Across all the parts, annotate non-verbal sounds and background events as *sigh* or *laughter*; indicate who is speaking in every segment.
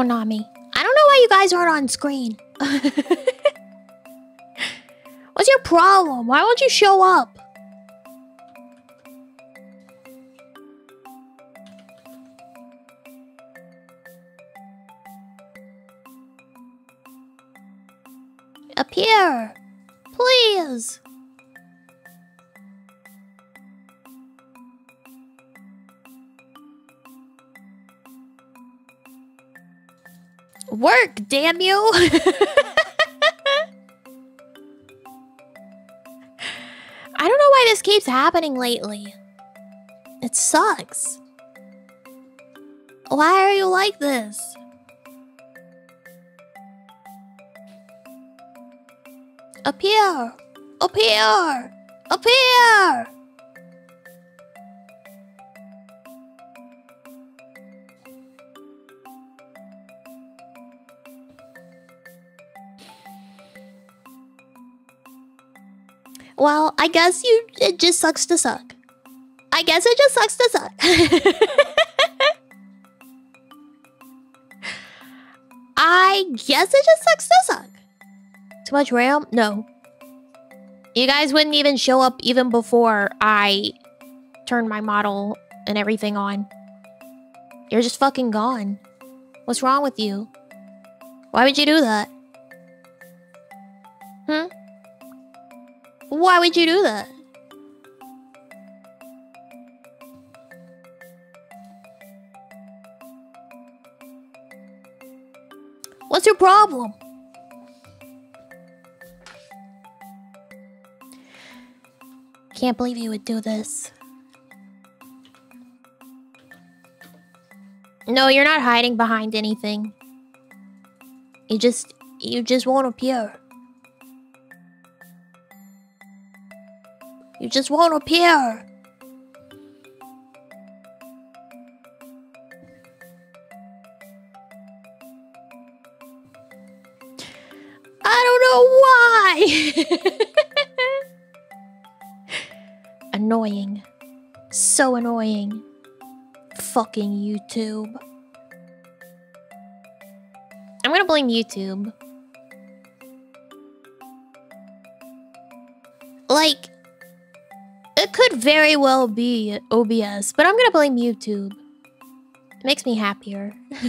Speaker 1: Konami. I don't know why you guys aren't on screen. *laughs* What's your problem? Why won't you show up? Damn you! *laughs* I don't know why this keeps happening lately. It sucks. Why are you like this? Appear! Appear! Appear! Well, I guess you it just sucks to suck. I guess it just sucks to suck. *laughs* I guess it just sucks to suck. Too much RAM? No. You guys wouldn't even show up even before I turned my model and everything on. You're just fucking gone. What's wrong with you? Why would you do that? Hmm? Why would you do that? What's your problem? Can't believe you would do this. No, you're not hiding behind anything. You just you just won't appear. You just won't appear. I don't know why. *laughs* annoying. So annoying. Fucking YouTube. I'm gonna blame YouTube. Like, could very well be OBS, but I'm gonna blame YouTube. It makes me happier. *laughs*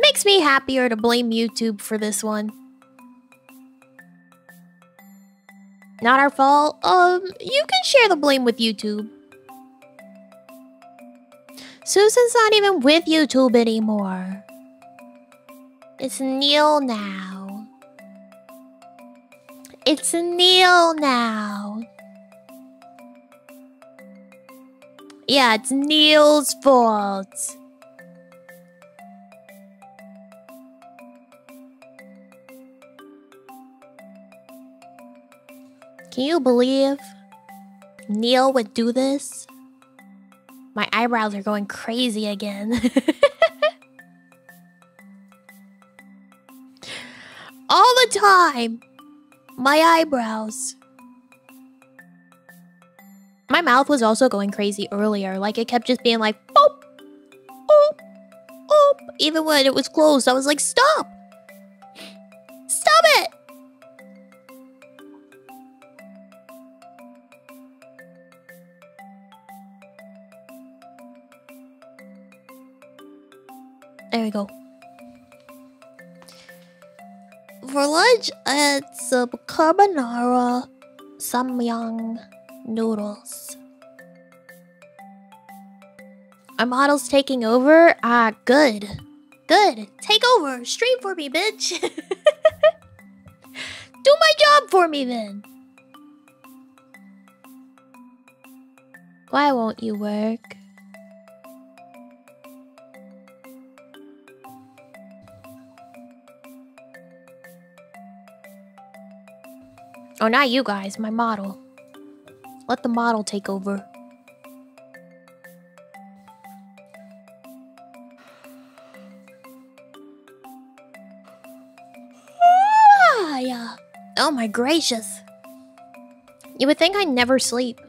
Speaker 1: makes me happier to blame YouTube for this one. Not our fault. Um, you can share the blame with YouTube. Susan's not even with YouTube anymore. It's Neil now. It's Neil now. Yeah, it's Neil's fault. Can you believe Neil would do this? My eyebrows are going crazy again. *laughs* All the time! My eyebrows. My mouth was also going crazy earlier. Like, it kept just being like, boop, boop, boop. Even when it was closed, I was like, stop! Stop it! There we go. For lunch, it's some carbonara samyang noodles. Our model's taking over? Ah, good. Good. Take over. Stream for me, bitch. *laughs* Do my job for me, then. Why won't you work? Oh, not you guys, my model. Let the model take over. Ah. Oh my gracious. You would think I never sleep.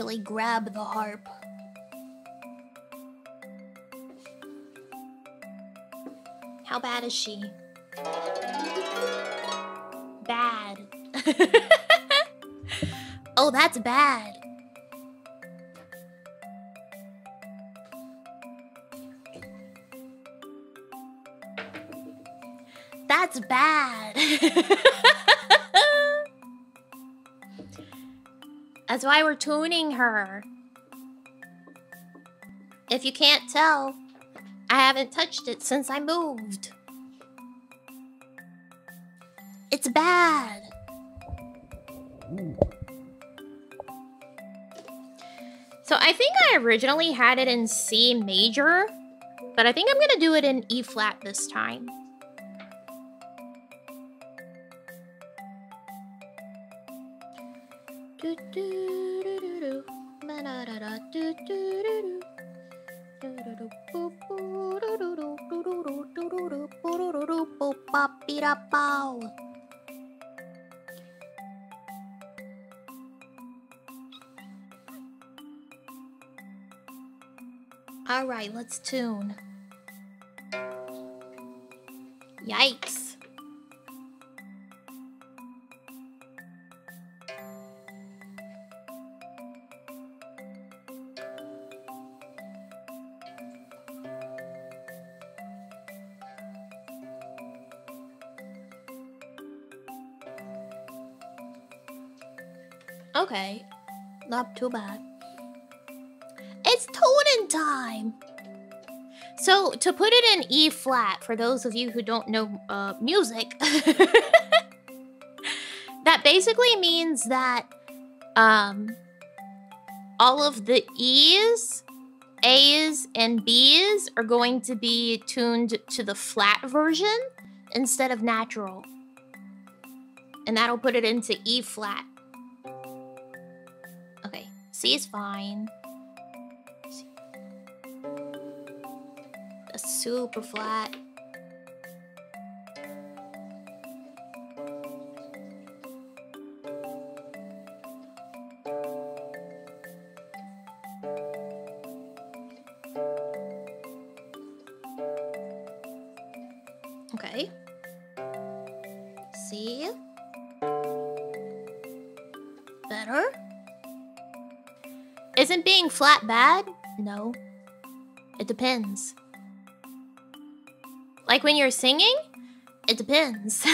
Speaker 1: Actually grab the harp. How bad is she? Bad. *laughs* oh, that's bad. That's bad. *laughs* That's why we're tuning her. If you can't tell, I haven't touched it since I moved. It's bad. So I think I originally had it in C major, but I think I'm gonna do it in E flat this time. All right, let's tune. Yikes. Okay, not too bad. It's tuning time! So, to put it in E flat, for those of you who don't know uh, music, *laughs* that basically means that um, all of the E's, A's, and B's are going to be tuned to the flat version instead of natural. And that'll put it into E flat. Okay, C is fine. Super flat. Okay. See? Better. Isn't being flat bad? No. It depends. Like when you're singing? It depends. *laughs*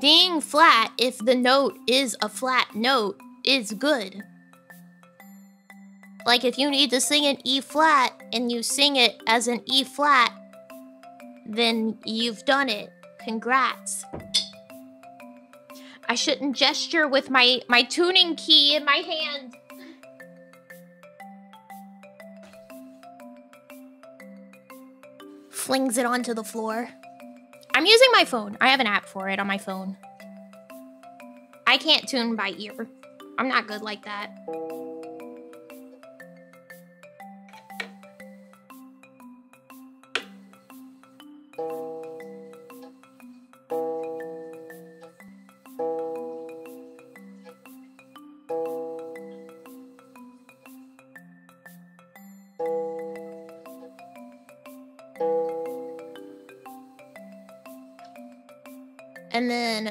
Speaker 1: being flat, if the note is a flat note, is good. Like if you need to sing an E flat and you sing it as an E flat, then you've done it. Congrats. I shouldn't gesture with my, my tuning key in my hand. Flings it onto the floor. I'm using my phone. I have an app for it on my phone. I can't tune by ear. I'm not good like that.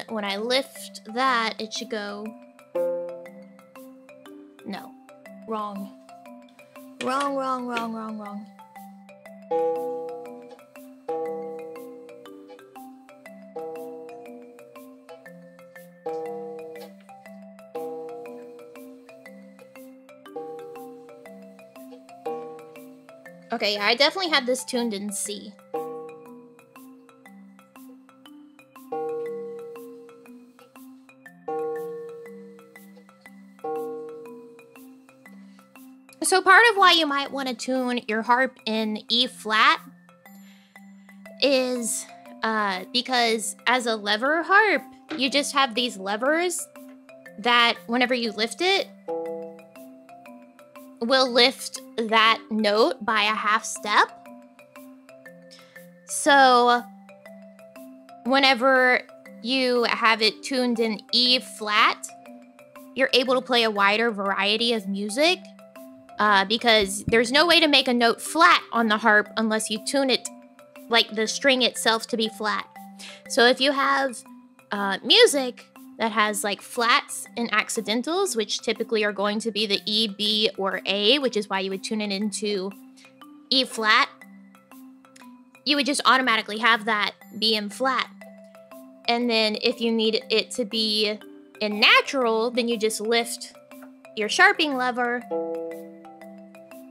Speaker 1: When I lift that, it should go... No. Wrong. Wrong, wrong, wrong, wrong, wrong. Okay, I definitely had this tuned in C. So part of why you might want to tune your harp in E flat is uh, because as a lever harp, you just have these levers that whenever you lift it, will lift that note by a half step. So whenever you have it tuned in E flat, you're able to play a wider variety of music uh, because there's no way to make a note flat on the harp unless you tune it, like the string itself, to be flat. So if you have uh, music that has like flats and accidentals, which typically are going to be the E, B, or A, which is why you would tune it into E flat, you would just automatically have that be in flat. And then if you need it to be in natural, then you just lift your sharping lever.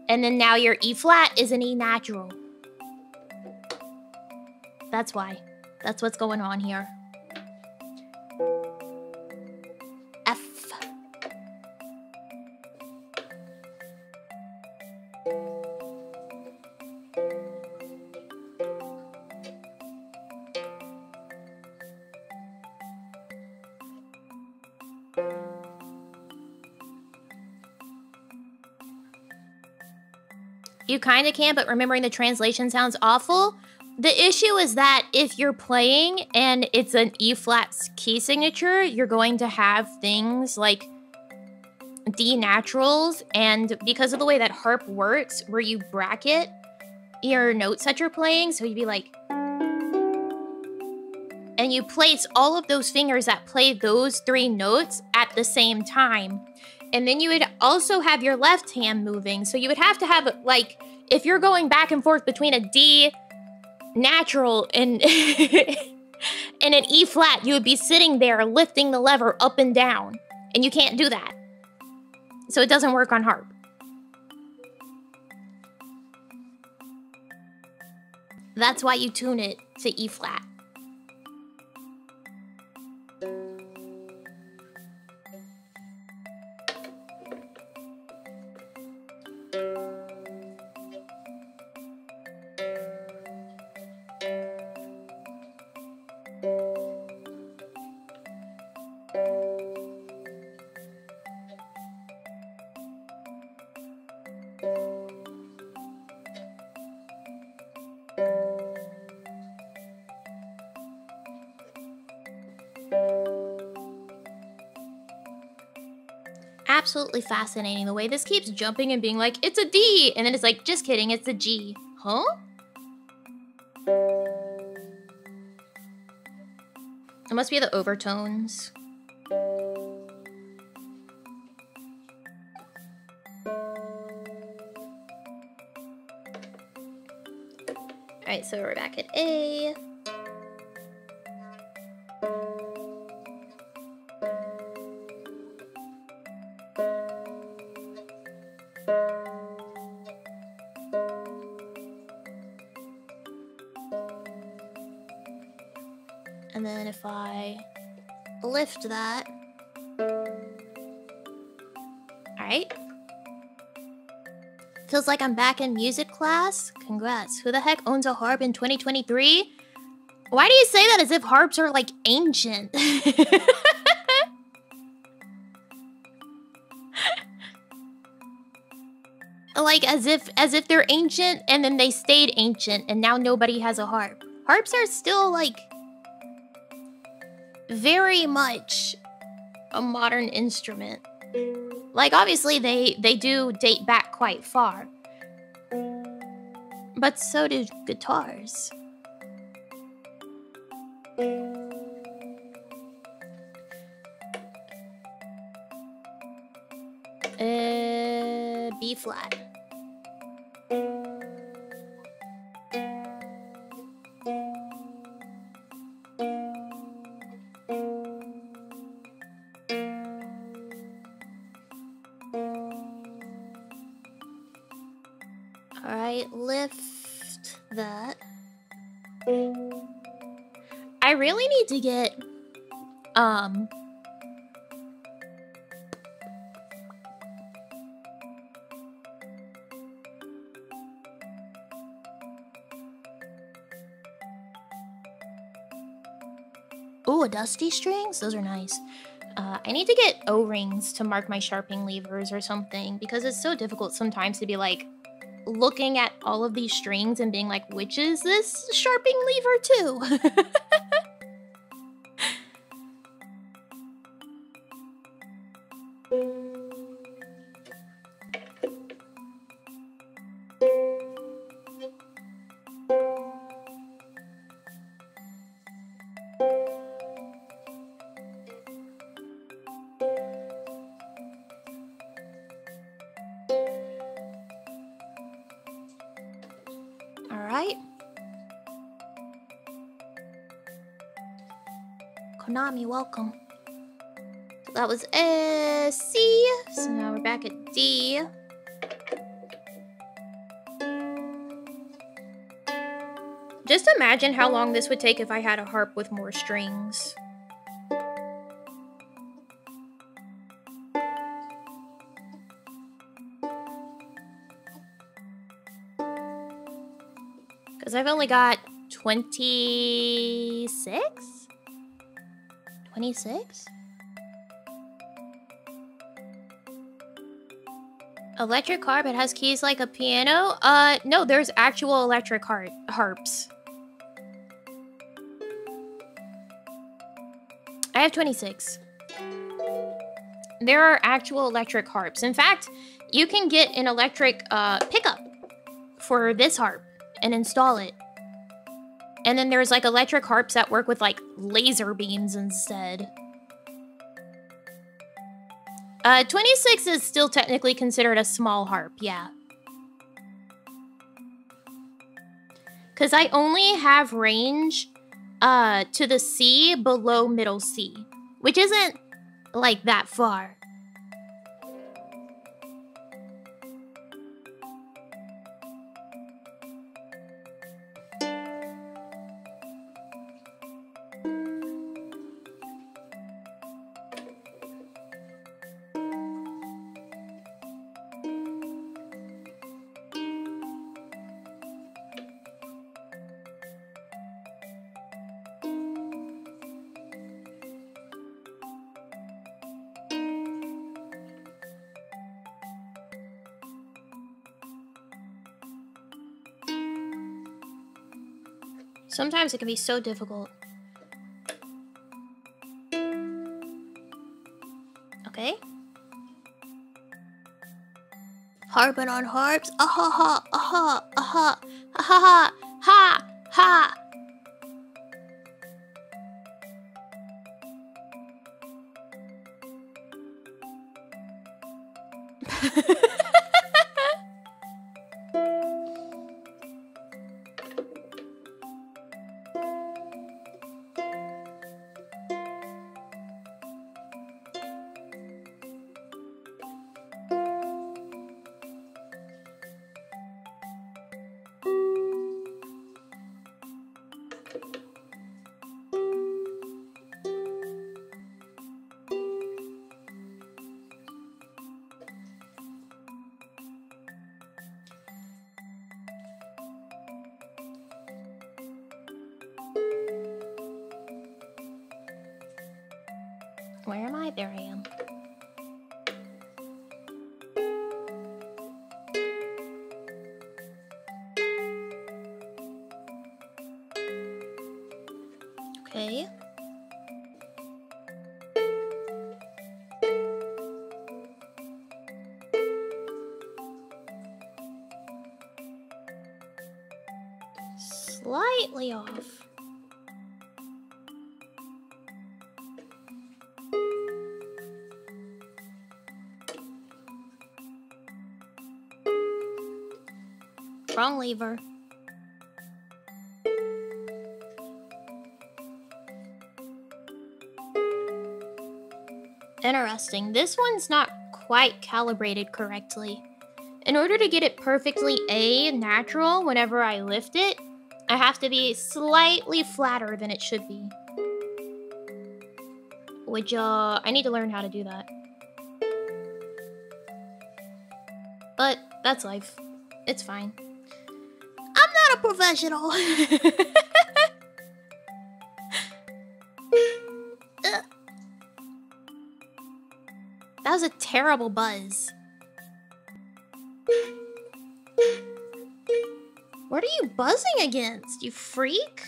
Speaker 1: And then now your E flat is an E natural. That's why. That's what's going on here. You kind of can, but remembering the translation sounds awful. The issue is that if you're playing and it's an E flat key signature, you're going to have things like D naturals, and because of the way that harp works, where you bracket your notes that you're playing, so you'd be like, and you place all of those fingers that play those three notes at the same time. And then you would also have your left hand moving. So you would have to have, like, if you're going back and forth between a D natural and, *laughs* and an E flat, you would be sitting there lifting the lever up and down. And you can't do that. So it doesn't work on harp. That's why you tune it to E flat. Absolutely fascinating the way this keeps jumping and being like, it's a D, and then it's like, just kidding, it's a G. Huh? It must be the overtones. Alright, so we're back at A. that. Alright. Feels like I'm back in music class. Congrats. Who the heck owns a harp in 2023? Why do you say that as if harps are like ancient? *laughs* like as if as if they're ancient and then they stayed ancient and now nobody has a harp. Harps are still like very much a modern instrument. Like obviously they they do date back quite far. But so do guitars. Uh, B flat. Need to get um Ooh, dusty strings? Those are nice. Uh, I need to get O-rings to mark my sharping levers or something because it's so difficult sometimes to be like looking at all of these strings and being like, which is this sharping lever too? *laughs* Konami, welcome. So that was a C. So now we're back at D. Just imagine how long this would take if I had a harp with more strings. Because I've only got 26? 26? Electric harp, it has keys like a piano? Uh, no, there's actual electric har harps. I have 26. There are actual electric harps. In fact, you can get an electric uh, pickup for this harp and install it. And then there's like electric harps that work with like laser beams instead. Uh, 26 is still technically considered a small harp, yeah. Because I only have range uh, to the C below middle C, which isn't like that far. Sometimes it can be so difficult. Okay. Harping on harps. Aha ha aha aha ha Ah ha ha ha. Where am Lever. Interesting. This one's not quite calibrated correctly. In order to get it perfectly A, natural, whenever I lift it, I have to be slightly flatter than it should be. Which, uh, I need to learn how to do that. But, that's life. It's fine. Not professional. *laughs* Uh, that was a terrible buzz. What are you buzzing against, you freak?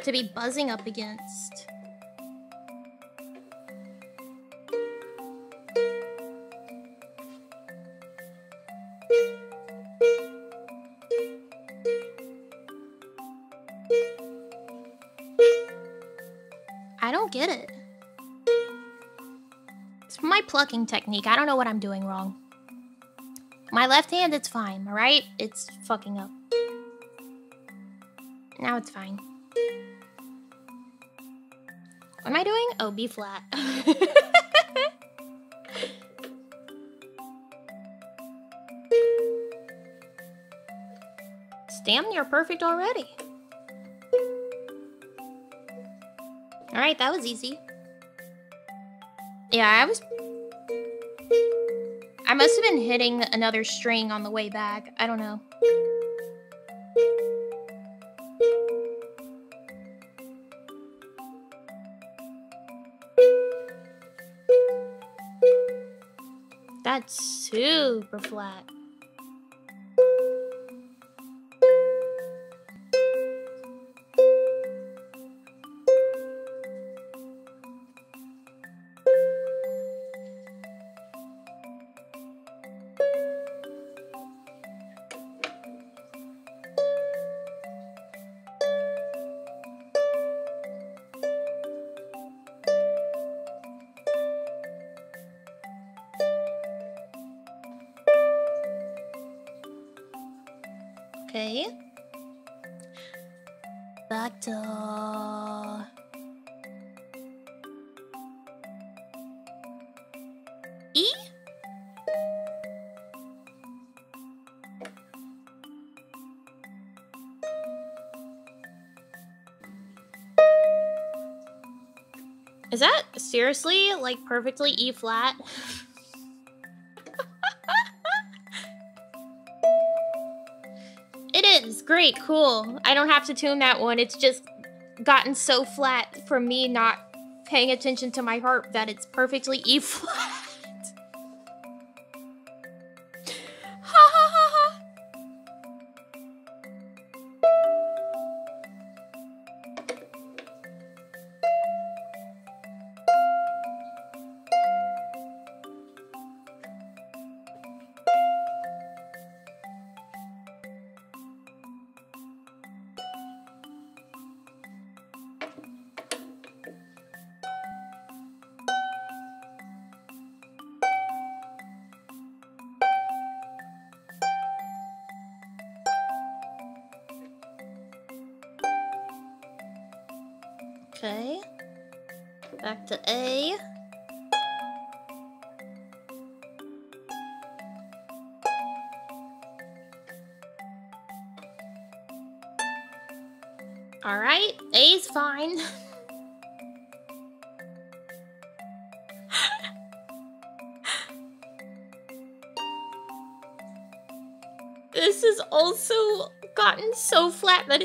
Speaker 1: It to be buzzing up against. I don't get it. It's my plucking technique. I don't know what I'm doing wrong. My left hand, it's fine. My right, it's fucking up. Now it's fine. Oh, B flat. it's *laughs* damn near perfect already. Alright, that was easy. Yeah, I was... I must have been hitting another string on the way back. I don't know. Super flat. Seriously like perfectly E flat? it is great, cool. I don't have to tune that one. It's just gotten so flat from me not paying attention to my harp that it's perfectly E flat.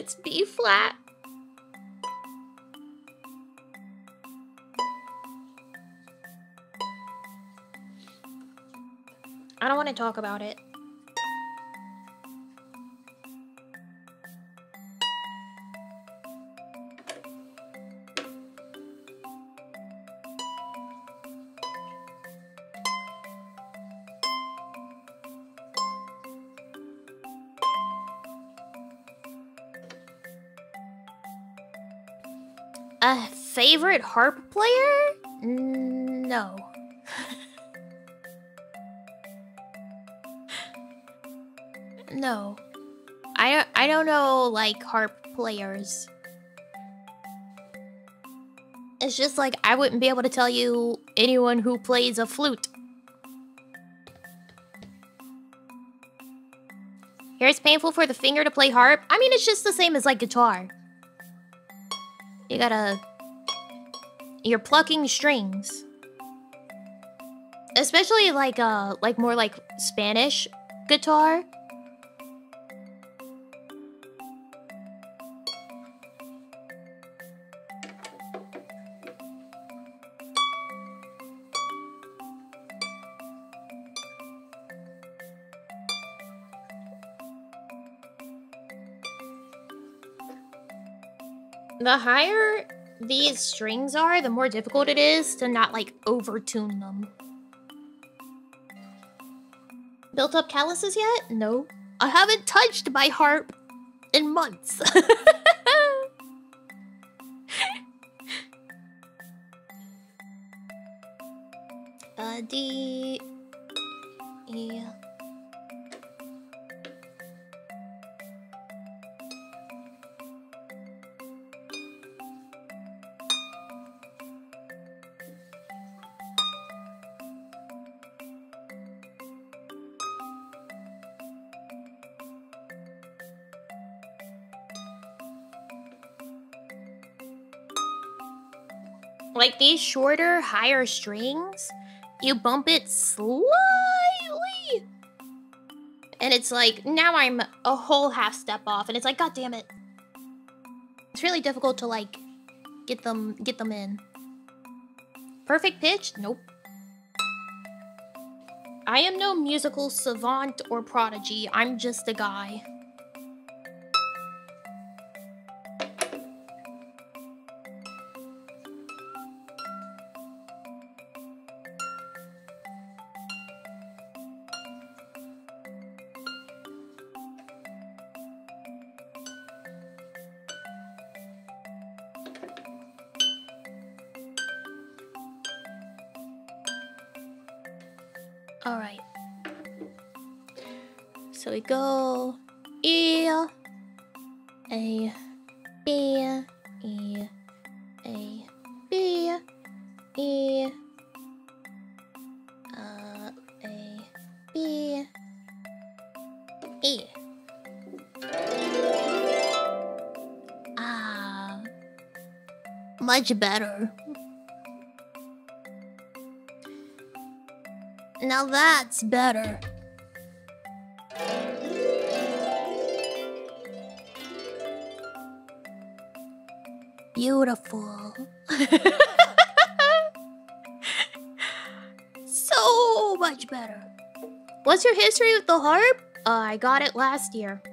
Speaker 1: It's B flat. I don't want to talk about it. Favorite harp player? No. No. I don't I don't know like harp players. It's just like I wouldn't be able to tell you anyone who plays a flute. Here it's painful for the finger to play harp. I mean it's just the same as like guitar. You gotta you're plucking strings. Especially like uh like more like Spanish guitar. The higher these strings are, the more difficult it is to not like overtune them. Built up calluses yet? No. I haven't touched my harp in months. *laughs* uh, D... Like these shorter, higher strings, you bump it slightly. And it's like, now I'm a whole half step off. And it's like, god damn it. It's really difficult to like, get them, get them in. Perfect pitch? Nope. I am no musical savant or prodigy. I'm just a guy. Much better. Now that's better. beautiful. *laughs* so much better. What's your history with the harp? Uh, I got it last year.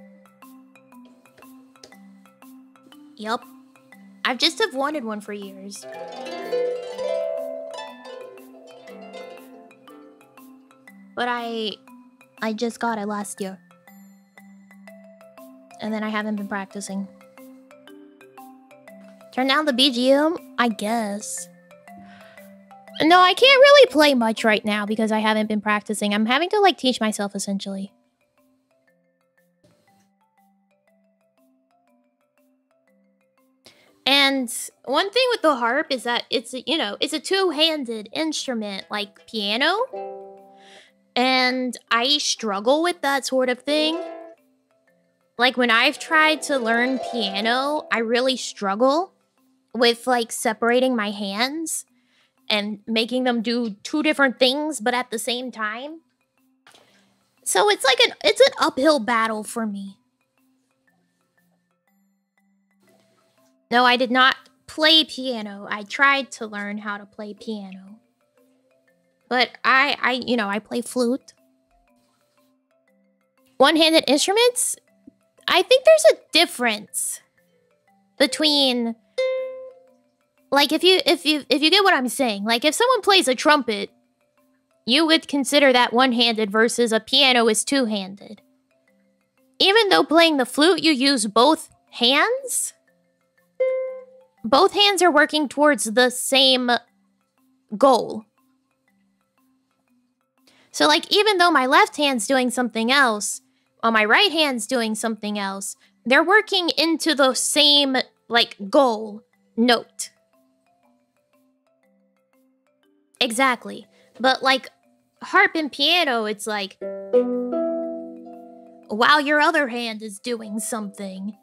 Speaker 1: Yup. I've just have wanted one for years. But I... I just got it last year. And then I haven't been practicing. Turn down the BGM? I guess. No, I can't really play much right now because I haven't been practicing. I'm having to, like, teach myself, essentially. And one thing with the harp is that it's, a, you know, it's a two-handed instrument, like piano. And I struggle with that sort of thing. Like, when I've tried to learn piano, I really struggle with like separating my hands and making them do two different things but at the same time. So it's like an it's an uphill battle for me. No, I did not play piano. I tried to learn how to play piano. But I I you know, I play flute. One-handed instruments? I think there's a difference between like if you if you if you get what I'm saying, like if someone plays a trumpet, you would consider that one-handed versus a piano is two-handed. Even though playing the flute you use both hands, both hands are working towards the same goal. So like even though my left hand's doing something else, while my right hand's doing something else, they're working into the same like goal note. Exactly. But like harp and piano, it's like while your other hand is doing something.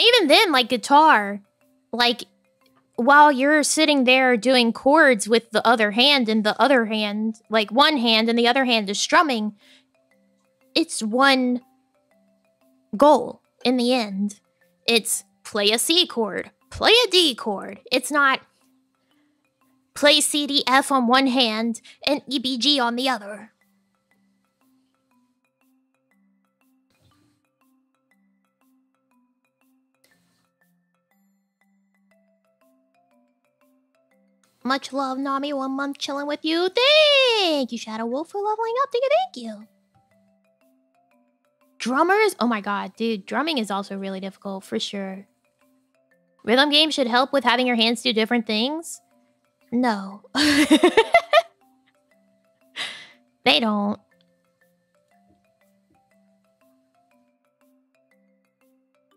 Speaker 1: Even then, like guitar, like while you're sitting there doing chords with the other hand and the other hand, like one hand and the other hand is strumming, it's one goal in the end. It's play a C chord, play a D chord. It's not play C, D, F on one hand and E, B, G on the other. Much love, Nami. One month chilling with you. Thank you, Shadow Wolf, for leveling up. Thank you, thank you. Drummers? Oh my god, dude. Drumming is also really difficult, for sure. Rhythm games should help with having your hands do different things? No. *laughs* they don't.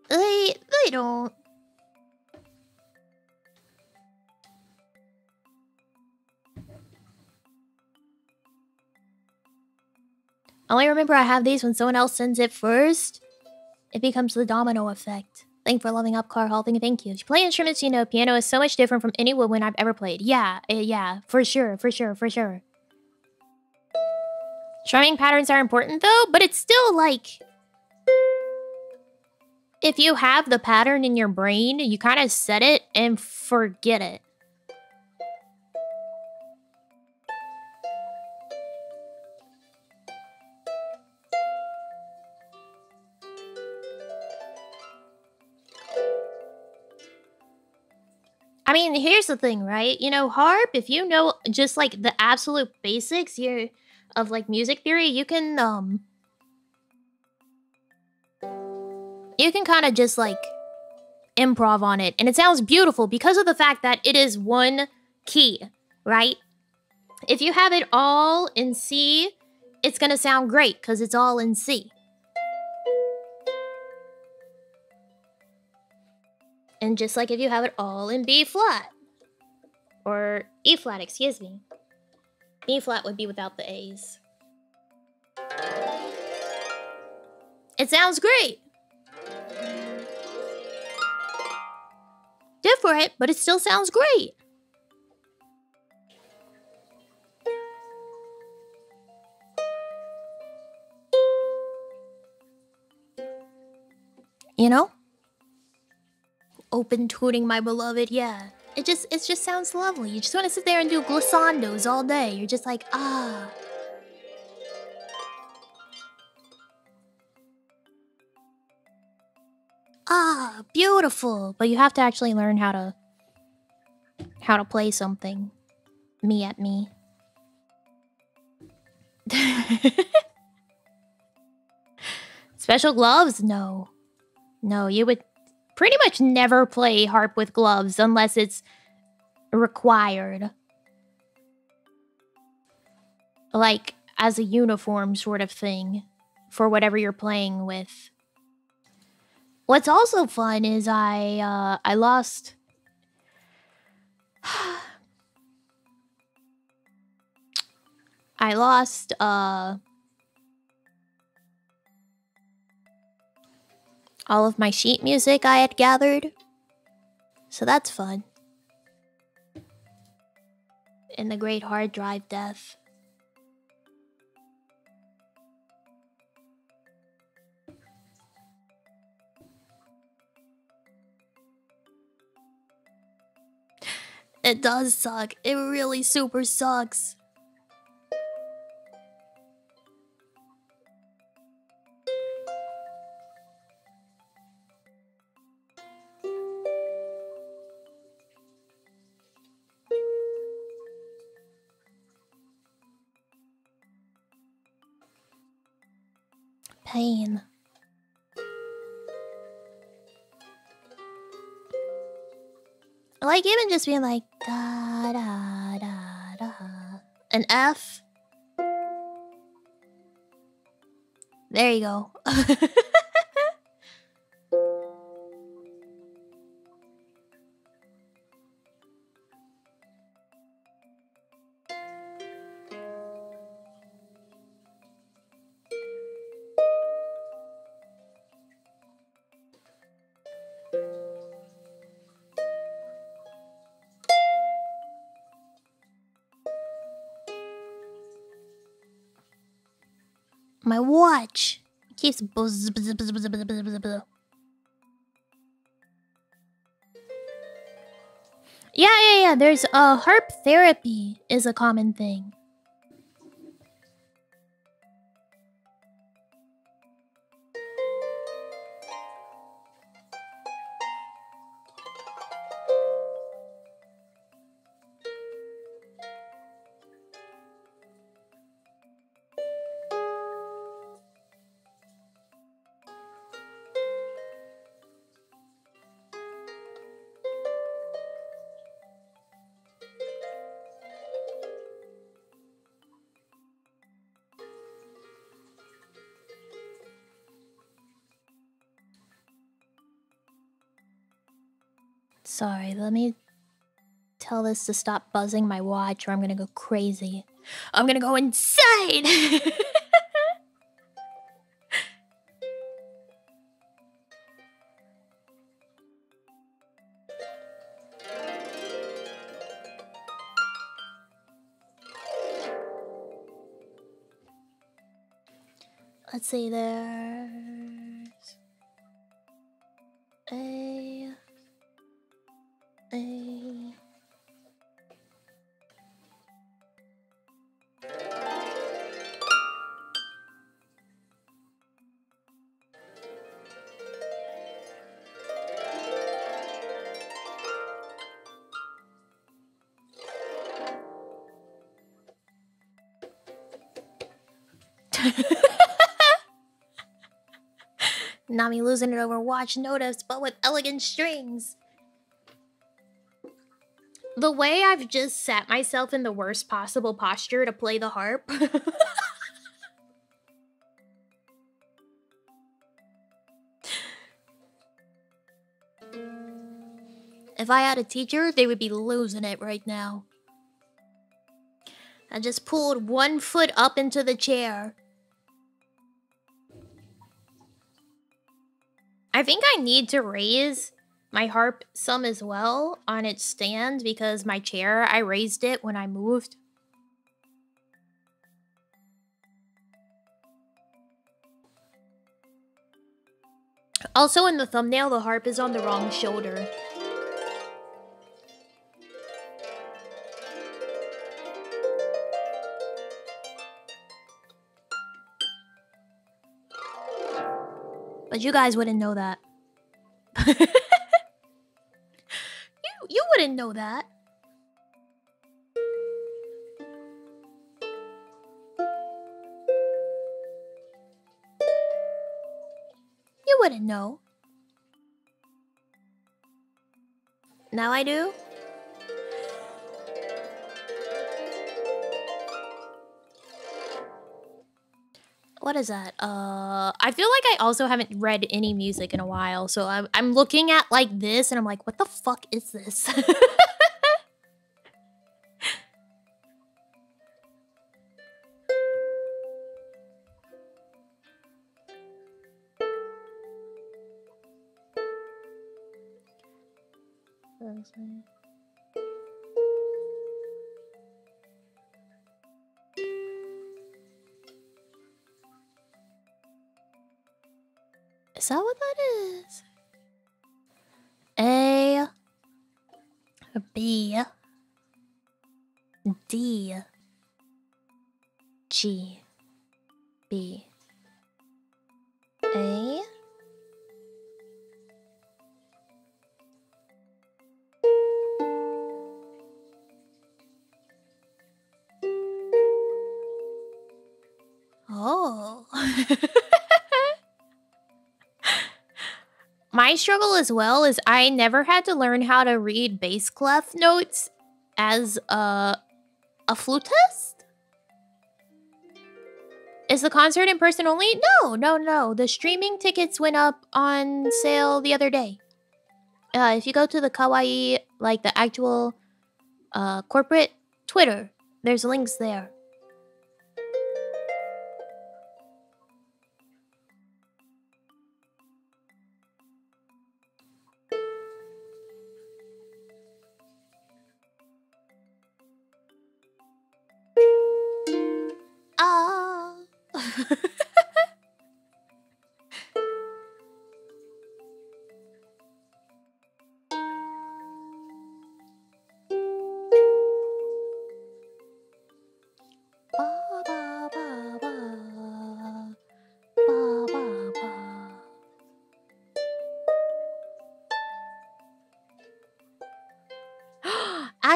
Speaker 1: They, they don't. Only remember I have these when someone else sends it first. It becomes the domino effect. Thank for loving up, Car. Thank you, thank you. If you play instruments, you know piano is so much different from any woodwind I've ever played. Yeah, uh, yeah, for sure, for sure, for sure. Strumming patterns are important though, but it's still like... If you have the pattern in your brain, you kind of set it and forget it. Mean, here's the thing, right? You know, harp, if you know just like the absolute basics you of like music theory, you can um you can kind of just like improv on it and it sounds beautiful because of the fact that it is one key, right? If you have it all in C, it's going to sound great cuz it's all in C. And just like if you have it all in B flat. Or E flat, excuse me. B flat would be without the A's. It sounds great. Different, but it still sounds great. You know? Open tuning my beloved, yeah. It just it just sounds lovely. You just want to sit there and do glissandos all day. You're just like, ah. Ah, beautiful. But you have to actually learn how to how to play something. Me at me. *laughs* Special gloves? No. No, you would pretty much never play harp with gloves unless it's required. Like as a uniform sort of thing for whatever you're playing with. What's also fun is I uh I lost *sighs* I lost uh all of my sheet music I had gathered. So that's fun. In the great hard drive death. It does suck. It really super sucks. Like even just being like da da da da an F. There you go. *laughs* My watch It keeps buzz, buzz, buzz, buzz, buzz, buzz, buzz. Yeah, yeah, yeah. There's a uh, harp therapy is a common thing. Me tell this to stop buzzing my watch or I'm gonna go crazy. I'm gonna go insane! *laughs* Let's see, there's Nami losing it over watch notice, but with elegant strings. The way I've just set myself in the worst possible posture to play the harp. *laughs* if I had a teacher, they would be losing it right now. I just pulled one foot up into the chair. Think I need to raise my harp some as well on its stand because my chair, I raised it when I moved. Also in the thumbnail, the harp is on the wrong shoulder. But you guys wouldn't know that. *laughs* you you wouldn't know that. You wouldn't know. Now I do. What is that? Uh, I feel like I also haven't read any music in a while, so I'm I'm looking at like this and I'm like, what the fuck is this? *laughs* struggle as well is I never had to learn how to read bass clef notes as a a flutist. Is the concert in person only? No, no, no. The streaming tickets went up on sale the other day. Uh, if you go to the Kawaii, like the actual uh, corporate Twitter, there's links there.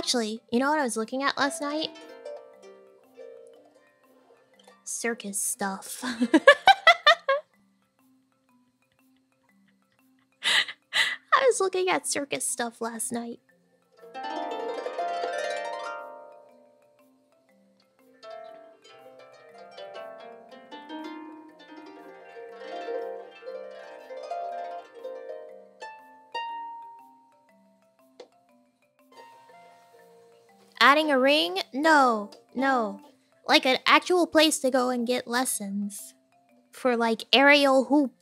Speaker 1: Actually, you know what I was looking at last night? Circus stuff. *laughs* I was looking at circus stuff last night. Adding a ring? No, no. Like an actual place to go and get lessons. For like aerial hoop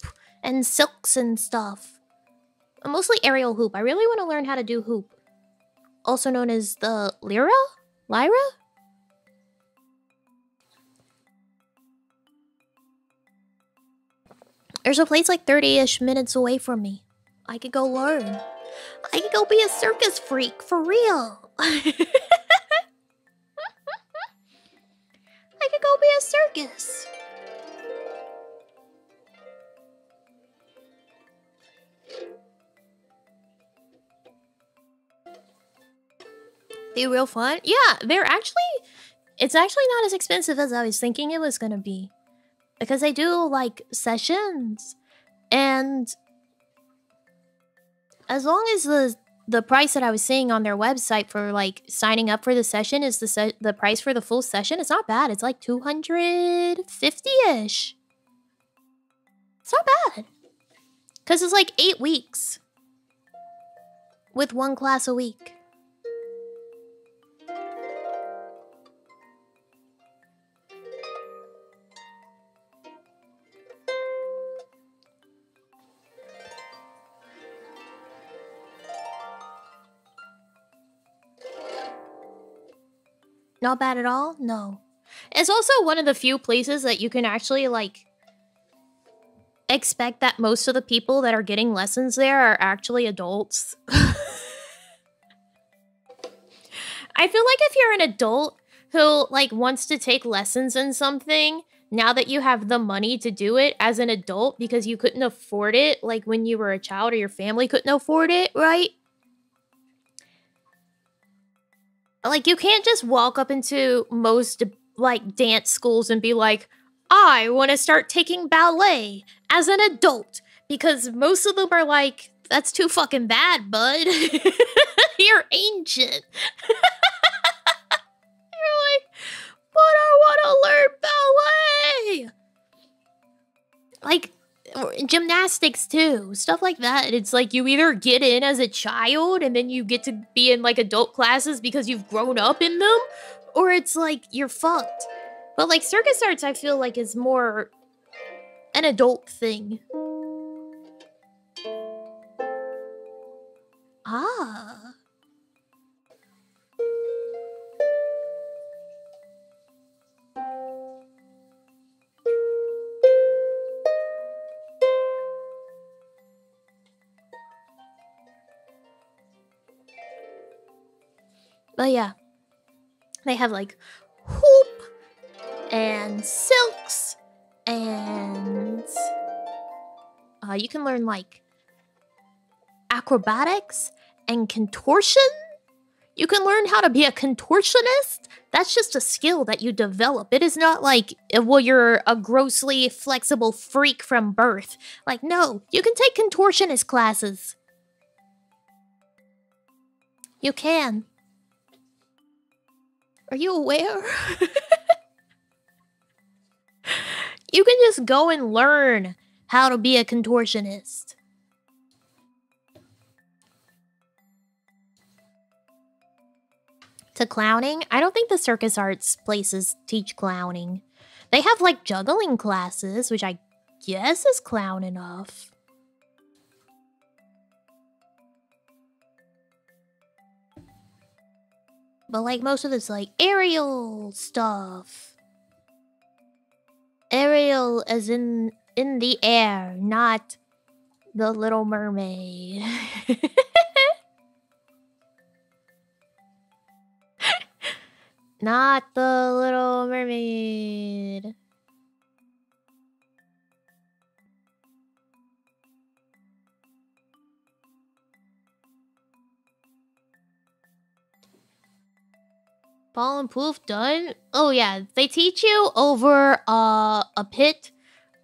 Speaker 1: and silks and stuff. Uh, mostly aerial hoop. I really want to learn how to do hoop. Also known as the Lyra? Lyra? There's a place like 30-ish minutes away from me. I could go learn. I could go be a circus freak, for real. *laughs* I go be a circus. Be real fun? Yeah, they're actually... It's actually not as expensive as I was thinking it was gonna be. Because they do, like, sessions. And... As long as the the price that I was seeing on their website for like signing up for the session is the se the price for the full session. It's not bad. It's like 250-ish. It's not bad. Cuz it's like 8 weeks with one class a week. Not bad at all? No. It's also one of the few places that you can actually, like, expect that most of the people that are getting lessons there are actually adults. *laughs* I feel like if you're an adult who, like, wants to take lessons in something, now that you have the money to do it as an adult because you couldn't afford it, like, when you were a child or your family couldn't afford it, right? Like you can't just walk up into most like dance schools and be like, I want to start taking ballet as an adult because most of them are like, that's too fucking bad, bud. *laughs* You're ancient. *laughs* You're like, but I want to learn ballet. Like, gymnastics too stuff like that. It's like you either get in as a child and then you get to be in like adult classes because you've grown up in them or it's like you're fucked. But like circus arts i feel like is more an adult thing. Ah But yeah, they have like hoop and silks and uh, you can learn like acrobatics and contortion. You can learn how to be a contortionist. That's just a skill that you develop. It is not like, uh, well, you're a grossly flexible freak from birth. Like, no, you can take contortionist classes. You can. Are you aware? you can just go and learn how to be a contortionist. To clowning? I don't think the circus arts places teach clowning. They have like juggling classes, which I guess is clown enough. But like most of it's like aerial stuff. Aerial as in in the air, not the little mermaid. *laughs* not the little mermaid. Ball and poof done? Oh yeah, they teach you over uh, a pit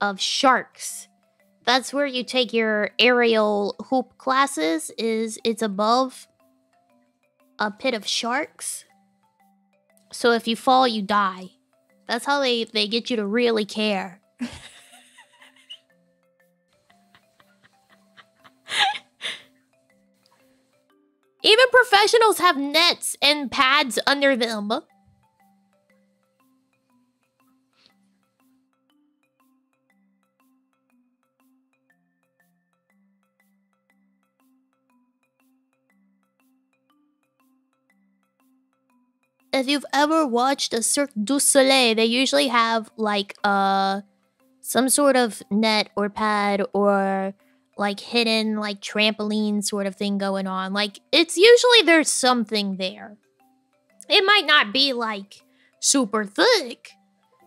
Speaker 1: of sharks. That's where you take your aerial hoop classes is it's above a pit of sharks. So if you fall, you die. That's how they, they get you to really care. *laughs* Even professionals have nets and pads under them. if you've ever watched a Cirque du Soleil, they usually have like uh some sort of net or pad or like hidden like trampoline sort of thing going on. Like it's usually there's something there. It might not be like super thick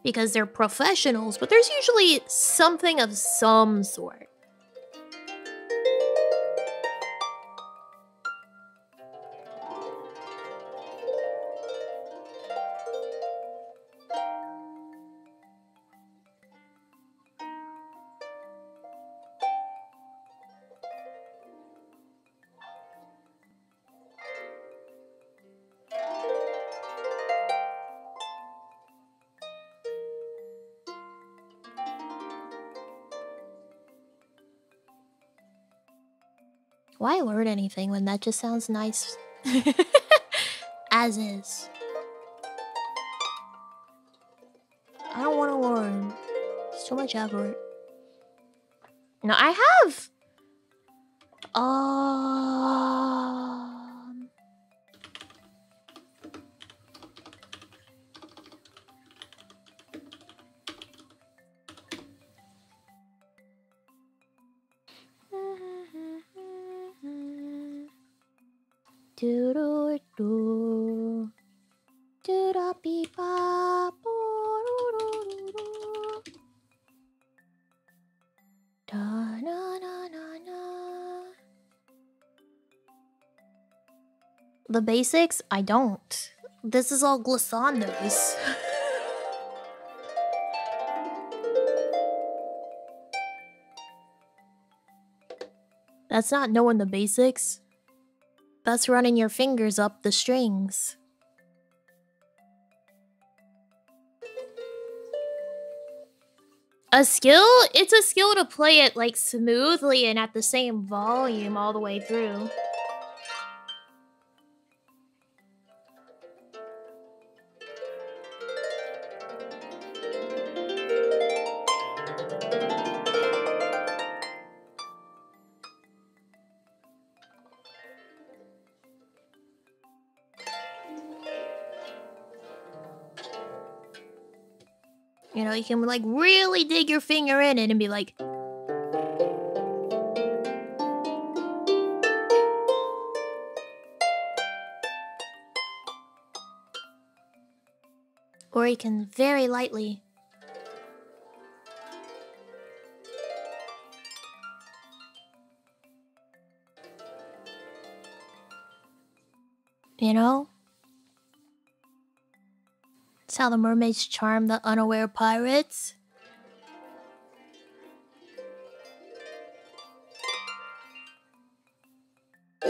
Speaker 1: because they're professionals, but there's usually something of some sort. Anything when that just sounds nice as is? I don't want to learn. It's too much effort. No, I have. Um. Basics? I don't. This is all glissandos. That's not knowing the basics. That's running your fingers up the strings. A skill? It's a skill to play it like smoothly and at the same volume all the way through. You can like really dig your finger in it and be like, or you can very lightly. You know? It's how the mermaids charm the unaware pirates. *laughs*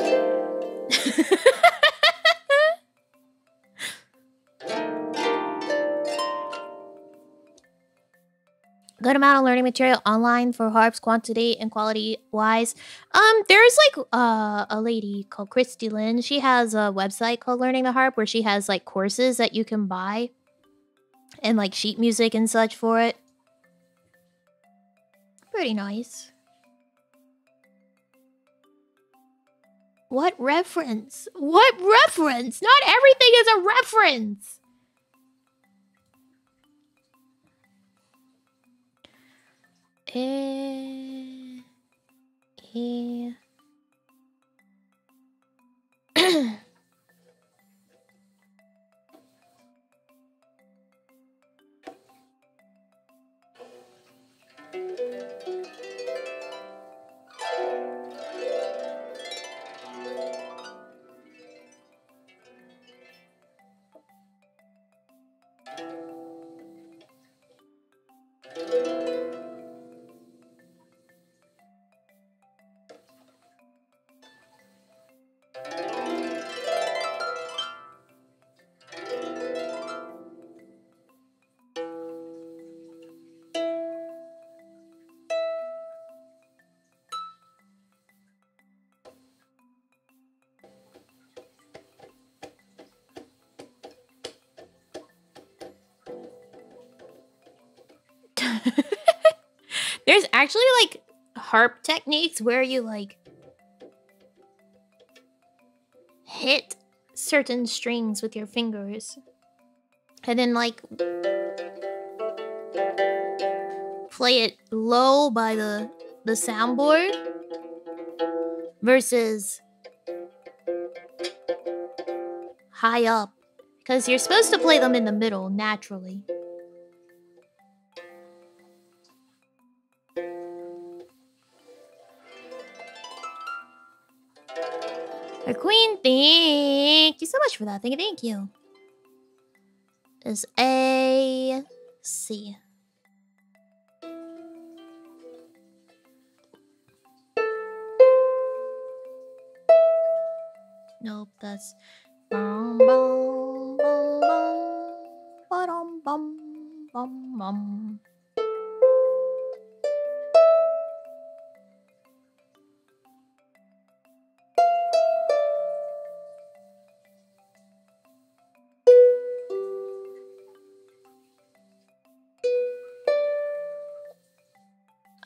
Speaker 1: Good amount of learning material online for harps, quantity and quality wise. Um, there's like uh, a lady called Christy-Lyn. She has a website called Learning the Harp where she has like courses that you can buy and like sheet music and such for it. Pretty nice. What reference? What reference? Not everything is a reference. Eh, eh. *clears throat* Actually like harp techniques where you like hit certain strings with your fingers and then like play it low by the the soundboard versus high up because you're supposed to play them in the middle naturally. Thank you so much for that. Thank you, thank you. Is A C. Nope, that's bum bum bum bum bum bum bum.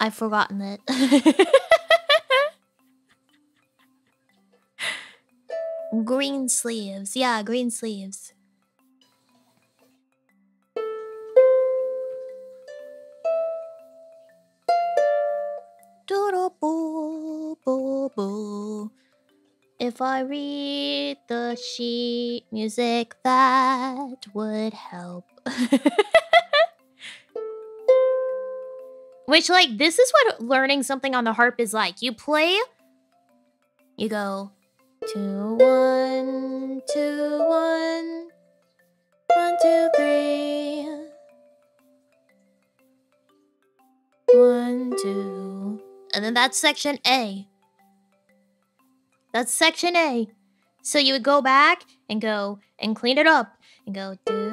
Speaker 1: I've forgotten it. *laughs* Greensleeves. Yeah, Greensleeves. If I read the sheet music, that would help. *laughs* Which, like, this is what learning something on the harp is like. You play, you go two, one, two, one, one, two, three, one, two, and then that's section A. That's section A. So you would go back and go and clean it up and go do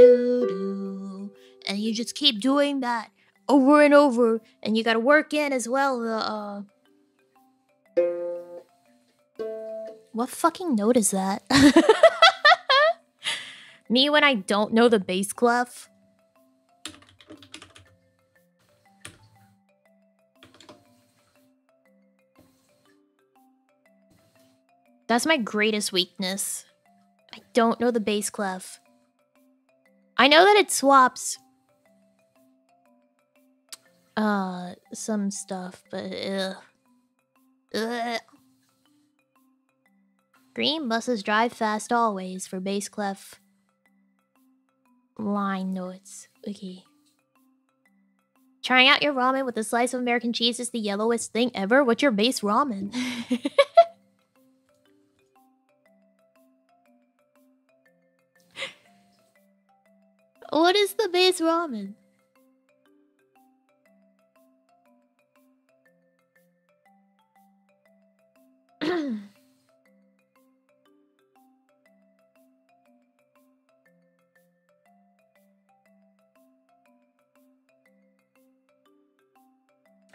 Speaker 1: do do and you just keep doing that over and over and you got to work in as well the uh what fucking note is that *laughs* me when i don't know the bass clef That's my greatest weakness. I don't know the bass clef. I know that it swaps uh some stuff, but ugh. Ugh. Green buses drive fast always for bass clef line notes. Okay. Trying out your ramen with a slice of American cheese is the yellowest thing ever. What's your base ramen? *laughs* What is the base ramen? *coughs*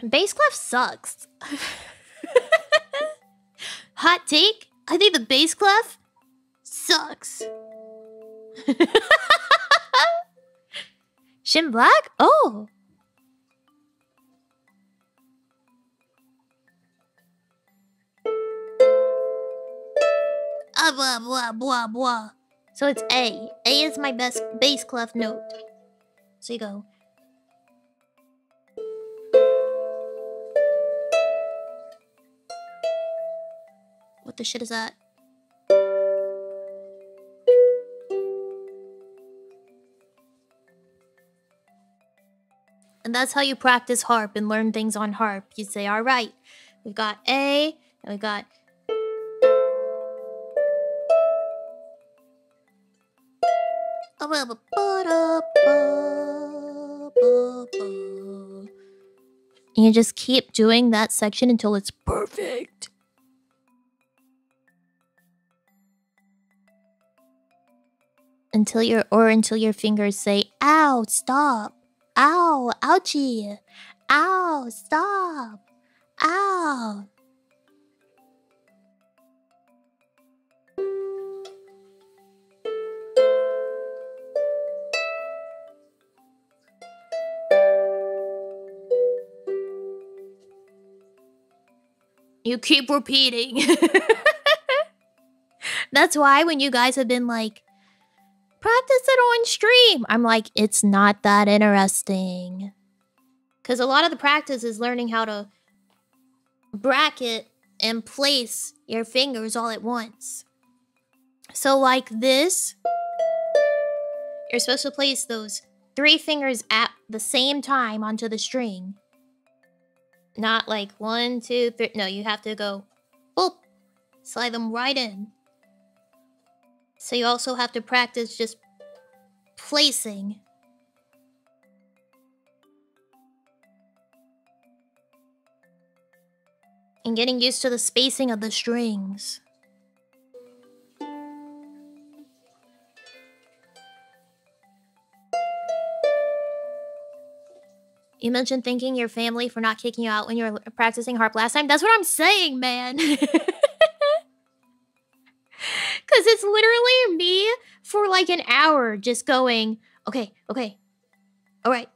Speaker 1: Bass clef sucks. *laughs* Hot take? I think the bass clef sucks. *laughs* Shin Black? Oh. Ah, blah, blah, blah, blah. So it's A. A is my best bass clef note. So you go. What the shit is that? And that's how you practice harp and learn things on harp. You say, all right, we've got A, and we got And you just keep doing that section until it's perfect. Until your or until your fingers say, ow, stop. Ow, ouchie. Ow, stop. Ow. You keep repeating. *laughs* That's why when you guys have been like, practice it on stream, I'm like, it's not that interesting. Because a lot of the practice is learning how to bracket and place your fingers all at once. So, like this, you're supposed to place those three fingers at the same time onto the string. Not like one, two, three. No, you have to go boop, slide them right in. So, you also have to practice just placing and getting used to the spacing of the strings. You mentioned thanking your family for not kicking you out when you were practicing harp last time. That's what I'm saying, man. *laughs* Because it's literally me for like an hour just going, okay, okay, all right,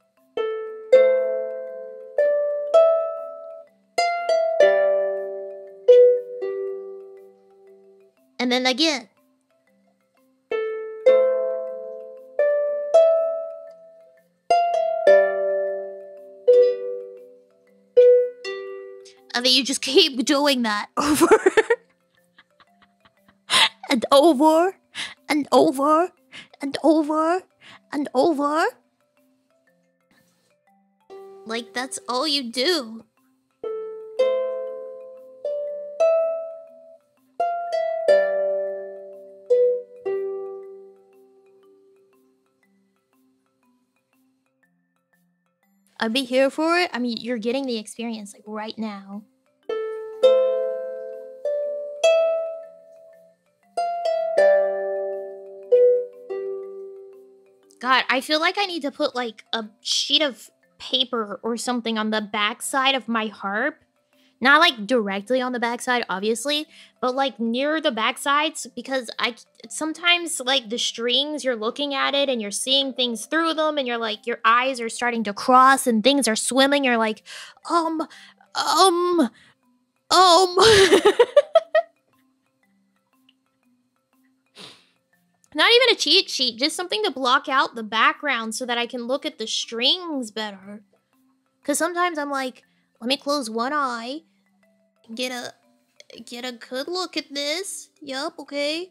Speaker 1: and then again. And then you just keep doing that *laughs* over and over and over and over and over. Like, that's all you do. I'd be here for it. I mean, you're getting the experience like right now. God, I feel like I need to put like a sheet of paper or something on the backside of my harp not like directly on the backside, obviously, but like near the backsides because I sometimes like the strings, you're looking at it and you're seeing things through them and you're like, your eyes are starting to cross and things are swimming. You're like, um, um, um. *laughs* Not even a cheat sheet, just something to block out the background so that I can look at the strings better. Because sometimes I'm like, let me close one eye get a get a good look at this. Yup, okay.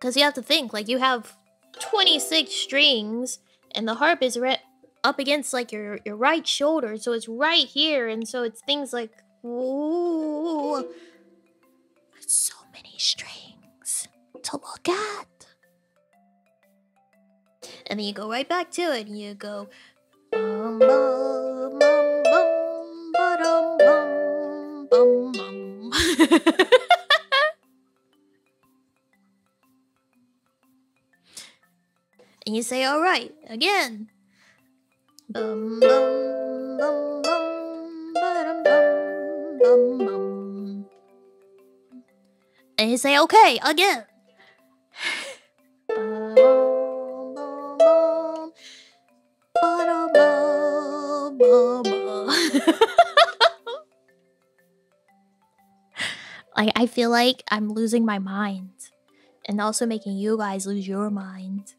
Speaker 1: Cause you have to think, like you have 26 strings and the harp is up against like your your right shoulder, so it's right here, and so it's things like ooh, so many strings to look at. And then you go right back to it and you go. Bum, bum, bum, bum, bum, bum. and you say, all right, again. Bum, bum, bum, bum. And you say, okay, again. Bum. *laughs* Like I feel like I'm losing my mind and also making you guys lose your mind.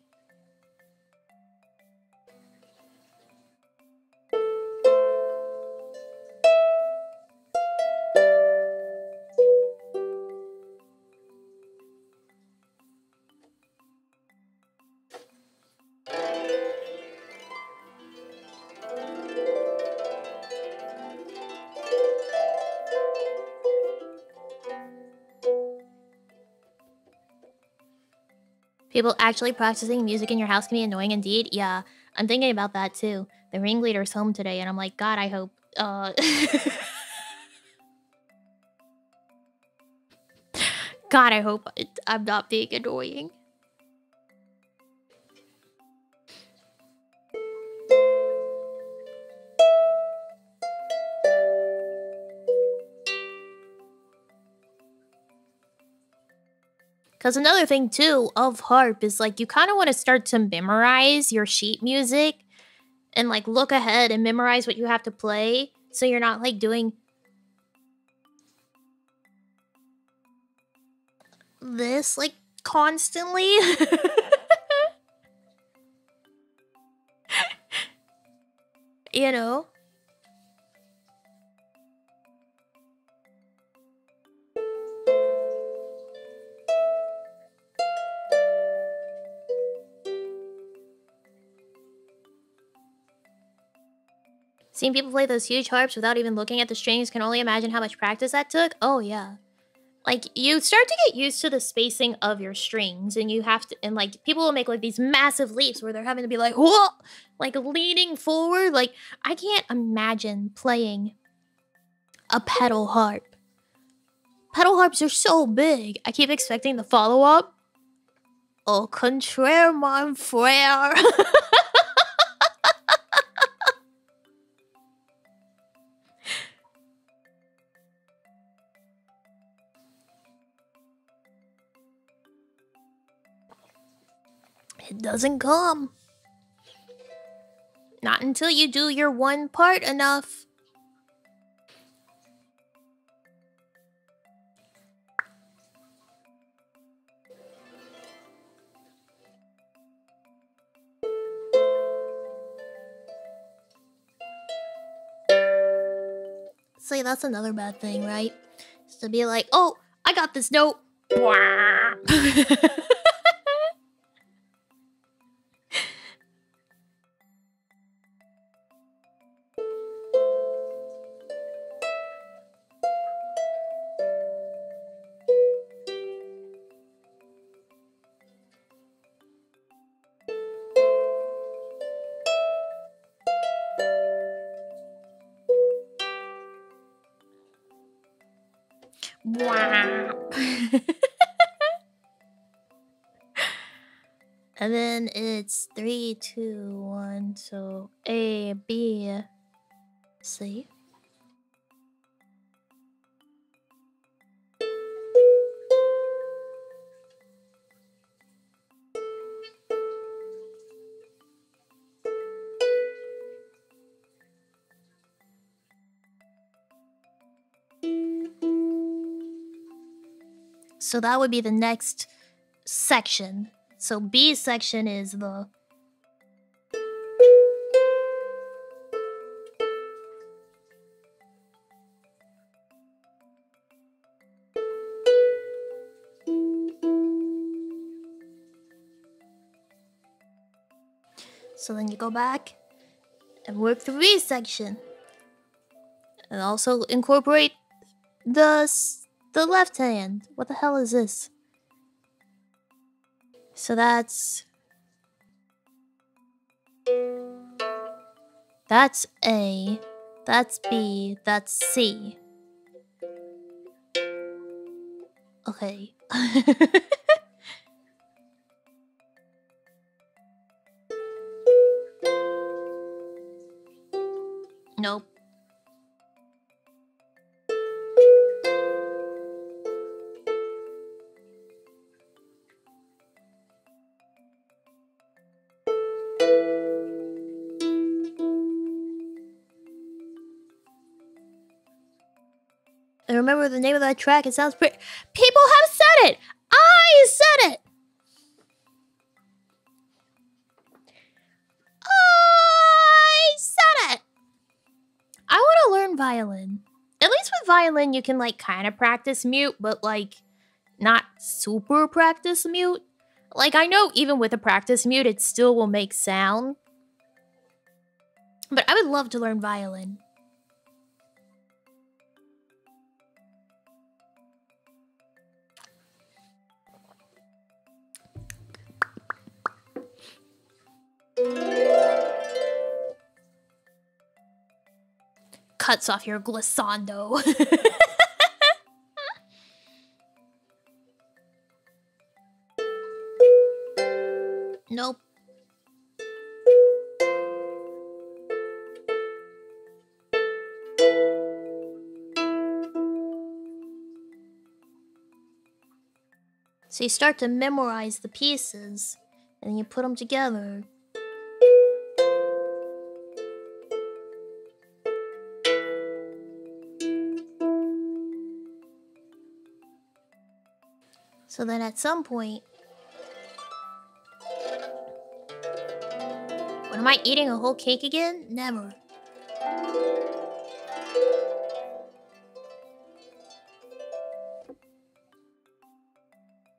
Speaker 1: People actually practicing music in your house can be annoying indeed. Yeah, I'm thinking about that too. The ringleader's home today, and I'm like, God, I hope. Uh... *laughs* God, I hope I'm not being annoying. Because another thing, too, of harp is like you kind of want to start to memorize your sheet music and like look ahead and memorize what you have to play so you're not like doing this like constantly. *laughs* you know? Seeing people play those huge harps without even looking at the strings can only imagine how much practice that took. Oh, yeah. Like, you start to get used to the spacing of your strings, and you have to, and like, people will make like these massive leaps where they're having to be like, whoa, like leaning forward. Like, I can't imagine playing a pedal harp. Pedal harps are so big. I keep expecting the follow up. Au contraire, mon frère. *laughs* doesn't come. Not until you do your one part enough. See, that's another bad thing, right? Is to be like, oh, I got this note. *laughs* *laughs* So that would be the next section. So B section is the So then you go back and work the B section. And also incorporate the the left hand. What the hell is this? So that's... That's A. That's B. That's C. Okay. *laughs* nope. Remember the name of that track. It sounds pretty. People have said it. I said it. I said it. I want to learn violin. At least with violin, you can like kind of practice mute, but like not super practice mute. Like I know even with a practice mute, it still will make sound. But I would love to learn violin. Cuts off your glissando. *laughs* nope. So you start to memorize the pieces, and you put them together. So then at some point... What, am I eating a whole cake again? Never.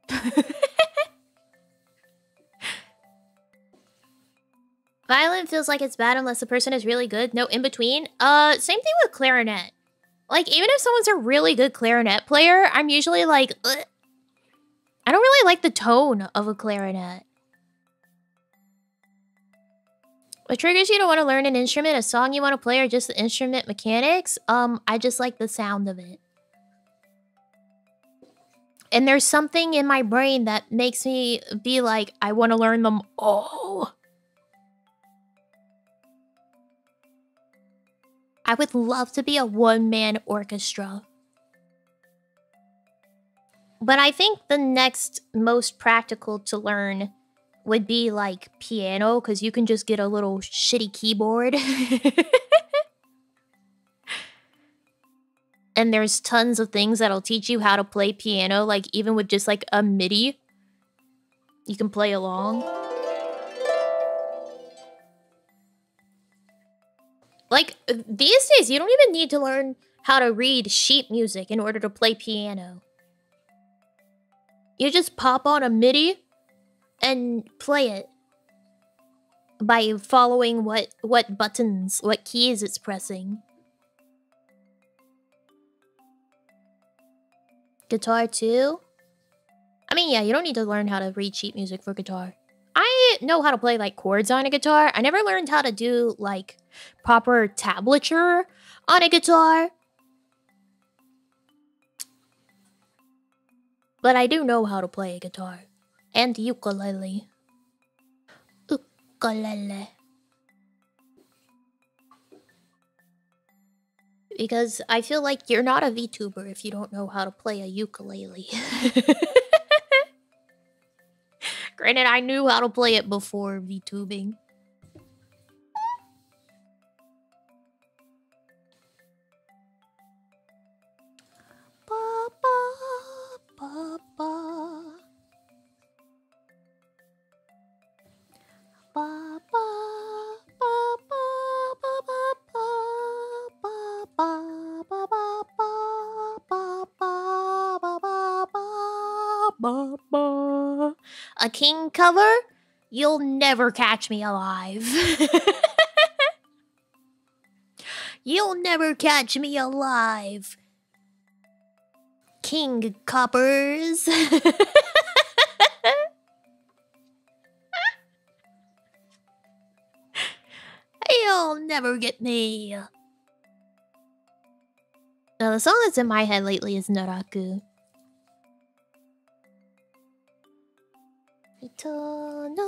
Speaker 1: *laughs* Violin feels like it's bad unless the person is really good. No in between. Uh, same thing with clarinet. Like, even if someone's a really good clarinet player, I'm usually like, Ugh. I don't really like the tone of a clarinet. What triggers you to want to learn an instrument, a song you want to play, or just the instrument mechanics? Um, I just like the sound of it. And there's something in my brain that makes me be like, I want to learn them all. I would love to be a one-man orchestra. But I think the next most practical to learn would be like piano because you can just get a little shitty keyboard. *laughs* and there's tons of things that'll teach you how to play piano, like even with just like a MIDI. You can play along. Like, these days, you don't even need to learn how to read sheet music in order to play piano. You just pop on a MIDI and play it by following what what buttons, what keys it's pressing. Guitar too? I mean, yeah, you don't need to learn how to read sheet music for guitar. I know how to play like chords on a guitar. I never learned how to do like proper tablature on a guitar. But I do know how to play a guitar. And ukulele. Ukulele. Because I feel like you're not a VTuber if you don't know how to play a ukulele. *laughs* Granted, I knew how to play it before VTubing. Cover? You'll never catch me alive. *laughs* You'll never catch me alive. King coppers. *laughs* You'll never get me. Now, the song that's in my head lately is Naraku. 人の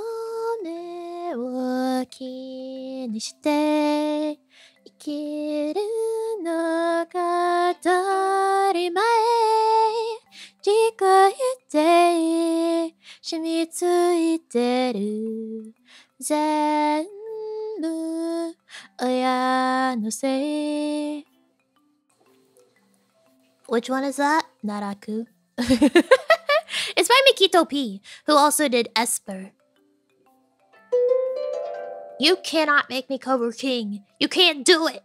Speaker 1: 目を気にして生きるのが当たり前理解って染みついてる全部親のせい Which one is that? Naraku. it's Akito P, who also did Esper. You cannot make me Cobra King. You can't do it.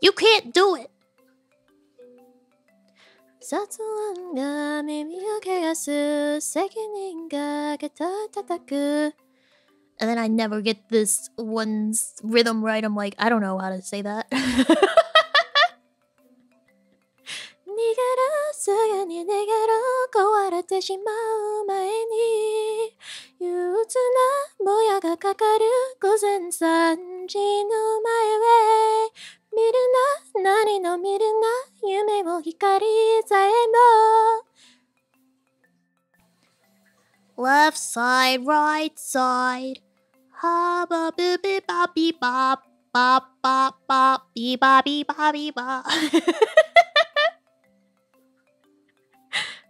Speaker 1: You can't do it. Katatataku. And then I never get this one's rhythm right. I'm like, I don't know how to say that. *laughs* 逃げるすぐに逃げる壊れてしまう前に憂鬱なもがかかる午前3時の前へ見るな何の見るな夢も光さえも。Left side, right side. ハーバブビバビバッバッバッバッビビバビバッ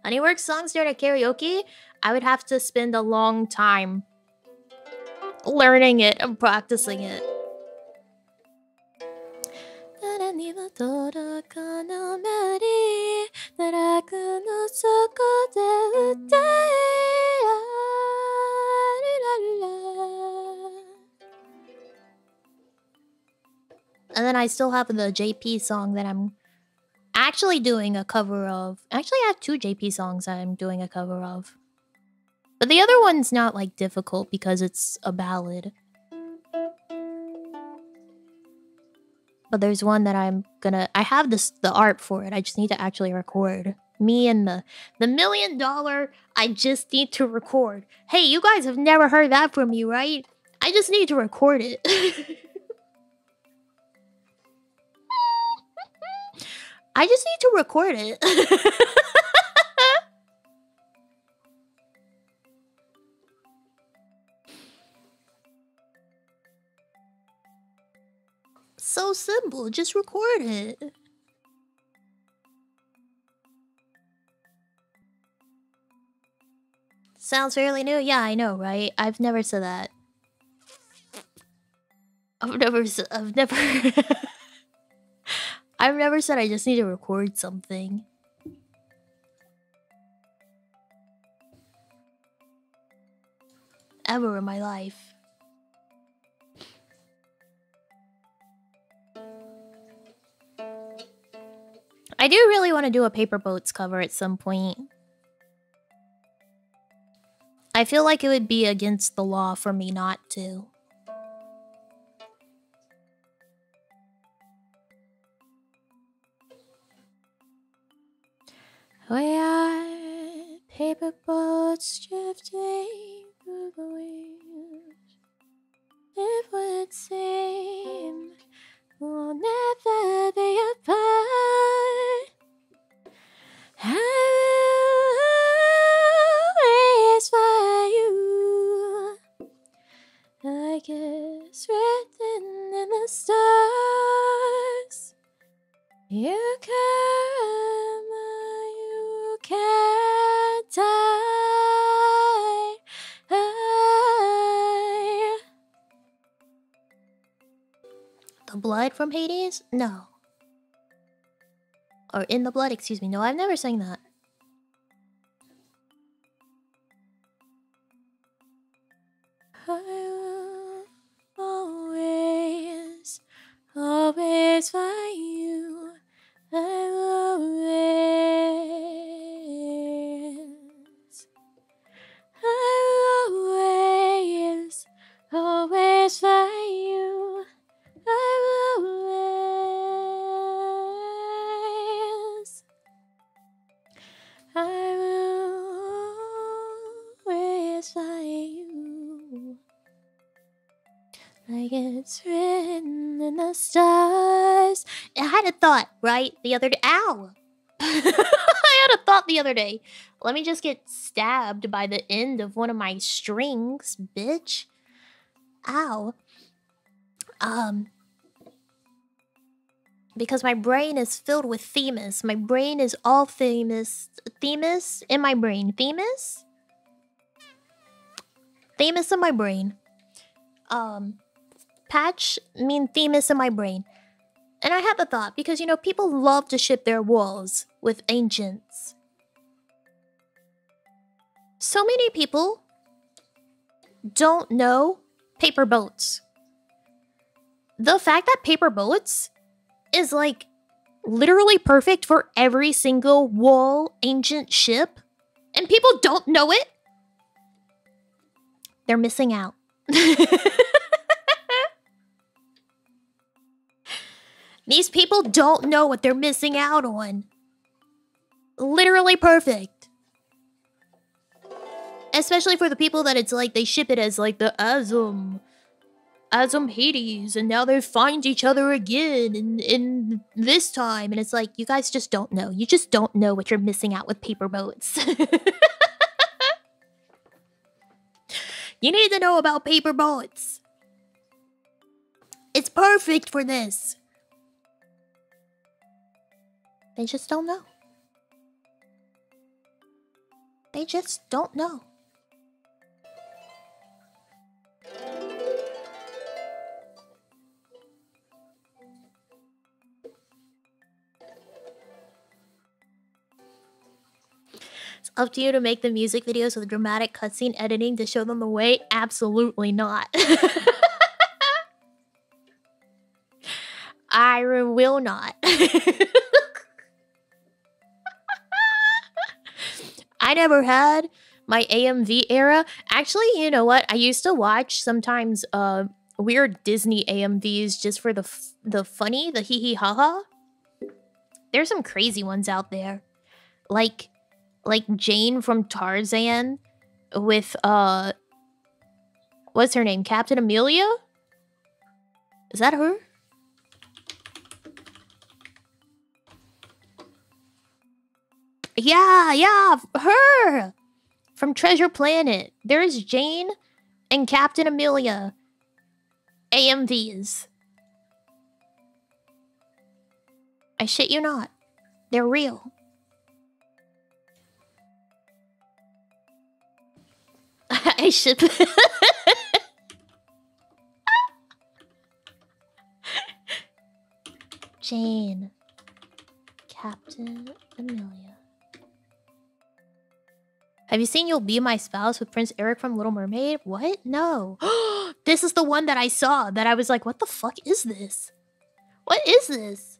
Speaker 1: and he works songs during karaoke, I would have to spend a long time learning it and practicing it. And then I still have the JP song that I'm actually doing a cover of. Actually, I have two JP songs I'm doing a cover of. But the other one's not like difficult because it's a ballad. But there's one that I'm gonna I have this the art for it. I just need to actually record. Me and the the million dollar I just need to record. Hey, you guys have never heard that from me, right? I just need to record it. *laughs* I just need to record it. *laughs* so simple. Just record it. Sounds fairly new. Yeah, I know, right? I've never said that. I've never I've never *laughs* I've never said I just need to record something. Ever in my life. I do really want to do a paper boats cover at some point. I feel like it would be against the law for me not to. We are paper boats drifting through the waves. It would seem we'll never be apart. I will find you, like it's written in the stars. You come, blood from Hades? No. Or in the blood, excuse me. No, I've never sang that. Other day. Ow! *laughs* I had a thought the other day. Let me just get stabbed by the end of one of my strings, bitch. Ow. Um. Because my brain is filled with Themis. My brain is all Themis. Themis in my brain. Themis? Themis in my brain. Um patch mean Themis in my brain. And I had the thought because you know people love to ship their walls with ancients. So many people don't know paper boats. The fact that paper boats is like literally perfect for every single wall ancient ship and people don't know it, they're missing out. *laughs* These people don't know what they're missing out on. Literally perfect. Especially for the people that it's like they ship it as like the Azum. Azum Hades, and now they find each other again and in this time. And it's like, you guys just don't know. You just don't know what you're missing out with paper boats. *laughs* you need to know about paper boats. It's perfect for this. They just don't know. They just don't know. It's up to you to make the music videos with dramatic cutscene editing to show them the way? Absolutely not. *laughs* I will not. *laughs* I never had my AMV era. Actually, you know what? I used to watch sometimes uh weird Disney AMVs just for the the funny, the hee hee ha ha. There's some crazy ones out there. Like like Jane from Tarzan with uh what's her name? Captain Amelia? Is that her? Yeah, yeah, her from Treasure Planet. There's Jane and Captain Amelia. AMVs. I shit you not. They're real. *laughs* I ship. *laughs* Jane. Captain Amelia. Have you seen You'll Be My Spouse with Prince Eric from Little Mermaid? What? No. *gasps* this is the one that I saw that I was like, what the fuck is this? What is this?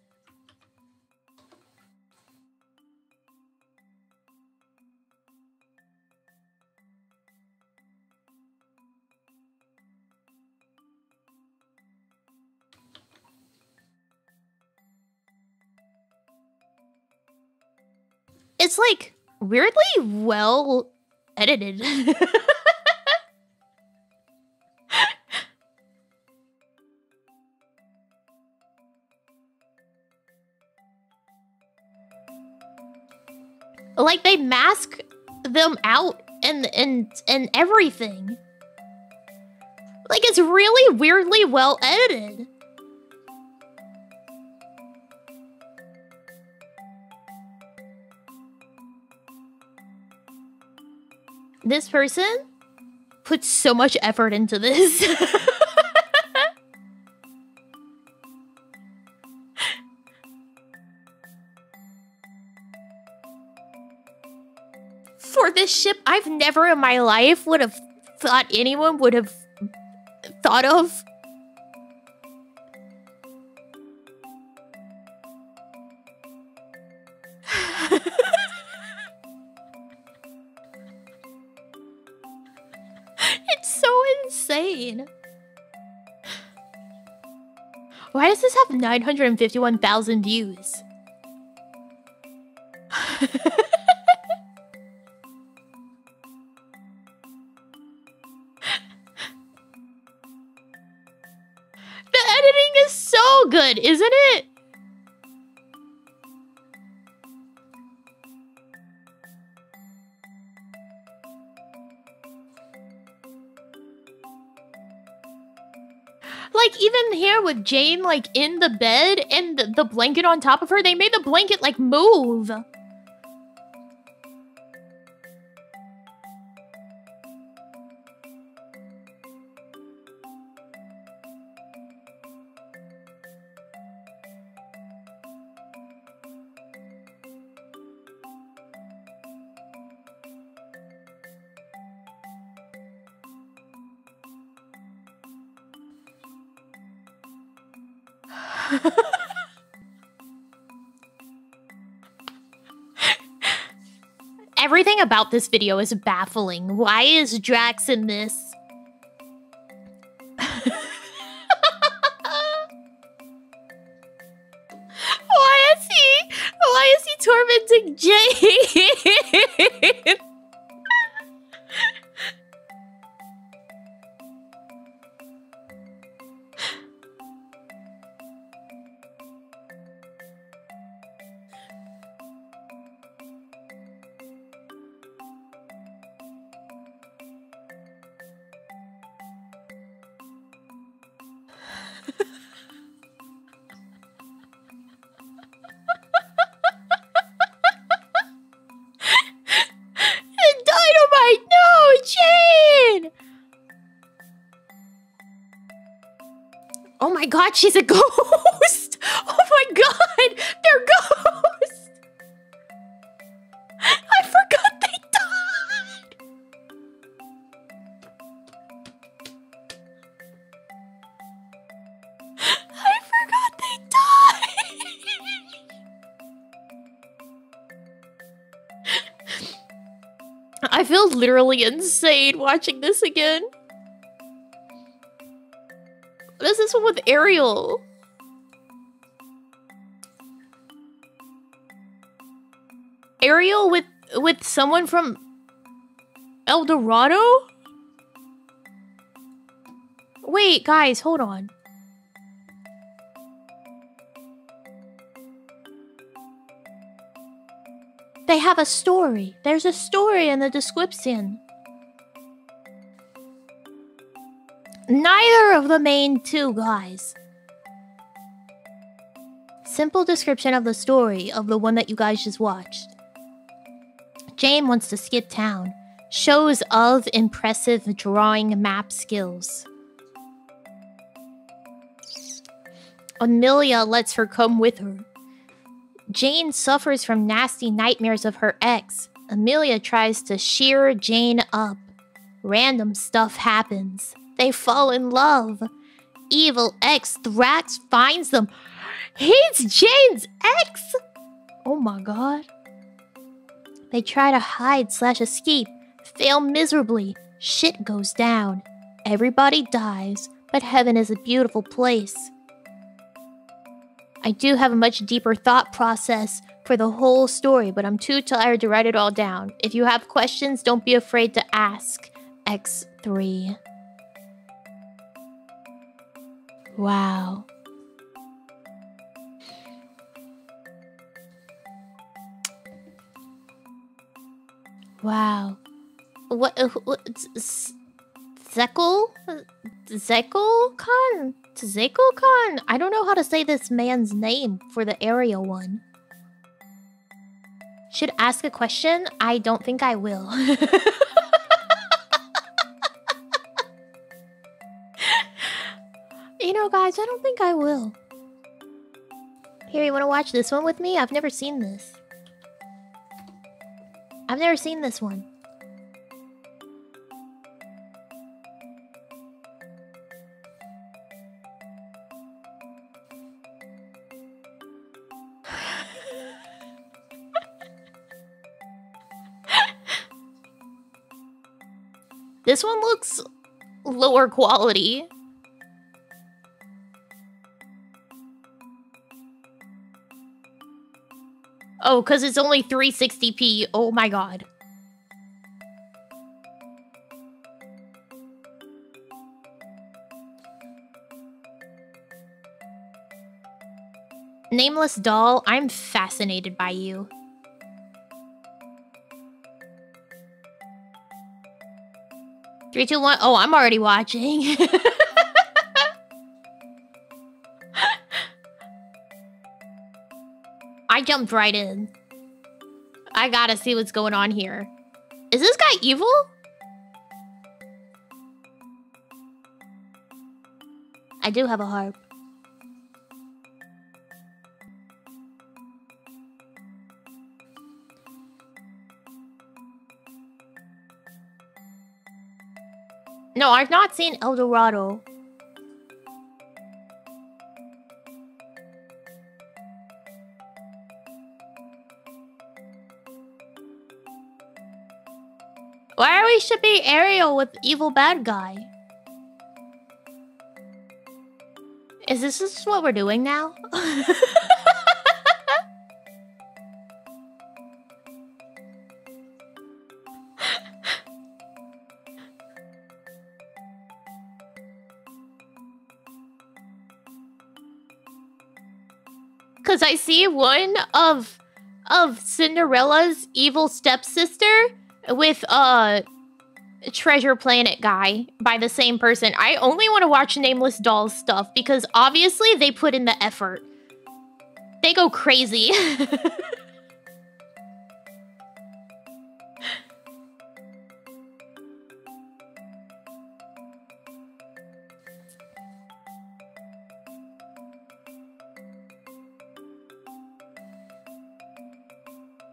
Speaker 1: It's like weirdly well edited. *laughs* like they mask them out and and and everything. Like it's really weirdly well edited. This person put so much effort into this. *laughs* For this ship, I've never in my life would have thought anyone would have thought of. Insane. Why does this have 951,000 views? *laughs* the editing is so good, isn't it? Here with Jane like in the bed and the blanket on top of her, they made the blanket like move. Everything about this video is baffling. Why is Drax in this? she's a *laughs* ghost! Oh my god! They're ghosts! I forgot they died! I forgot they died! *laughs* I feel literally insane watching this again. This one with Ariel? Ariel with with someone from El Dorado? Wait, guys, hold on. They have a story. There's a story in the description. Neither of the main two guys. Simple description of the story of the one that you guys just watched. Jane wants to skip town. Shows of impressive drawing map skills. Amelia lets her come with her. Jane suffers from nasty nightmares of her ex. Amelia tries to cheer Jane up. Random stuff happens. They fall in love. Evil ex Thrax finds them. He's Jane's ex! Oh my god. They try to hide slash escape, fail miserably. Shit goes down. Everybody dies, but heaven is a beautiful place. I do have a much deeper thought process for the whole story, but I'm too tired to write it all down. If you have questions, don't be afraid to ask. X3. Wow. Wow. What? What Zekel? Zekel Khan? Zekel Khan? I don't know how to say this man's name for the area one. Should ask a question? I don't think I will. *laughs* know, guys, I don't think I will. Here, you want to watch this one with me? I've never seen this. I've never seen this one. *laughs* this one looks lower quality. Oh, because it's only 360p. Oh my god. Nameless doll, I'm fascinated by you. Three, two, one. Oh, I'm already watching. *laughs* jumped right in. I gotta see what's going on here. Is this guy evil? I do have a harp. No, I've not seen El Dorado. Why be Ariel with evil bad guy? Is this just what we're doing now? *laughs* Cause I see one of of Cinderella's evil stepsister with uh Treasure Planet guy by the same person. I only want to watch Nameless Dolls stuff because obviously they put in the effort. They go crazy. *laughs*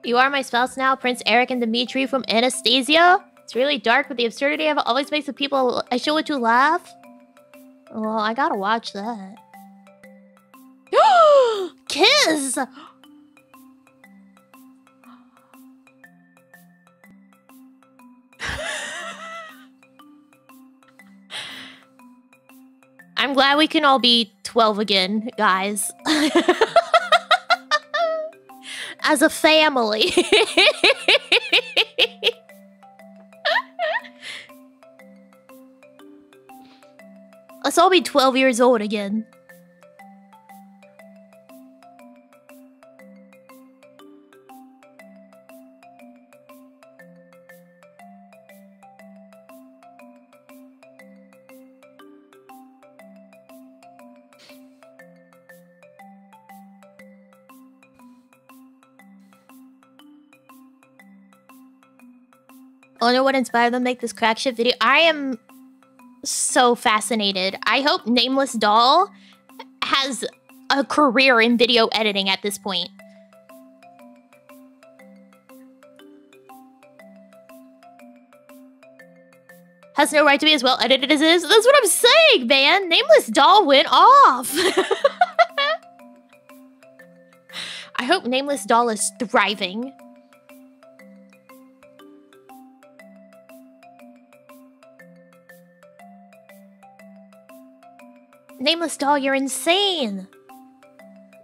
Speaker 1: You are my spouse now, Prince Eric and Dimitri from Anastasia. Really dark, but the absurdity of it always makes the people I show it to laugh. Well, I gotta watch that. *gasps* Kiss! *laughs* I'm glad we can all be 12 again, guys. *laughs* As a family. *laughs* Let's all be 12 years old again. I wonder what inspired them to make this crack shit video. I am so fascinated. I hope Nameless Doll has a career in video editing at this point. Has no right to be as well edited as it is. That's what I'm saying, man. Nameless Doll went off. *laughs* I hope Nameless Doll is thriving. Nameless Doll, you're insane!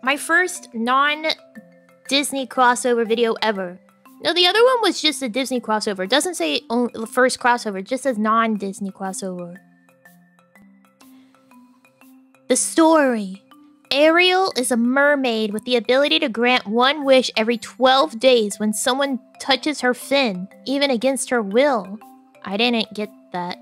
Speaker 1: My first non-Disney crossover video ever. No, the other one was just a Disney crossover. It doesn't say the first crossover, just says non-Disney crossover. The story. Ariel is a mermaid with the ability to grant one wish every 12 days when someone touches her fin, even against her will. I didn't get that.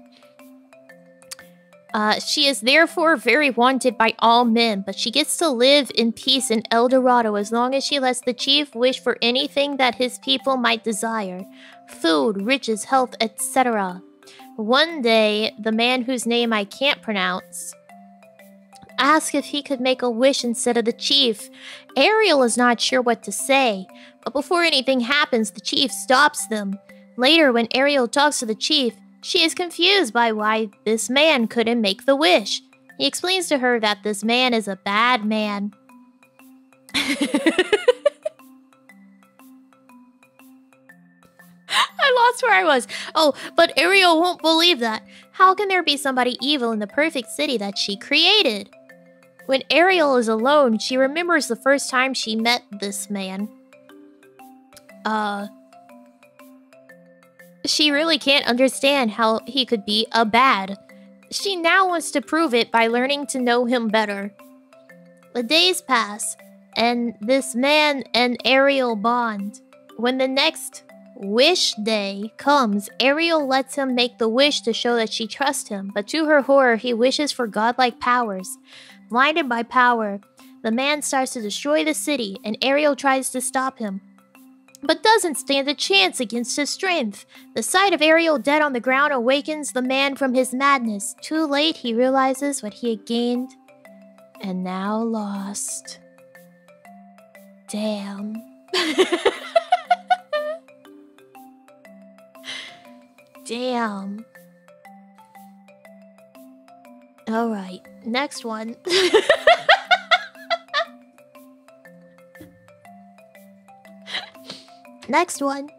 Speaker 1: Uh, she is therefore very wanted by all men, but she gets to live in peace in El Dorado as long as she lets the chief wish for anything that his people might desire food, riches, health, etc. One day, the man whose name I can't pronounce asked if he could make a wish instead of the chief. Ariel is not sure what to say, but before anything happens, the chief stops them. Later, when Ariel talks to the chief, she is confused by why this man couldn't make the wish. He explains to her that this man is a bad man. *laughs* I lost where I was. Oh, but Ariel won't believe that. How can there be somebody evil in the perfect city that she created? When Ariel is alone, she remembers the first time she met this man. Uh, she really can't understand how he could be a bad. She now wants to prove it by learning to know him better. The days pass, and this man and Ariel bond. When the next wish day comes, Ariel lets him make the wish to show that she trusts him, but to her horror, he wishes for godlike powers. Blinded by power, the man starts to destroy the city, and Ariel tries to stop him but doesn't stand a chance against his strength. The sight of Ariel dead on the ground awakens the man from his madness. Too late, he realizes what he had gained and now lost. Damn. *laughs* Damn. Alright, next one. *laughs* Next one.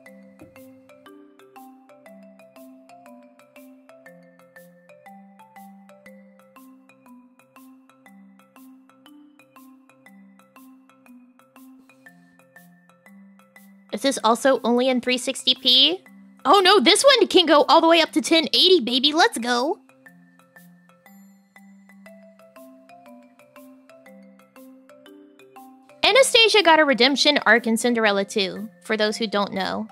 Speaker 1: Is this also only in 360p? Oh no, this one can go all the way up to 1080, baby. Let's go. Anastasia got a redemption arc in Cinderella too, for those who don't know.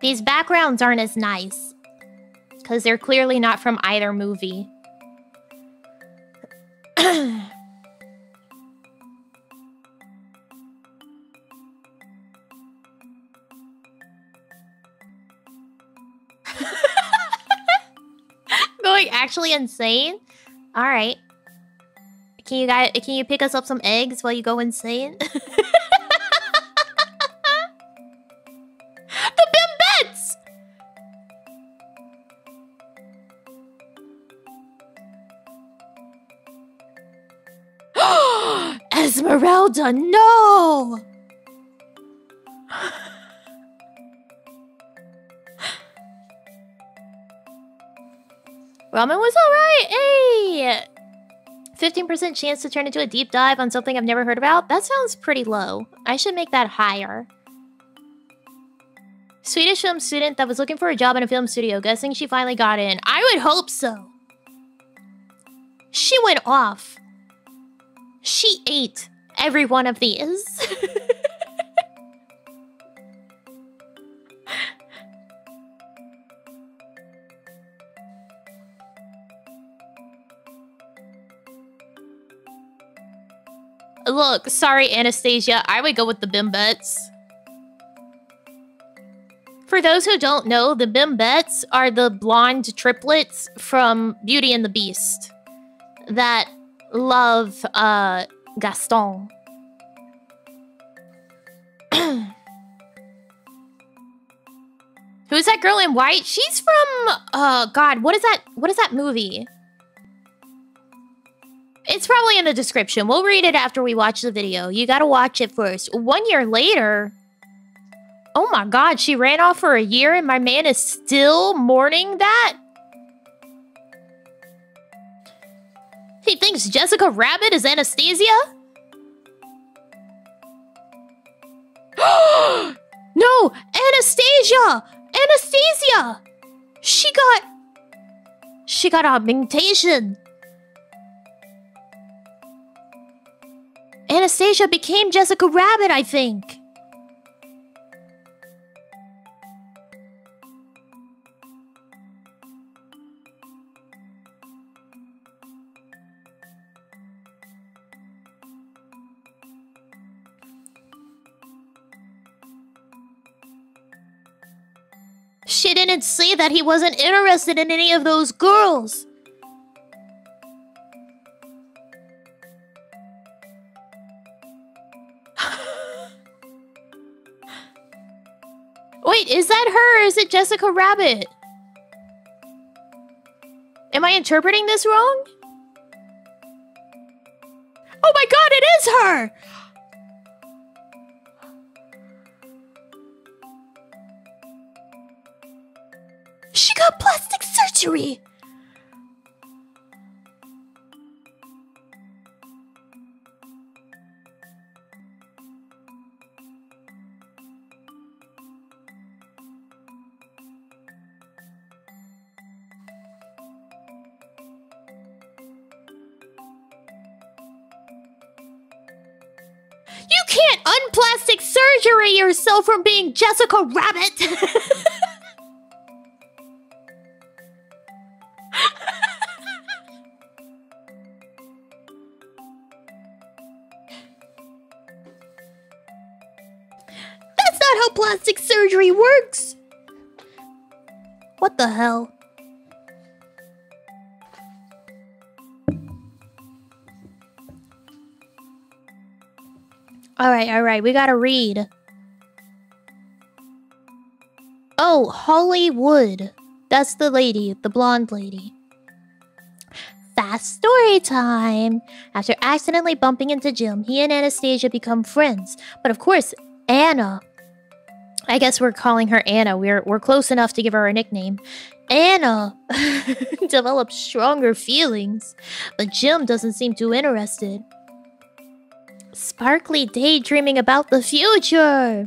Speaker 1: These backgrounds aren't as nice. Because they're clearly not from either movie. insane? Alright. Can you guys can you pick us up some eggs while you go insane? *laughs* the bimbettes! *gasps* Esmeralda, no! Ramen was alright. Hey! 15% chance to turn into a deep dive on something I've never heard about? That sounds pretty low. I should make that higher. Swedish film student that was looking for a job in a film studio, guessing she finally got in. I would hope so. She went off. She ate every one of these. *laughs* Look, sorry, Anastasia. I would go with the Bimbettes. For those who don't know, the Bimbettes are the blonde triplets from Beauty and the Beast that love uh, Gaston. *clears throat* Who's that girl in white? She's from uh god, what is that what is that movie? It's probably in the description. We'll read it after we watch the video. You gotta watch it first. One year later... Oh my god, she ran off for a year and my man is still mourning that? He thinks Jessica Rabbit is Anastasia? *gasps* no! Anastasia! Anastasia! She got... She got augmentation. Anastasia became Jessica Rabbit, I think. She didn't say that he wasn't interested in any of those girls. Wait, is that her or is it Jessica Rabbit? Am I interpreting this wrong? Oh my god, it is her! She got plastic surgery! Surgery yourself from being Jessica Rabbit! That's not how plastic surgery works! What the hell? Alright, alright, we gotta read. Oh, Hollywood. That's the lady, the blonde lady. Fast story time! After accidentally bumping into Jim, he and Anastasia become friends. But of course, Anna. I guess we're calling her Anna. We're, we're close enough to give her a nickname. Anna *laughs* develops stronger feelings, but Jim doesn't seem too interested sparkly daydreaming about the future.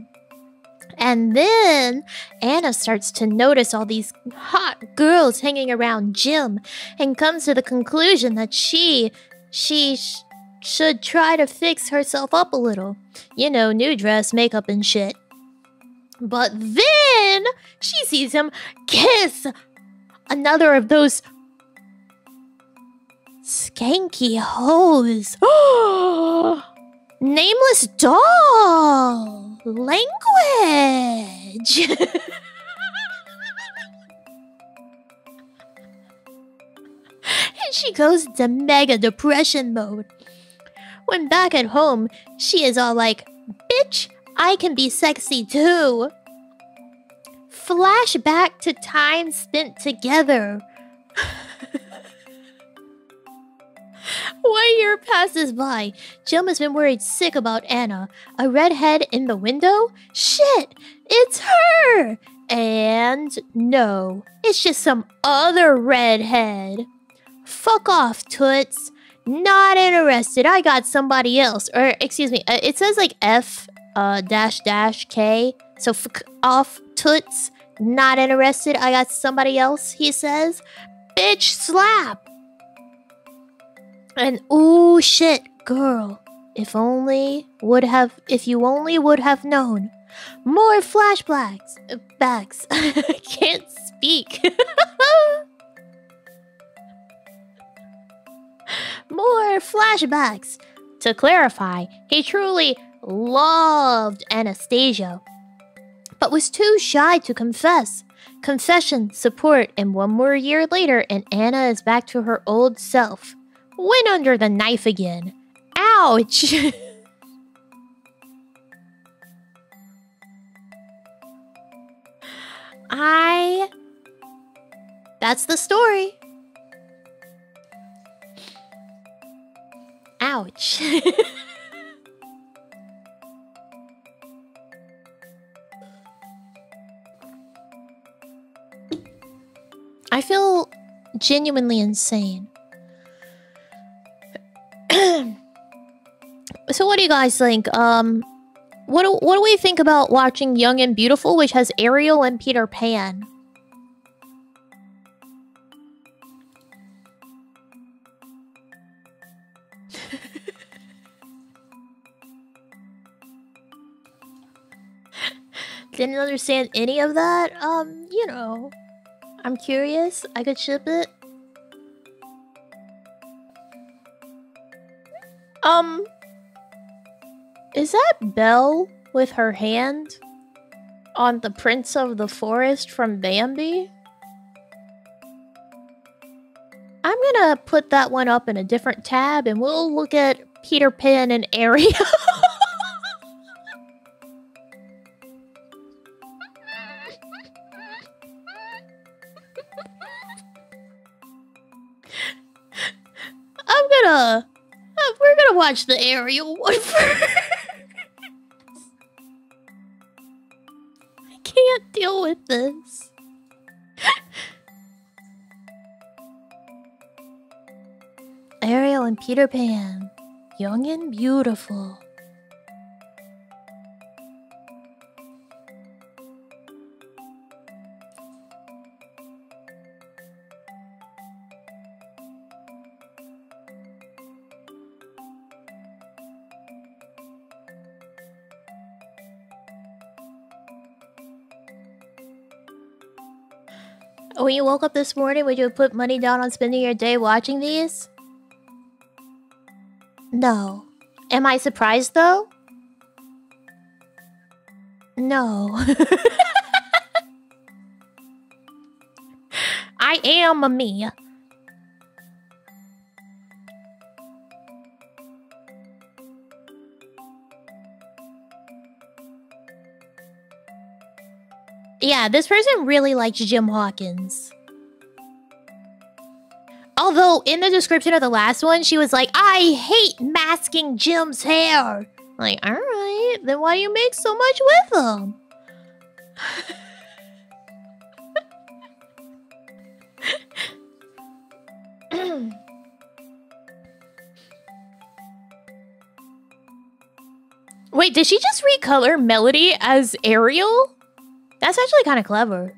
Speaker 1: And then Anna starts to notice all these hot girls hanging around Jim and comes to the conclusion that she she sh should try to fix herself up a little. You know, new dress, makeup and shit. But then she sees him kiss another of those skanky hoes. *gasps* Nameless doll! Language! *laughs* and she goes into mega depression mode. When back at home, she is all like, Bitch, I can be sexy too. Flashback to time spent together. *laughs* *laughs* One year passes by. Jim has been worried sick about Anna. A redhead in the window? Shit! It's her! And no, it's just some other redhead. Fuck off, Toots. Not interested. I got somebody else. Or, excuse me, uh, it says like F uh, dash dash K. So fuck off, Toots. Not interested. I got somebody else, he says. Bitch slap. And oh shit, girl. If only would have if you only would have known. More flashbacks. Backs. *laughs* I can't speak. *laughs* More flashbacks. To clarify, he truly loved Anastasia, but was too shy to confess. Confession, support, and one more year later, and Anna is back to her old self. Went under the knife again. Ouch! I. That's the story. Ouch. *laughs* I feel genuinely insane. *clears throat* so what do you guys think? Um what do, what do we think about watching Young and Beautiful which has Ariel and Peter Pan? *laughs* Didn't understand any of that. Um, you know, I'm curious. I could ship it. Um, is that Belle with her hand on the Prince of the Forest from Bambi? I'm gonna put that one up in a different tab and we'll look at Peter Pan and Ariel. *laughs* I'm gonna... Watch the Ariel one first. I can't deal with this. Ariel and Peter Pan. Young and beautiful. When you woke up this morning, would you put money down on spending your day watching these? No. Am I surprised though? No. *laughs* I am a me. This person really likes Jim Hawkins. Although, in the description of the last one, she was like, I hate masking Jim's hair. Like, alright, then why do you make so much with him? Wait, did she just recolor Melody as Ariel? That's actually kind of clever.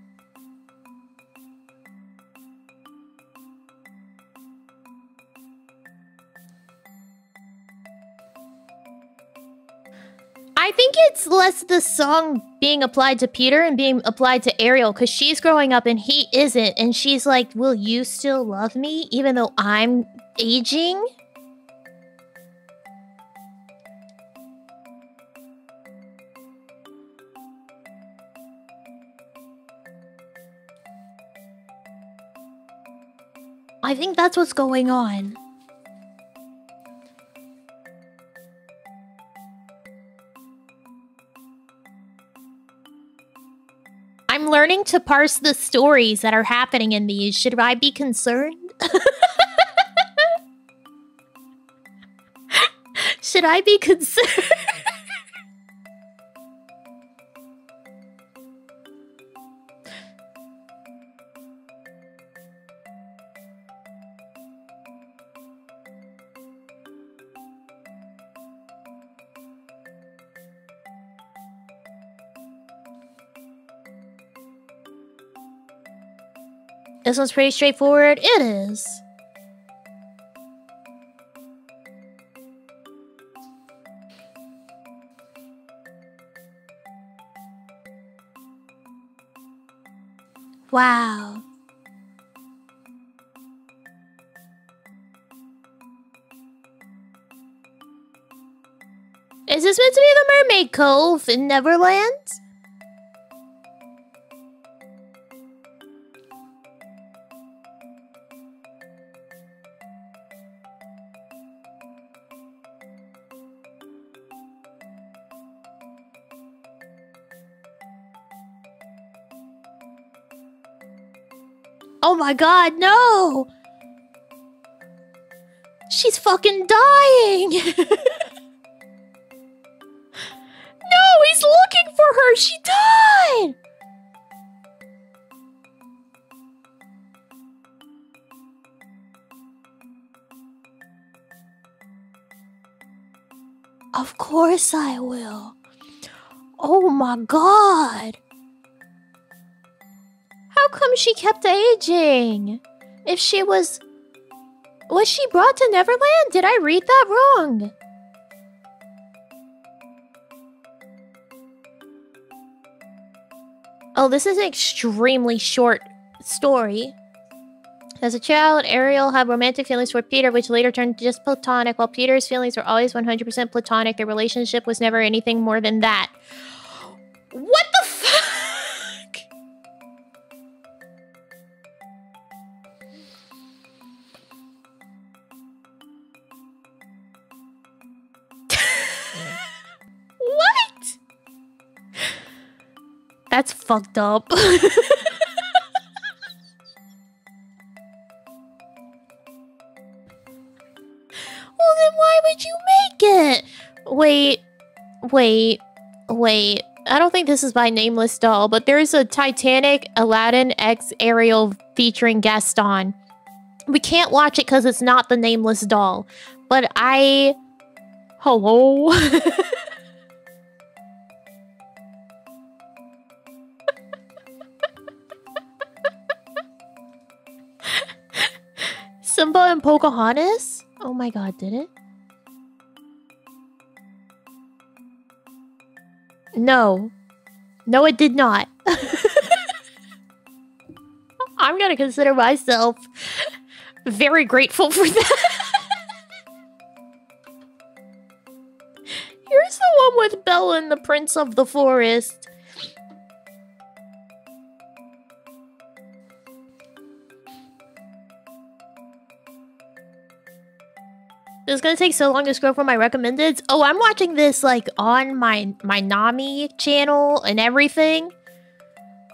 Speaker 1: I think it's less the song being applied to Peter and being applied to Ariel because she's growing up and he isn't. And she's like, Will you still love me even though I'm aging? I think that's what's going on. I'm learning to parse the stories that are happening in these. Should I be concerned? *laughs* Should I be concerned? One's pretty straightforward. It is. Wow. Is this meant to be the Mermaid Cove in Neverland? My god, no! She's fucking dying! *laughs* no, he's looking for her! She died! Of course I will. Oh my god. She kept aging? If she was... Was she brought to Neverland? Did I read that wrong? Oh, this is an extremely short story. As a child, Ariel had romantic feelings for Peter, which later turned just platonic. While Peter's feelings were always 100% platonic, their relationship was never anything more than that. What That's fucked up. *laughs* Well, then why would you make it? Wait, wait, wait. I don't think this is by Nameless Doll, but there's a Titanic Aladdin X Ariel featuring Gaston. We can't watch it because it's not the Nameless Doll. But I... Hello? *laughs* Simba and Pocahontas? Oh my god, did it? No. No, it did not. *laughs* I'm gonna consider myself very grateful for that. *laughs* Here's the one with Belle and the Prince of the Forest. It's gonna take so long to scroll for my recommendeds. Oh, I'm watching this like on my my Nami channel and everything.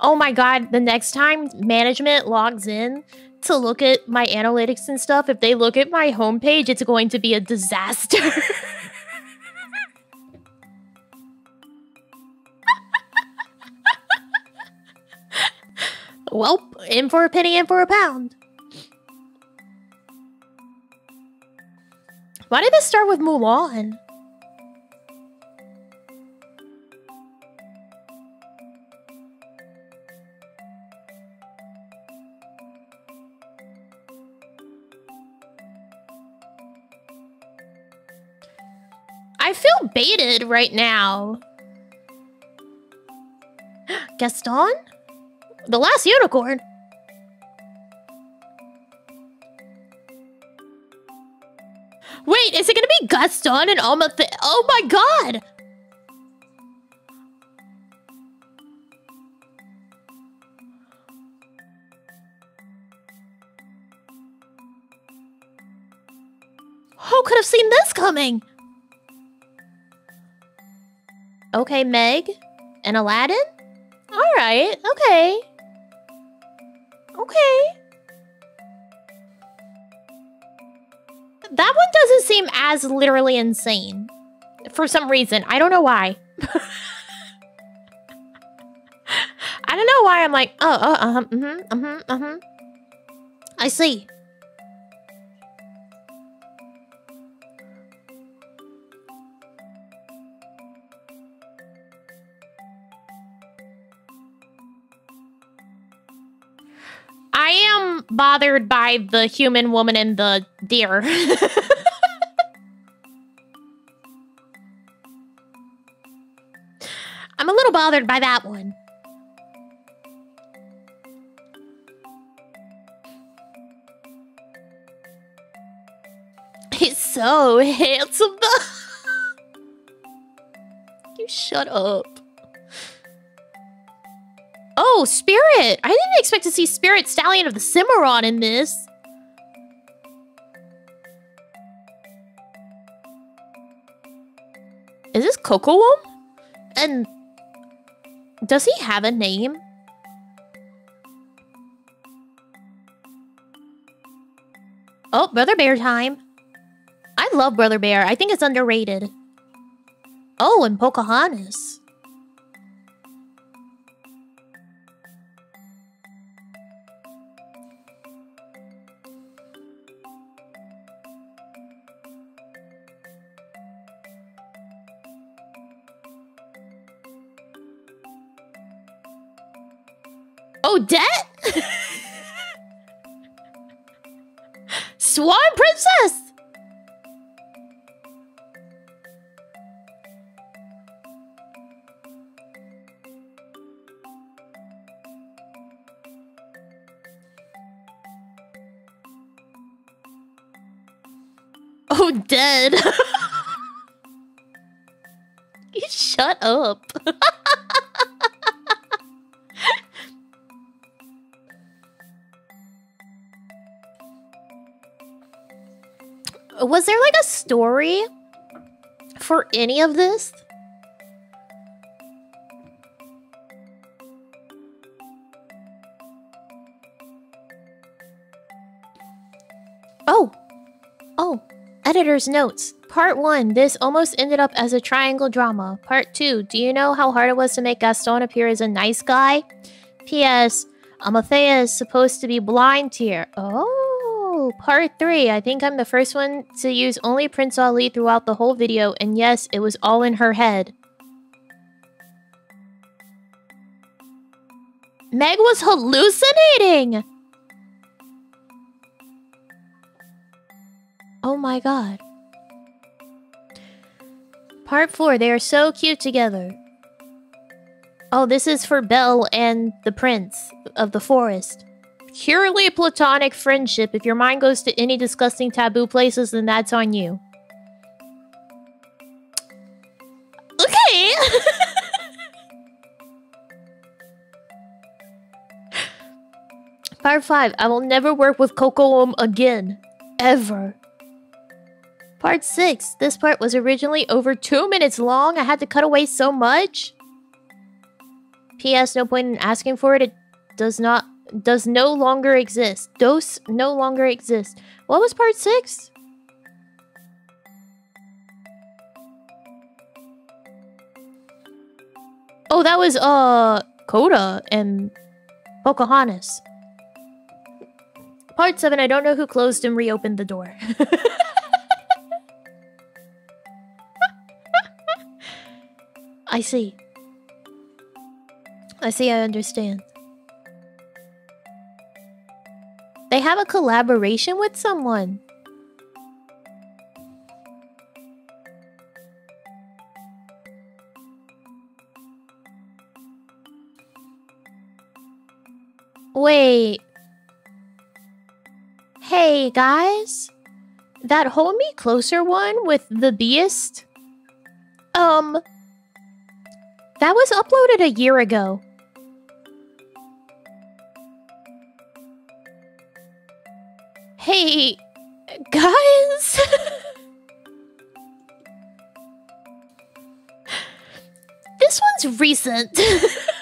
Speaker 1: Oh my god, the next time management logs in to look at my analytics and stuff, if they look at my homepage, it's going to be a disaster. *laughs* Welp, in for a penny, in for a pound. Why did this start with Mulan? I feel baited right now. *gasps* Gaston? The last unicorn? Wait, is it gonna be Gaston and Alma? oh my god! Who could have seen this coming? Okay, Meg and Aladdin? Alright, okay. Okay. That one doesn't seem as literally insane. For some reason. I don't know why. *laughs* I don't know why I'm like, oh, oh, uh-huh, mm-hmm, mm-hmm, uh-huh. I see. Bothered by the human woman and the deer. *laughs* I'm a little bothered by that one. He's so handsome. *laughs* you shut up. Oh, Spirit! I didn't expect to see Spirit Stallion of the Cimarron in this. Is this Cocoa? And does he have a name? Oh, Brother Bear time. I love Brother Bear. I think it's underrated. Oh, and Pocahontas. Odette? Swan Princess! Oh, dead. *laughs* you shut up. *laughs* was there like a story for any of this? Oh. Oh. Editor's notes. Part 1. This almost ended up as a triangle drama. Part 2. Do you know how hard it was to make Gaston appear as a nice guy? P.S. Amalthea is supposed to be blind here. Oh part three. I think I'm the first one to use only Prince Ali throughout the whole video, and yes, it was all in her head. Meg was hallucinating! Oh my god. Part 4, they are so cute together. Oh, this is for Belle and the prince of the forest purely platonic friendship. If your mind goes to any disgusting taboo places, then that's on you. Okay. *laughs* Part 5. I will never work with Kocoum again. Ever. Part 6. This part was originally over 2 minutes long. I had to cut away so much. P.S. No point in asking for it. It does not does no longer exist. Dose no longer exist. What was part six? Oh, that was uh Coda and Pocahontas. Part 7, I don't know who closed and reopened the door. *laughs* I see. I see, I understand. They have a collaboration with someone. Wait. Hey, guys. That Hold Me Closer one with the Beast? Um... That was uploaded a year ago. Hey, guys? *laughs* this one's recent. *laughs*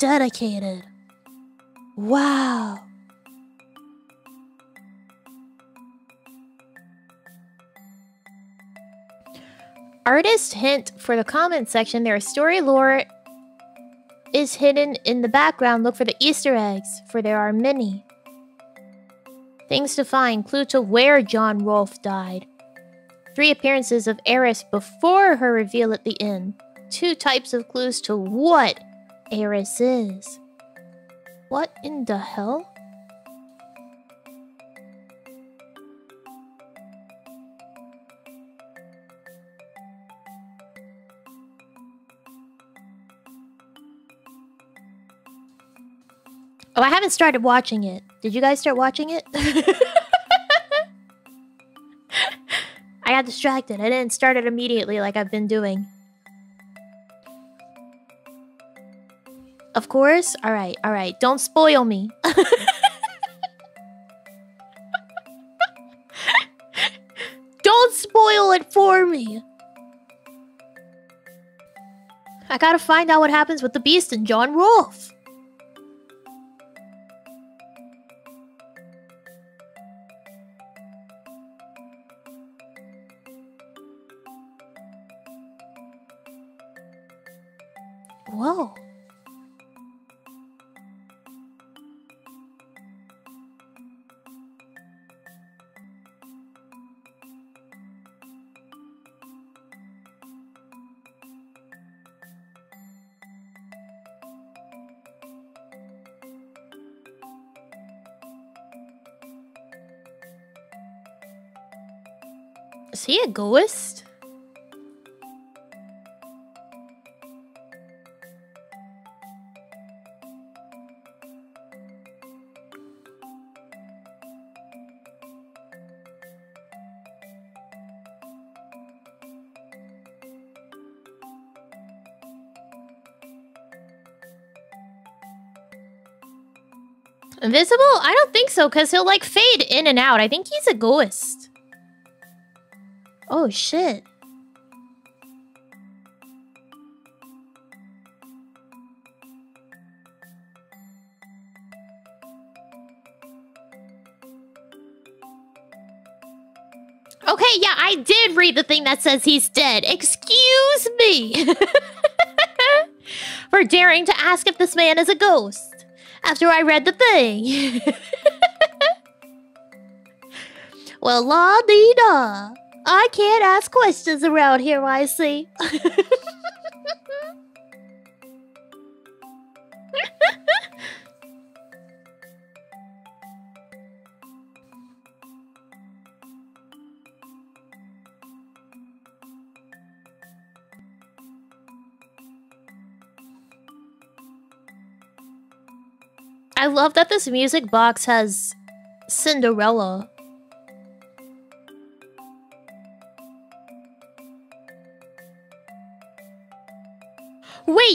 Speaker 1: dedicated. Wow. Artist hint for the comment section. Their story lore is hidden in the background. Look for the Easter eggs, for there are many. Things to find. Clue to where John Rolfe died. Three appearances of Eris before her reveal at the inn. Two types of clues to what Eris is. What in the hell? Oh, I haven't started watching it. Did you guys start watching it? *laughs* I got distracted. I didn't start it immediately like I've been doing. Of course? Alright, alright. Don't spoil me. *laughs* Don't spoil it for me. I gotta find out what happens with the beast and John Rolfe. Ghost? Invisible? I don't think so, because he'll like fade in and out. I think he's a ghost. Oh shit. Okay, yeah, I did read the thing that says he's dead. Excuse me. *laughs* For daring to ask if this man is a ghost after I read the thing. *laughs* well, la dee da. I can't ask questions around here, I see. *laughs* I love that this music box has Cinderella.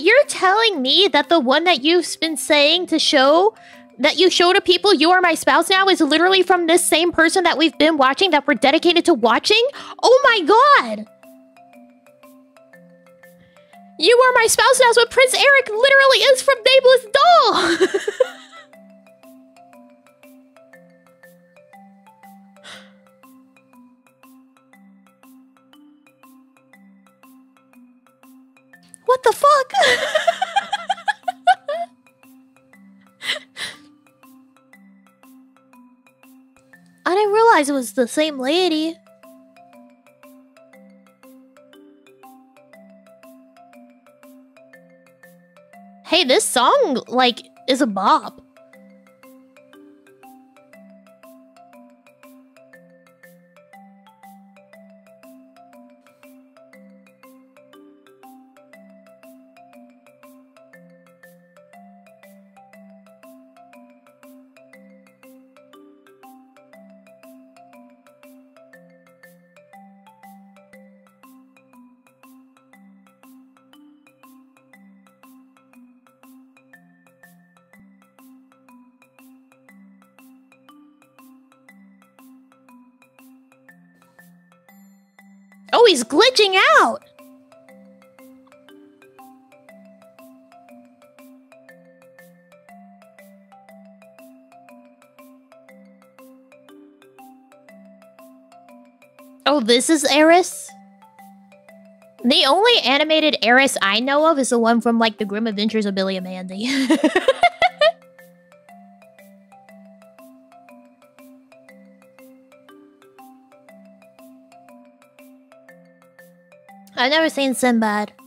Speaker 1: You're telling me that the one that you've been saying to show that you show to people you are my spouse now is literally from this same person that we've been watching that we're dedicated to watching? Oh my god! You are my spouse now, so Prince Eric literally is from Nameless Doll! *laughs* what the fuck? I didn't realize it was the same lady. Hey, this song, like, is a bop. glitching out! Oh, this is Eris? The only animated Eris I know of is the one from like the Grim Adventures of Billy and Mandy. *laughs* never seen Sinbad.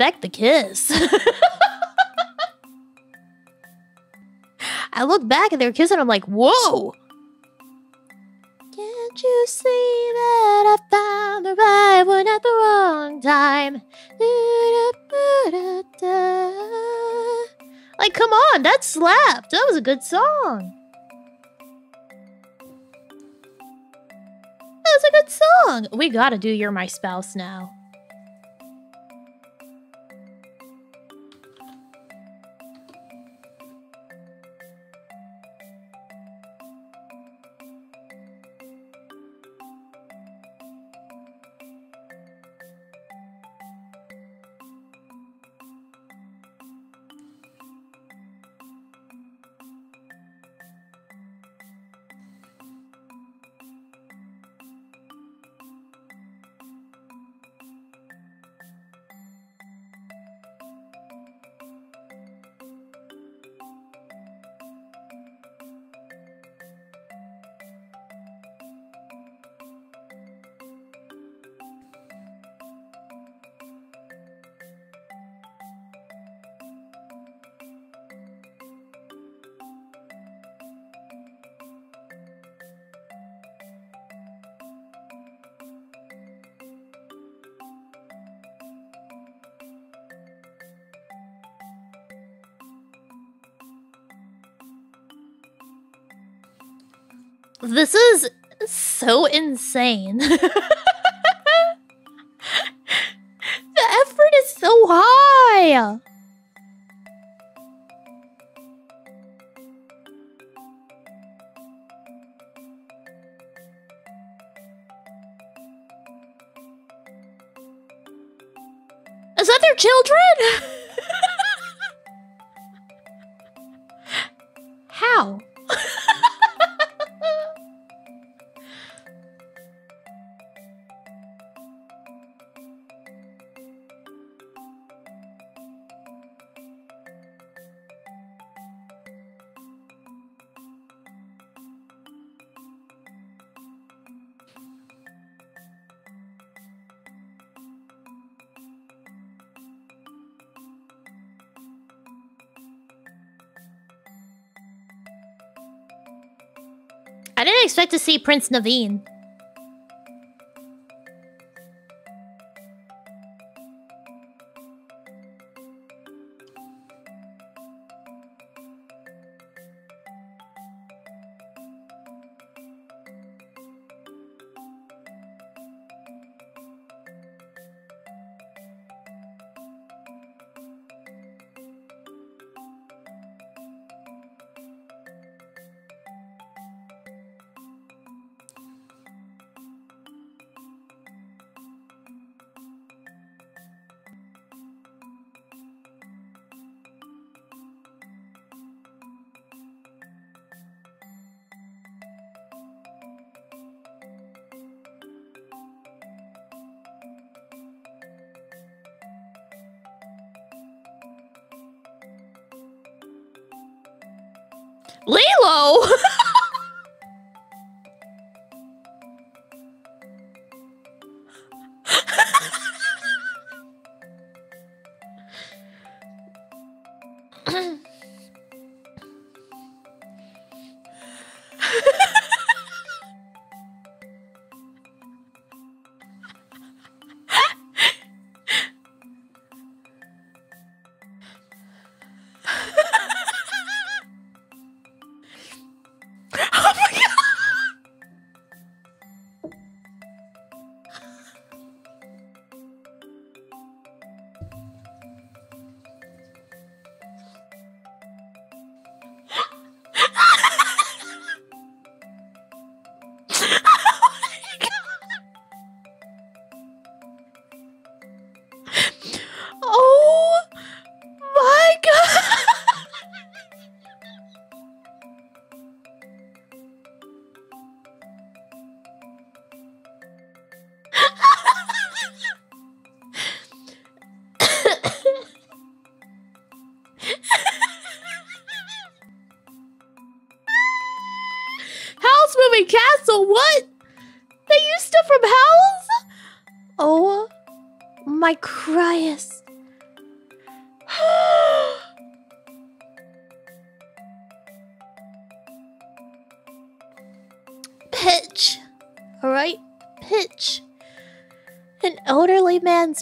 Speaker 1: Expect the kiss. *laughs* I look back and they're kissing. I'm like, whoa. Can't you see that I found the right one at the wrong time? Like, come on, that slapped. That was a good song. That was a good song. We gotta do You're My Spouse now. This is so insane. *laughs* the effort is so high. Is that their children? *laughs* to see Prince Naveen.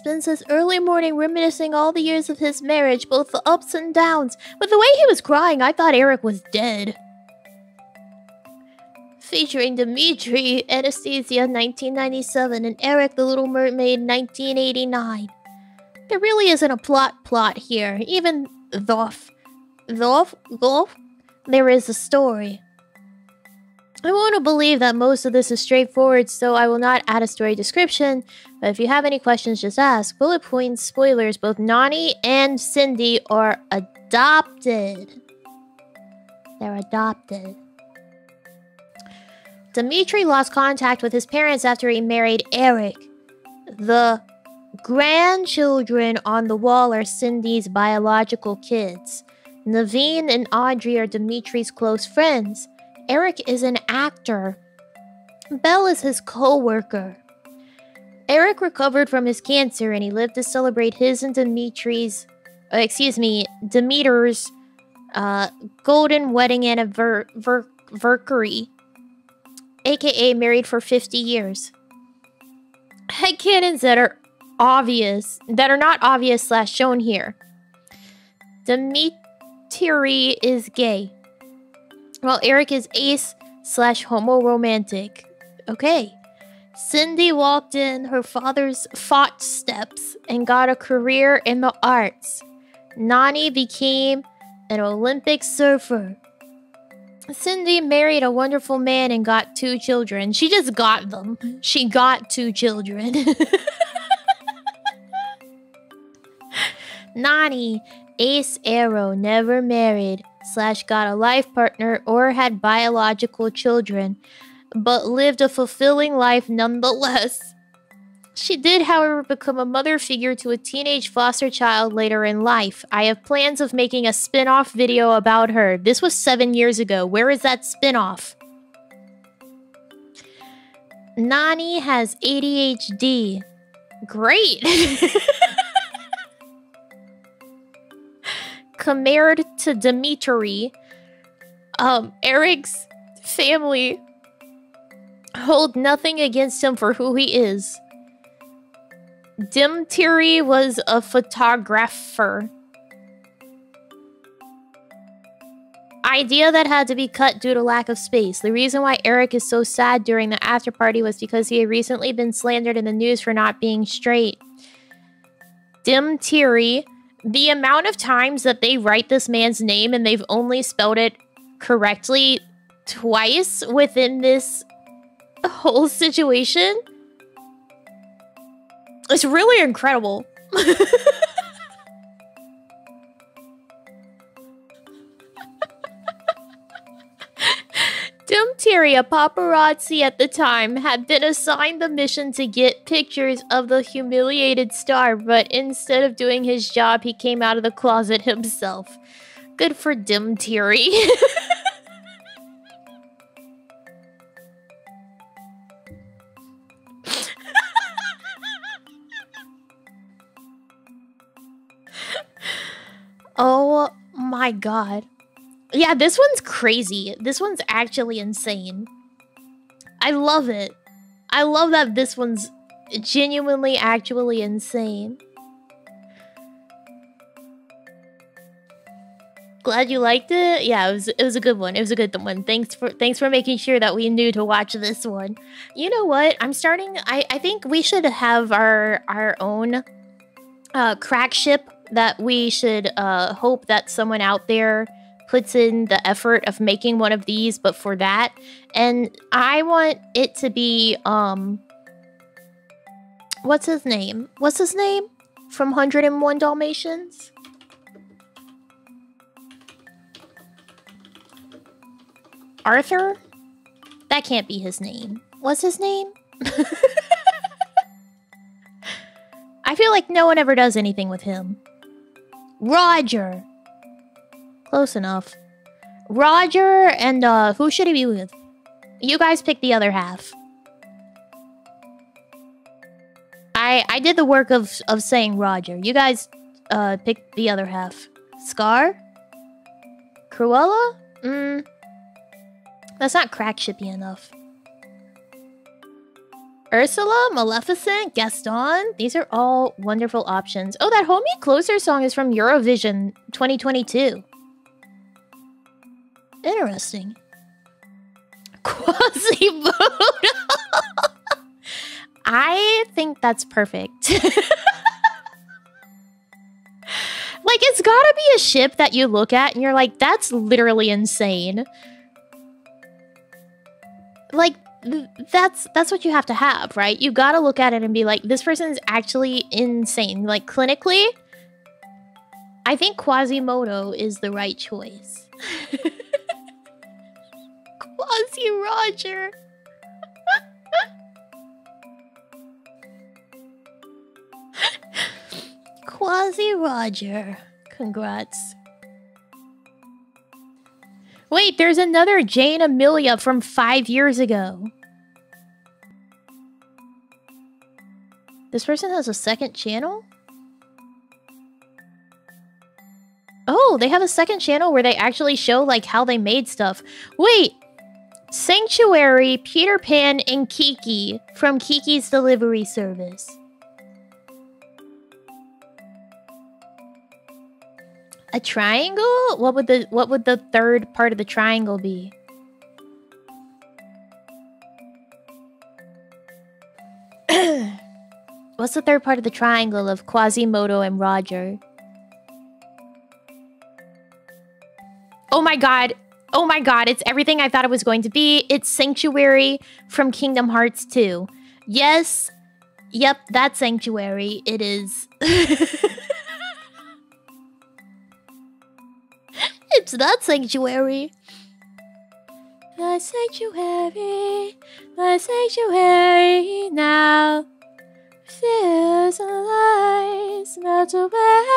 Speaker 1: Spends his early morning reminiscing all the years of his marriage, both the ups and downs. With the way he was crying, I thought Eric was dead. Featuring Dimitri, Anastasia 1997, and Eric the Little Mermaid 1989. There really isn't a plot plot here, even though, though, though, there is a story. I want to believe that most of this is straightforward, so I will not add a story description, but if you have any questions, just ask. Bullet points, spoilers, both Nani and Cindy are adopted. They're adopted. Dimitri lost contact with his parents after he married Eric. The grandchildren on the wall are Cindy's biological kids. Naveen and Audrey are Dimitri's close friends. Eric is an actor. Belle is his co-worker. Eric recovered from his cancer and he lived to celebrate his and Dimitri's, uh, excuse me, Demeter's uh, golden wedding anniversary, aka married for 50 years. Headcanons that are obvious, that are not obvious slash shown here. Dimitri is gay. Well, Eric is ace slash homo romantic. Okay. Cindy walked in her father's footsteps and got a career in the arts. Nani became an Olympic surfer. Cindy married a wonderful man and got two children. She just got them. She got two children. *laughs* Nani, ace arrow, never married slash got a life partner or had biological children, but lived a fulfilling life nonetheless. *laughs* She did, however, become a mother figure to a teenage foster child later in life. I have plans of making a spin off video about her. This was seven years ago. Where is that spin off? Nani has ADHD. Great. *laughs* compared to Dimitri, um, Eric's family hold nothing against him for who he is. Dimitri was a photographer. Idea that had to be cut due to lack of space. The reason why Eric is so sad during the after party was because he had recently been slandered in the news for not being straight. Dimitri the amount of times that they write this man's name and they've only spelled it correctly twice within this whole situation it's really incredible. *laughs* Dimitri, a paparazzi at the time, had been assigned the mission to get pictures of the humiliated star, but instead of doing his job, he came out of the closet himself. Good for Dimitri. *laughs* oh my god. Yeah, this one's crazy. This one's actually insane. I love it. I love that this one's genuinely actually insane. Glad you liked it. Yeah, it was it was a good one. It was a good one. Thanks for thanks for making sure that we knew to watch this one. You know what? I'm starting I I think we should have our our own uh crack ship that we should uh hope that someone out there puts in the effort of making one of these but for that and I want it to be um what's his name? What's his name? From 101 Dalmatians? Arthur? That can't be his name. What's his name? *laughs* I feel like no one ever does anything with him. Roger. Close enough. Roger and uh who should he be with? You guys pick the other half. I I did the work of of saying Roger. You guys uh pick the other half. Scar? Cruella? Mm. That's not crack shippy enough. Ursula, Maleficent, Gaston. These are all wonderful options. Oh, that Hold Me Closer song is from Eurovision 2022. Interesting. *laughs* Quasimodo. I think that's perfect. *laughs* like, it's gotta be a ship that you look at and you're like, that's literally insane. Like, that's that's what you have to have, right? You gotta look at it and be like, this person's actually insane. Like, clinically, I think Quasimodo is the right choice. *laughs* Quasi Roger. Quasi Roger. Congrats. Wait, there's another Jane Amelia from five years ago. This person has a second channel? Oh, they have a second channel where they actually show like how they made stuff. Wait, Sanctuary, Peter Pan, and Kiki from Kiki's Delivery Service. A triangle? What would the what would the third part of the triangle be? *clears throat* What's the third part of the triangle of Quasimodo and Roger? Oh my god. Oh my god, it's everything I thought it was going to be. It's Sanctuary from Kingdom Hearts 2. Yes. Yep, that Sanctuary. It is. *laughs* it's that Sanctuary. My sanctuary, my sanctuary now fears and lies melt away.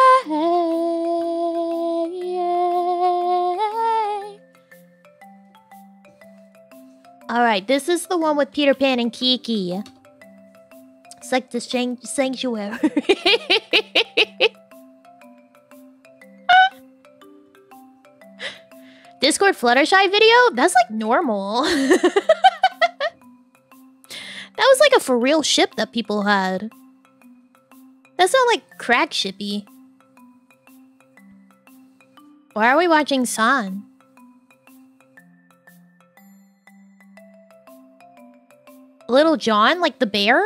Speaker 1: All right, this is the one with Peter Pan and Kiki. It's like the sanctuary. *laughs* Discord Fluttershy video? That's like normal. *laughs* that was like a for real ship that people had. That's not like crack shippy. Why are we watching San? Little John, like the bear?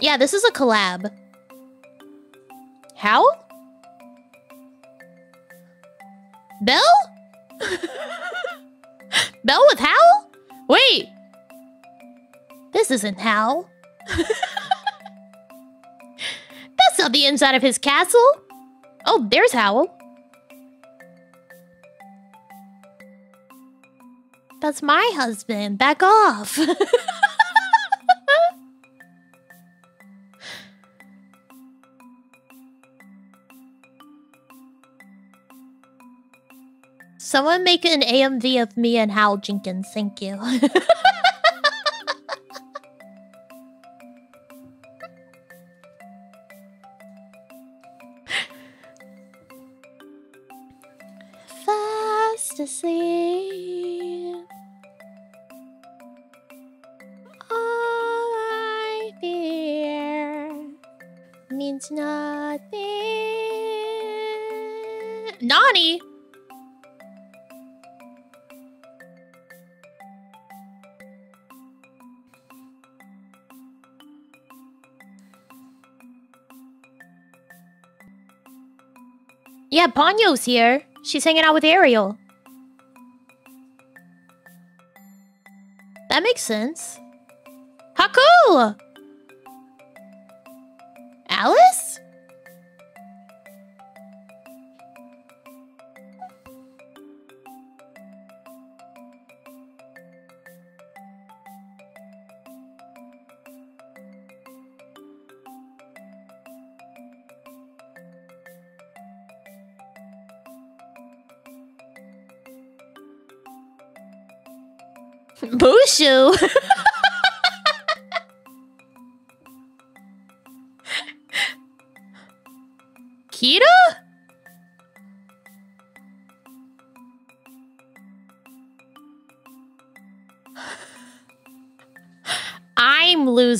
Speaker 1: Yeah, this is a collab. How? Belle? *laughs* Belle with Howl? Wait. This isn't Howl. *laughs* That's not the inside of his castle. Oh, there's Howl. That's my husband. Back off. *laughs* Someone make an AMV of me and Howl Jenkins. Thank you. *laughs* Yeah, Ponyo's here. She's hanging out with Ariel. That makes sense. How cool!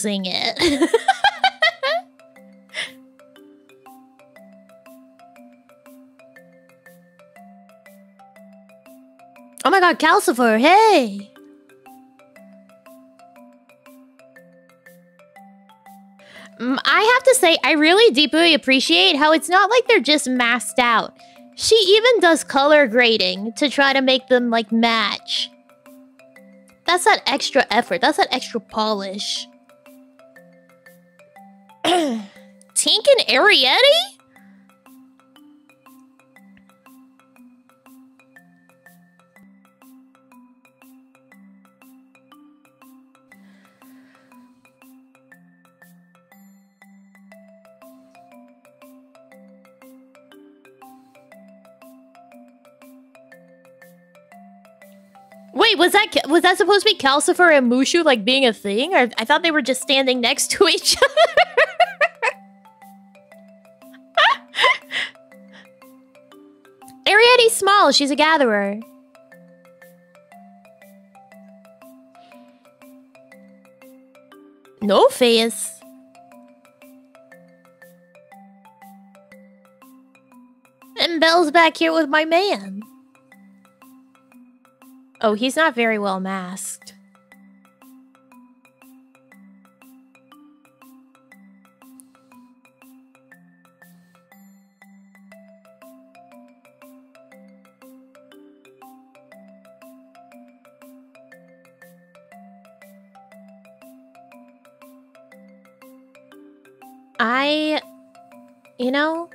Speaker 1: It. *laughs* oh my god, Calcifer, hey! Mm, I have to say, I really deeply appreciate how it's not like they're just masked out. She even does color grading to try to make them like match. That's that extra effort. That's that extra polish. And Arrietty? Wait, was that was that supposed to be Calcifer and Mushu like being a thing? Or I thought they were just standing next to each *laughs* other. Small. She's a gatherer. No face. And Belle's back here with my man. Oh, he's not very well masked. You know,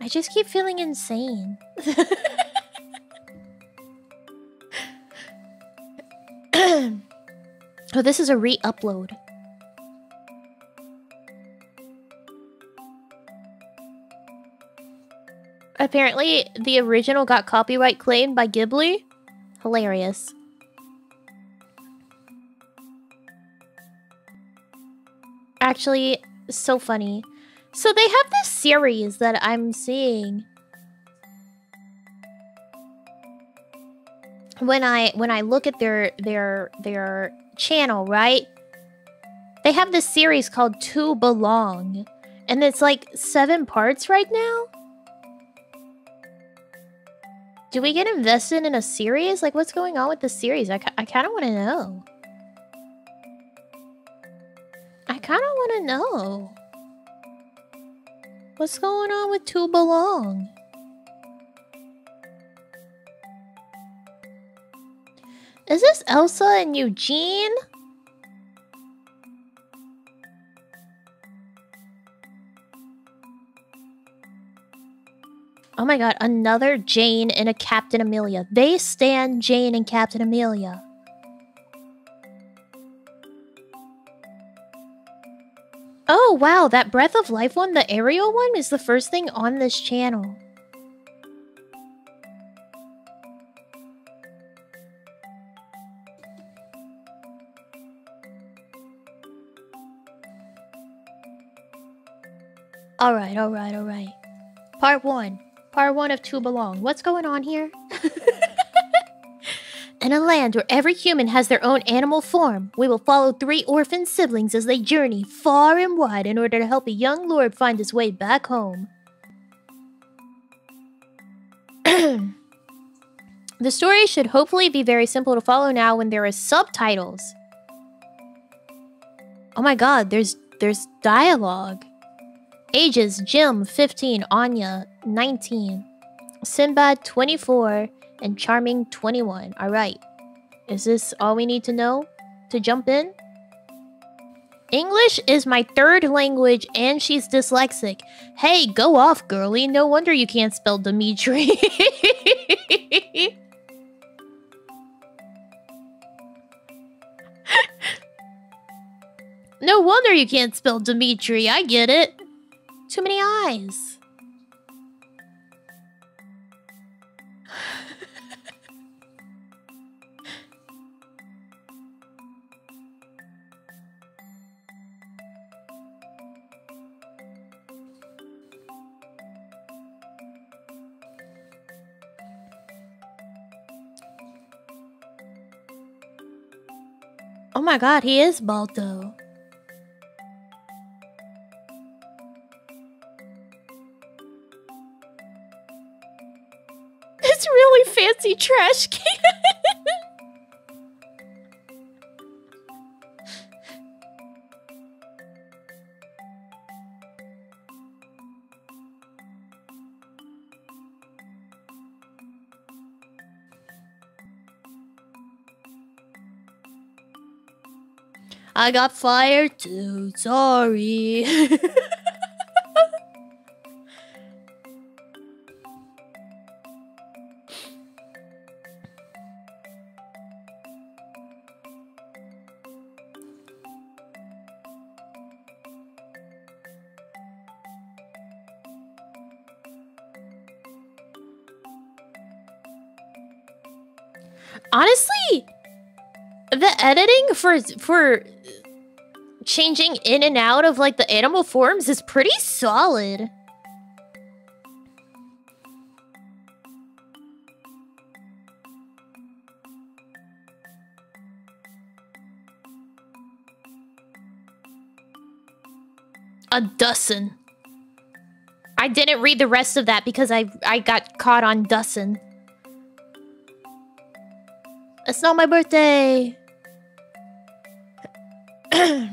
Speaker 1: I just keep feeling insane. *coughs* oh, this is a re-upload. Apparently, the original got copyright claimed by Ghibli. Hilarious. Actually, so funny. So they have this series that I'm seeing. When I when I look at their their their channel, right? They have this series called To Belong. And it's like seven parts right now. Do we get invested in a series? Like, what's going on with the series? I, I kind of want to know. I kind of want to know. What's going on with To Belong? Is this Elsa and Eugene? Oh my god, another Jane and a Captain Amelia. They stand Jane and Captain Amelia. Oh wow, that Breath of Life one, the aerial one, is the first thing on this channel. Alright, alright, alright. Part 1. Part 1 of To Belong. What's going on here? *laughs* In a land where every human has their own animal form, we will follow three orphan siblings as they journey far and wide in order to help a young lord find his way back home. *clears throat* the story should hopefully be very simple to follow now when there are subtitles. Oh my god, there's there's dialogue. Ages Jim 15, Anya 19, Sinbad 24, and Charming 21. Alright. Is this all we need to know to jump in? English is my third language and she's dyslexic. Hey, go off, girly. No wonder you can't spell Dimitri. *laughs* no wonder you can't spell Dimitri. I get it. Too many eyes. Oh my god, he is Balto. It's *laughs* really fancy trash can. *laughs* I got fired too. Sorry. Honestly, the editing for for changing in and out of like the animal forms is pretty solid. A dozen. I didn't read the rest of that because I I got caught on dozen. It's not my birthday. *clears throat*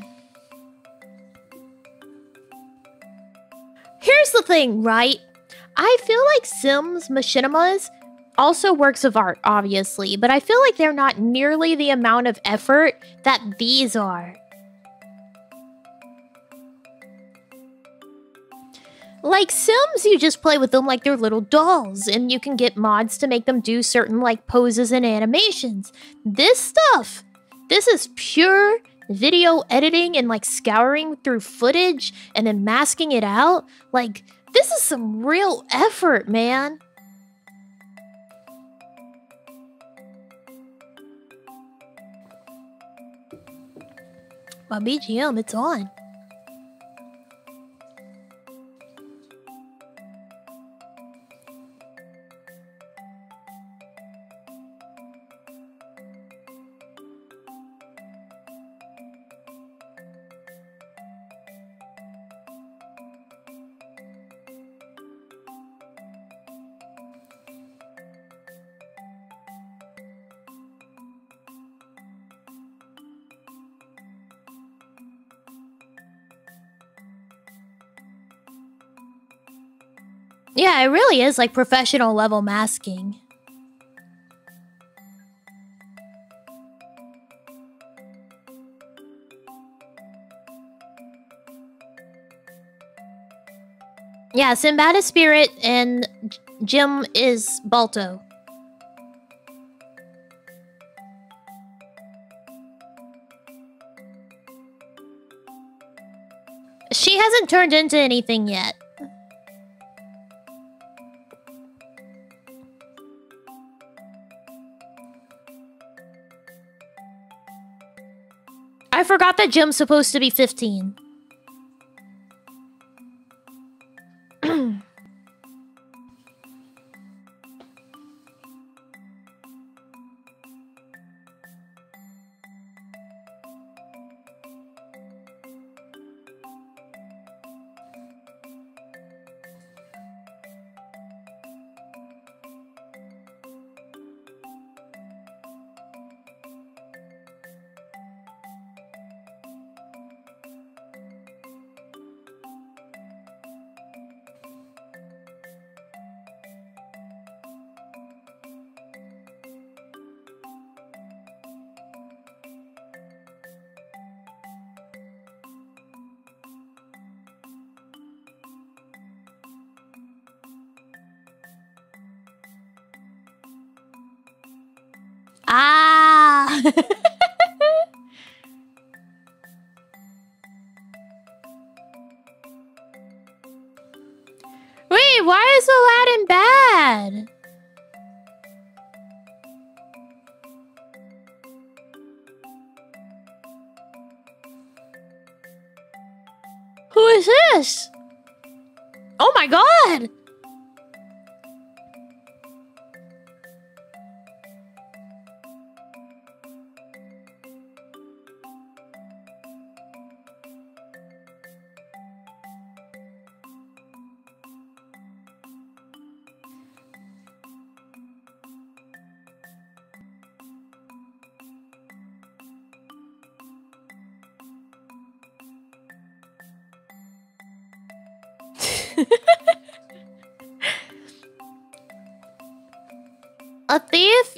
Speaker 1: Here's the thing, right? I feel like Sims Machinimas also works of art, obviously, but I feel like they're not nearly the amount of effort that these are. Like Sims, you just play with them like they're little dolls, and you can get mods to make them do certain like poses and animations. This stuff, this is pure video editing and like scouring through footage and then masking it out. Like, this is some real effort, man. My BGM, it's on. Is like professional level masking. Yeah, Sinbad is Spirit and Jim is Balto. She hasn't turned into anything yet. Forgot that Jim's supposed to be 15.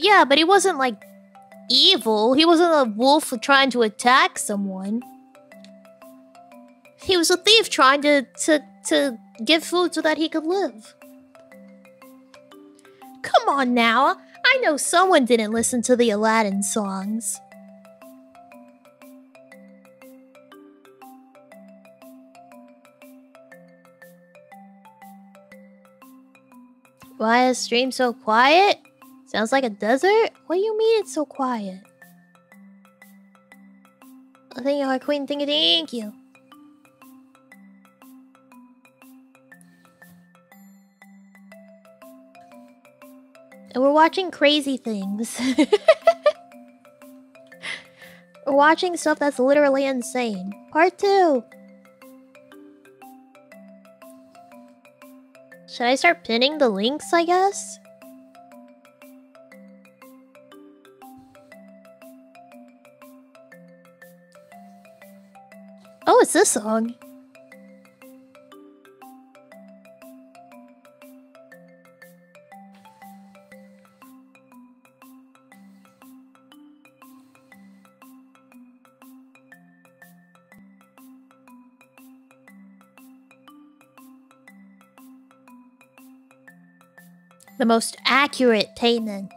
Speaker 1: Yeah, but he wasn't like evil. He wasn't a wolf trying to attack someone. He was a thief trying to to to get food so that he could live. Come on now. I know someone didn't listen to the Aladdin songs. Why is stream so quiet? Sounds like a desert? What do you mean it's so quiet? I think you're queen thank you, thank you. And we're watching crazy things. *laughs* we're watching stuff that's literally insane. Part two. Should I start pinning the links, I guess? It's this song. The most accurate payment.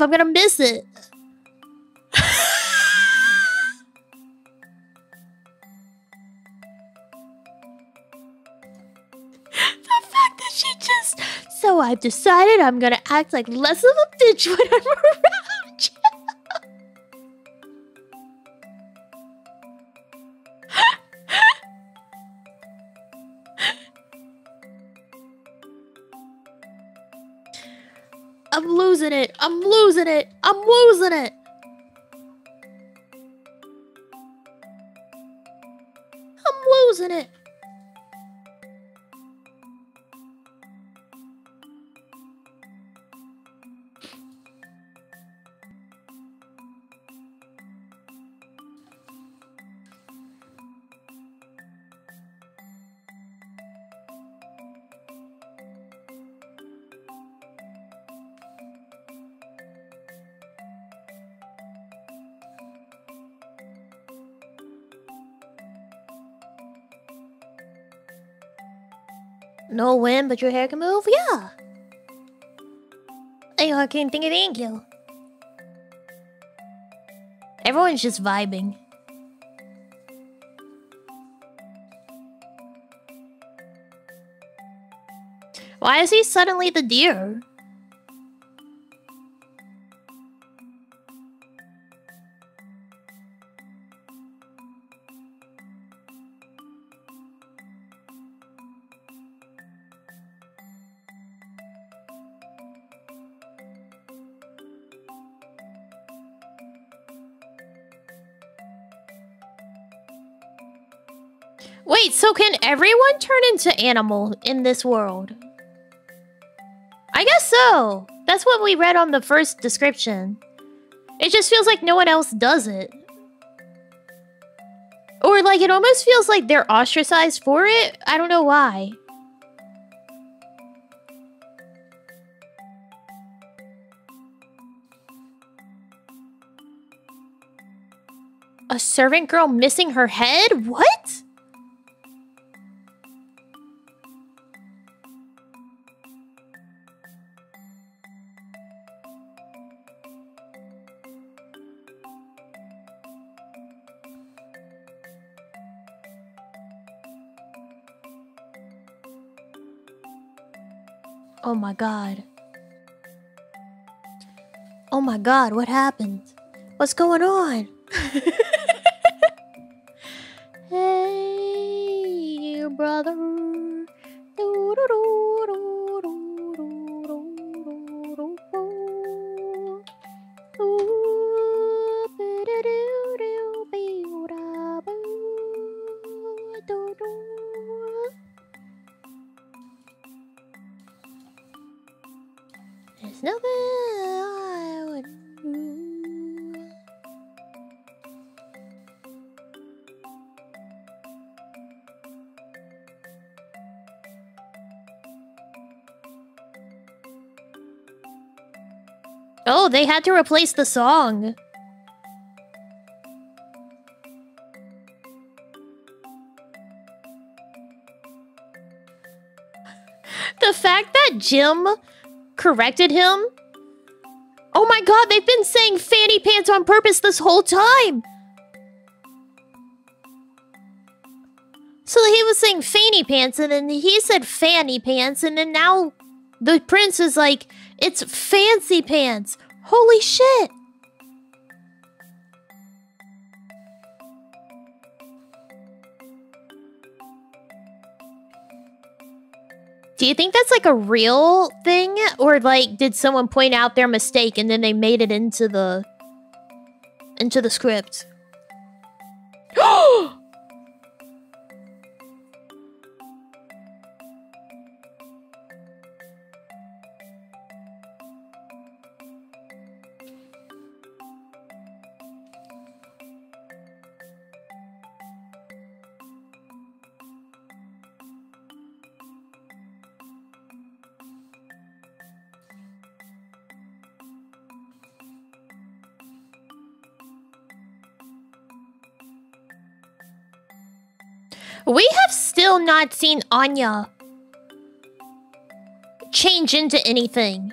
Speaker 1: I'm gonna miss it. the fact that she just. So I've decided I'm gonna act like less of a bitch when I'm around No wind, but your hair can move? Yeah. Hey, Arcane, thank you, thank you. Everyone's just vibing. Why is he suddenly the deer? Everyone turn into animal in this world? I guess so. That's what we read on the first description. It just feels like no one else does it. Or like it almost feels like they're ostracized for it. I don't know why. A servant girl missing her head? What? My god. Oh my god, what happened? What's going on? *laughs* they had to replace the song. the fact that Jim corrected him. Oh my god, they've been saying fanny pants on purpose this whole time. So he was saying fanny pants, and then he said fanny pants, and then now the prince is like, it's fancy pants. Holy shit. Do you think that's like a real thing? Or like did someone point out their mistake and then they made it into the into the script? We have still not seen Anya change into anything.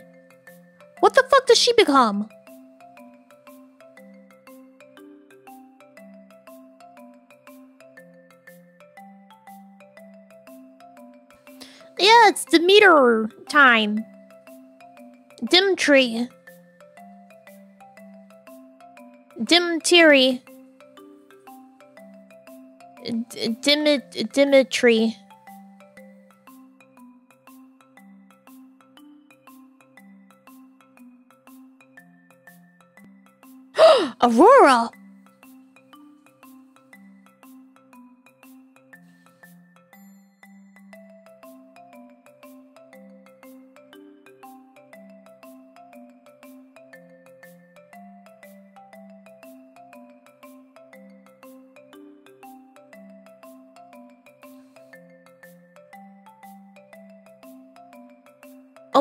Speaker 1: What the fuck does she become? Yeah, it's Demeter time. Dimtree. Dimtiri. Dimitri. *gasps* Aurora.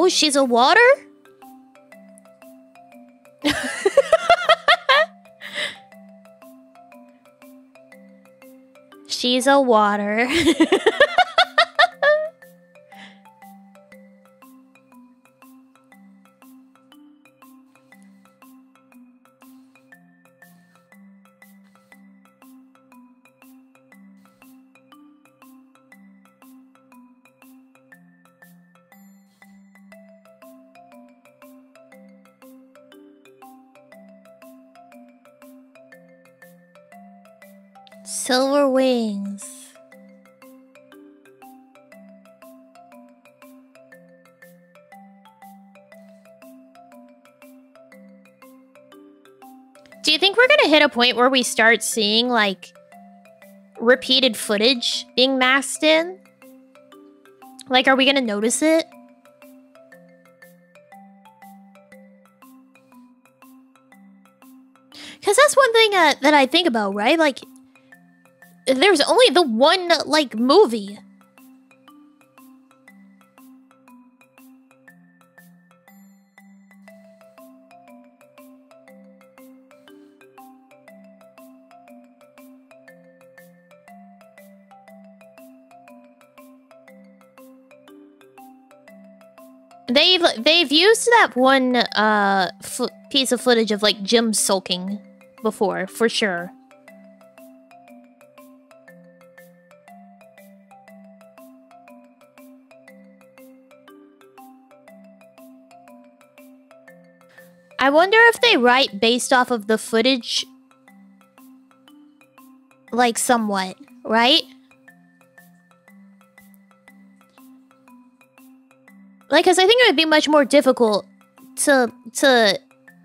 Speaker 1: Oh, she's a water? *laughs* she's a water. *laughs* a point where we start seeing like repeated footage being masked in? Like, are we gonna notice it? Because that's one thing uh, that I think about, right? Like, there's only the one, like, movie They've they've used that one uh piece of footage of like Jim sulking before, for sure. I wonder if they write based off of the footage like somewhat, right? Like, because I think it would be much more difficult to to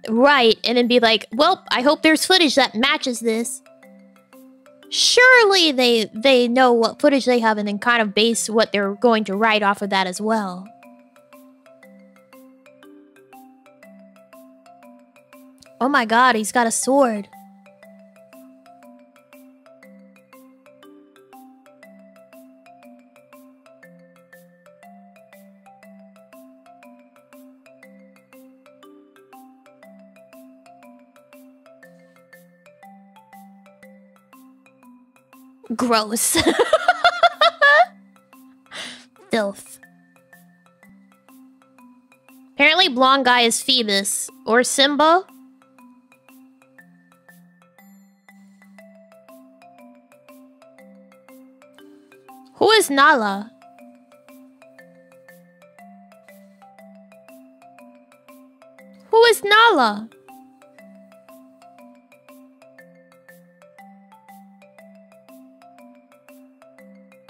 Speaker 1: write and then be like, well, I hope there's footage that matches this. Surely they they know what footage they have and then kind of base what they're going to write off of that as well. Oh my god, he's got a sword. Gross. *laughs* Filth. Apparently blonde guy is Phoebus. Or Simba. Who is Nala? Who is Nala?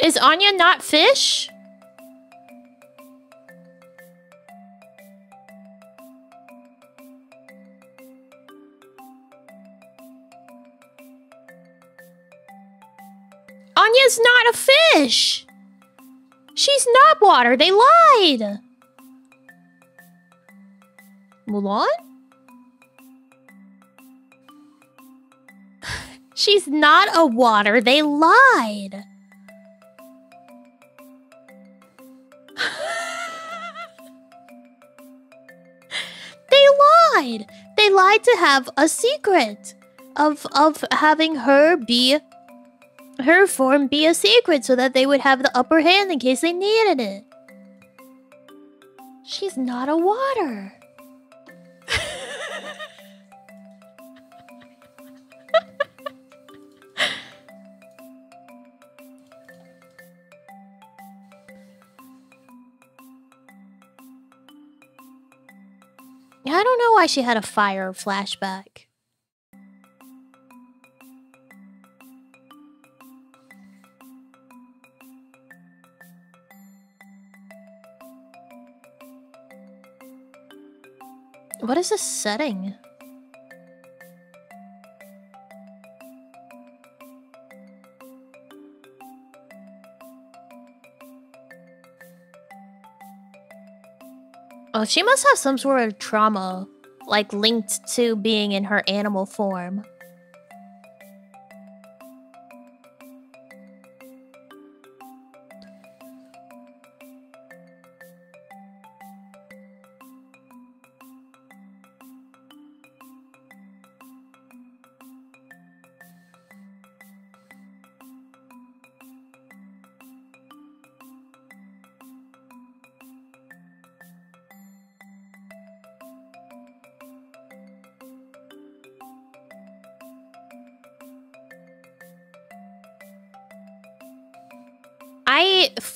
Speaker 1: Is Anya not fish? Anya's not a fish. She's not water. They lied. Mulan? *laughs* She's not a water. They lied. They lied to have a secret of of having her be her form be a secret so that they would have the upper hand in case they needed it. She's not a water. She had a fire flashback. What is this setting? Oh, she must have some sort of trauma, like linked to being in her animal form.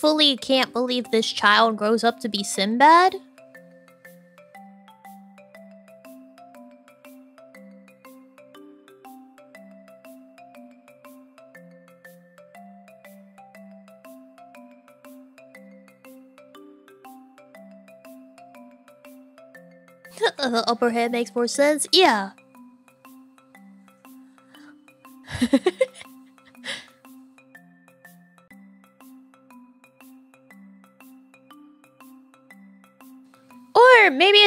Speaker 1: Fully can't believe this child grows up to be Sinbad. *laughs* the upper head makes more sense. Yeah.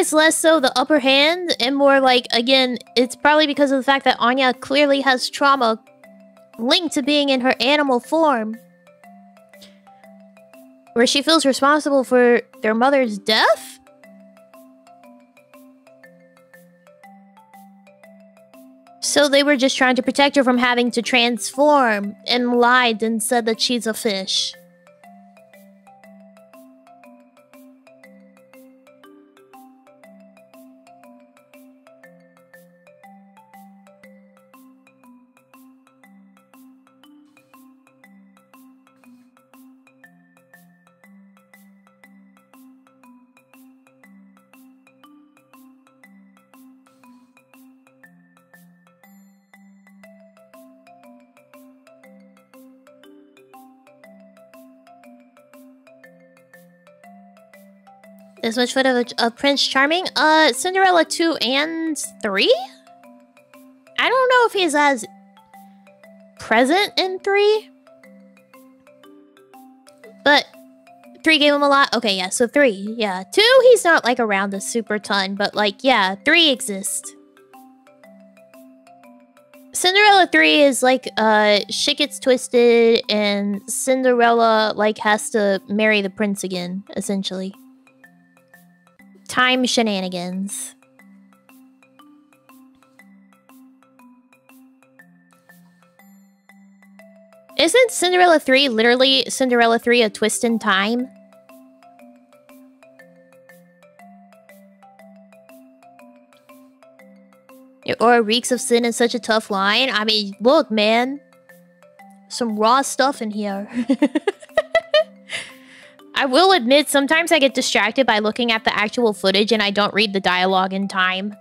Speaker 1: It's less so the upper hand and more like, again, it's probably because of the fact that Anya clearly has trauma linked to being in her animal form. Where she feels responsible for their mother's death? So they were just trying to protect her from having to transform and lied and said that she's a fish. This much footage of Prince Charming? Uh, Cinderella 2 and 3? I don't know if he's as present in 3. But 3 gave him a lot. Okay, yeah, so 3. Yeah. 2, he's not like around a super ton, but like, yeah, 3 exists. Cinderella 3 is like, uh, shit gets twisted and Cinderella, like, has to marry the prince again, essentially. Time shenanigans. Isn't Cinderella 3 literally Cinderella 3 a twist in time? Or reeks of sin is such a tough line. I mean, look, man. Some raw stuff in here. *laughs* I will admit, sometimes I get distracted by looking at the actual footage and I don't read the dialogue in time.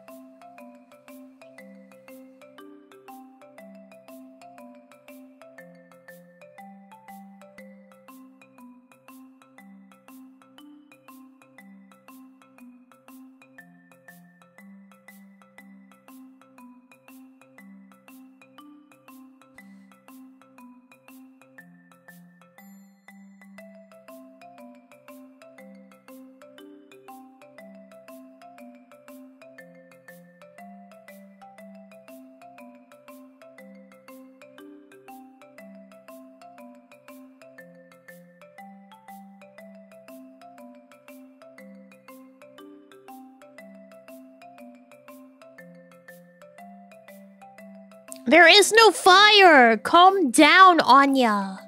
Speaker 1: There is no fire! Calm down, Anya.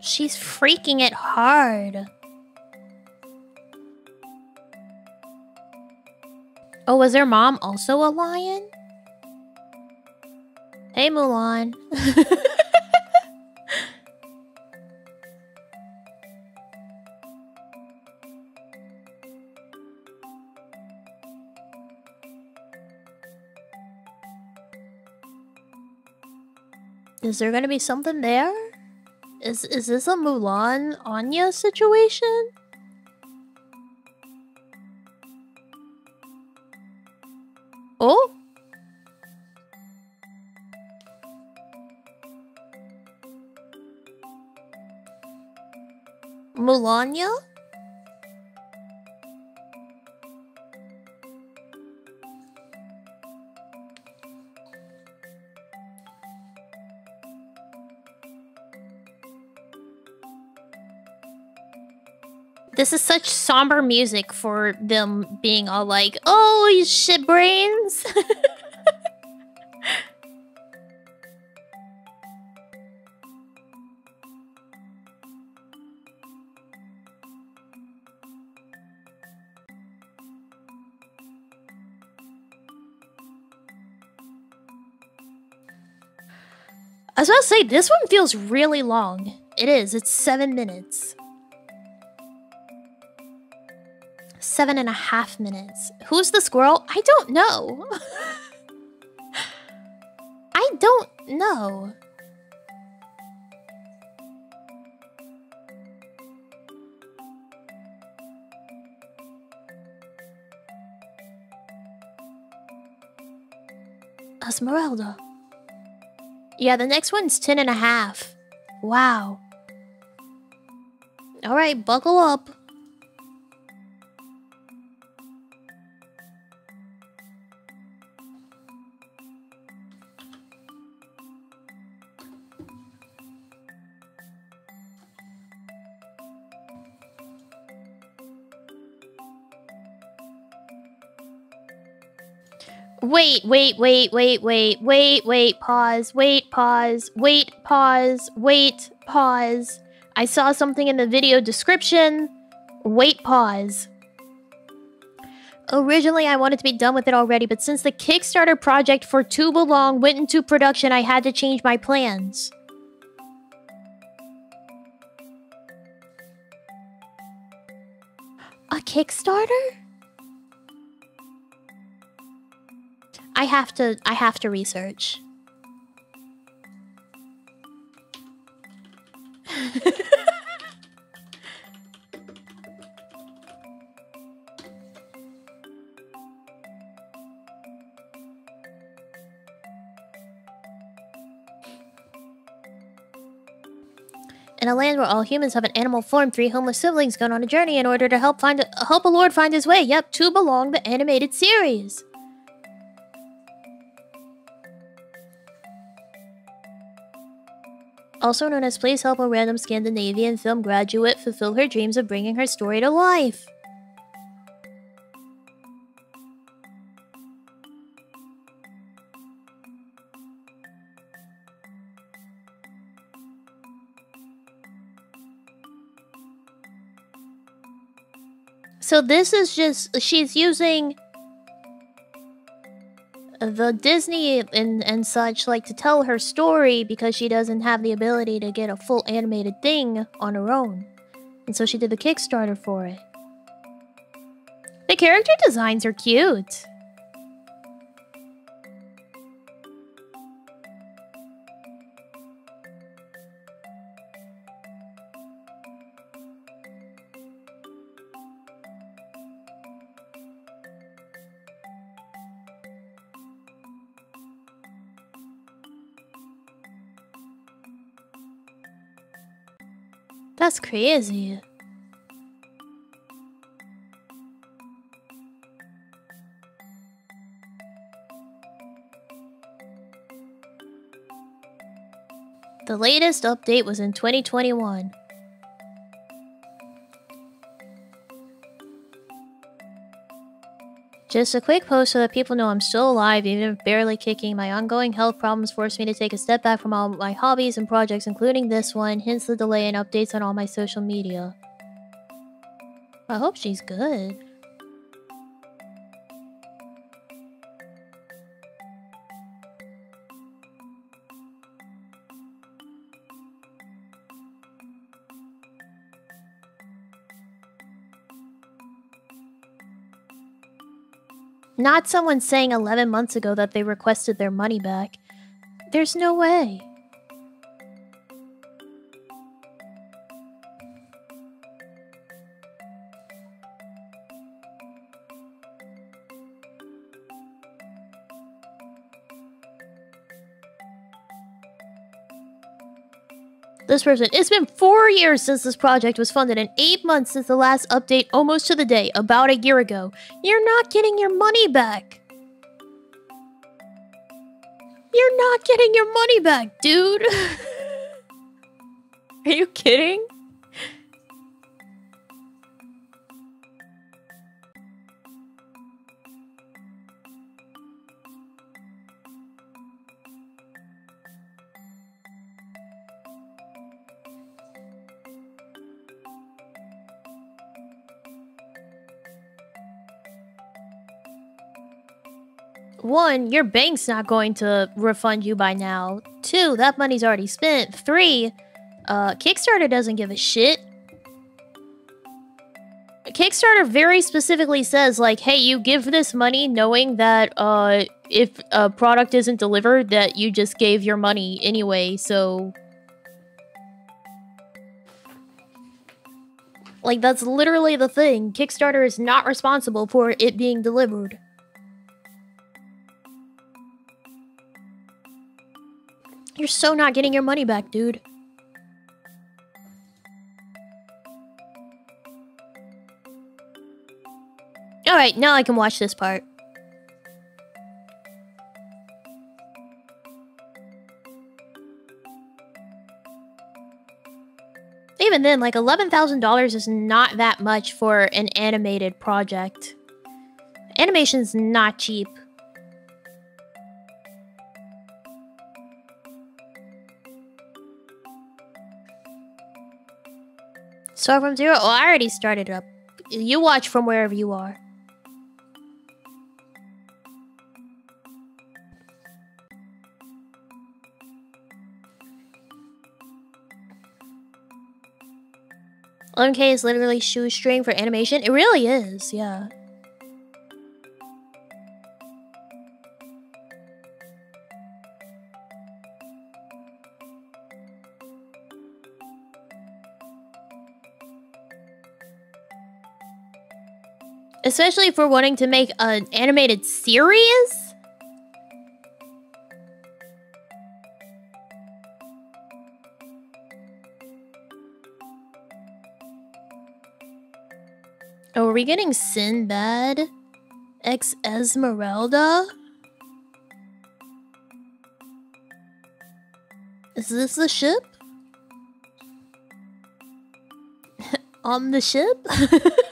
Speaker 1: She's freaking it hard. Oh, was their mom also a lion? Hey, Mulan. *laughs* Is there gonna be something there? Is is this a Mulan Anya situation? Oh? Mulanya? This is such somber music for them being all like, oh, you shit brains. *laughs* I was about to say, this one feels really long. It is. It's seven minutes. Seven and a half minutes. Who's the squirrel? I don't know. *laughs* I don't know. Esmeralda. Yeah, the next one's ten and a half. Wow. Alright, buckle up. Wait, wait, wait, wait, wait, wait, wait, pause, wait, pause, wait, pause, wait, pause. I saw something in the video description. Wait, pause. Originally, I wanted to be done with it already, but since the Kickstarter project for To Belong went into production, I had to change my plans. A Kickstarter? I have to I have to research. In a land where all humans have an animal form, three homeless siblings go on a journey in order to help find a, help a lord find his way. Yep, to belong the animated series. Also known as Please Help a Random Scandinavian Film Graduate Fulfill Her Dreams of Bringing Her Story to Life. So this is just, she's using the Disney and, and such like to tell her story because she doesn't have the ability to get a full animated thing on her own. And so she did the Kickstarter for it. The character designs are cute. Crazy. The latest update was in 2021. Just a quick post so that people know I'm still alive, even if barely kicking. My ongoing health problems forced me to take a step back from all my hobbies and projects, including this one, hence the delay in updates on all my social media. I hope she's good. Not someone saying 11 months ago that they requested their money back. There's no way. This person, it's been four years since this project was funded and eight months since the last update almost to the day, about a year ago. You're not getting your money back. You're not getting your money back, dude. *laughs* Are you kidding? One, your bank's not going to refund you by now. Two, that money's already spent. Three, uh, Kickstarter doesn't give a shit. Kickstarter very specifically says like, "Hey, you give this money knowing that uh if a product isn't delivered that you just gave your money anyway." So Like that's literally the thing. Kickstarter is not responsible for it being delivered. You're so not getting your money back, dude. Alright, now I can watch this part. Even then, like $11,000 is not that much for an animated project. Animation's not cheap. Start from zero? Oh, I already started up. You watch from wherever you are. MK is literally shoestring for animation. It really is, yeah. Especially if we're wanting to make an animated series? Oh, are we getting Sinbad? Ex Esmeralda? Is this the ship? *laughs* On the ship? *laughs*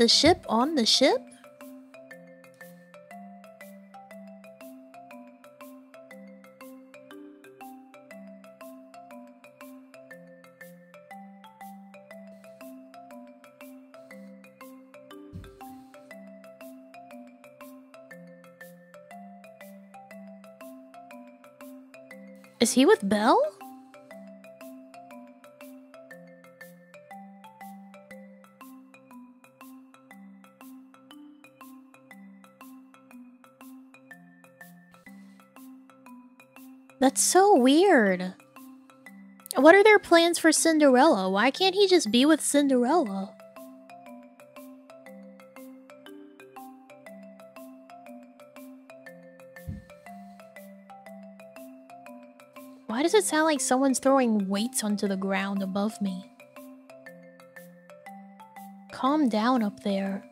Speaker 1: the ship on the ship? Is he with Belle? That's so weird. What are their plans for Cinderella? Why can't he just be with Cinderella? Why does it sound like someone's throwing weights onto the ground above me? Calm down up there.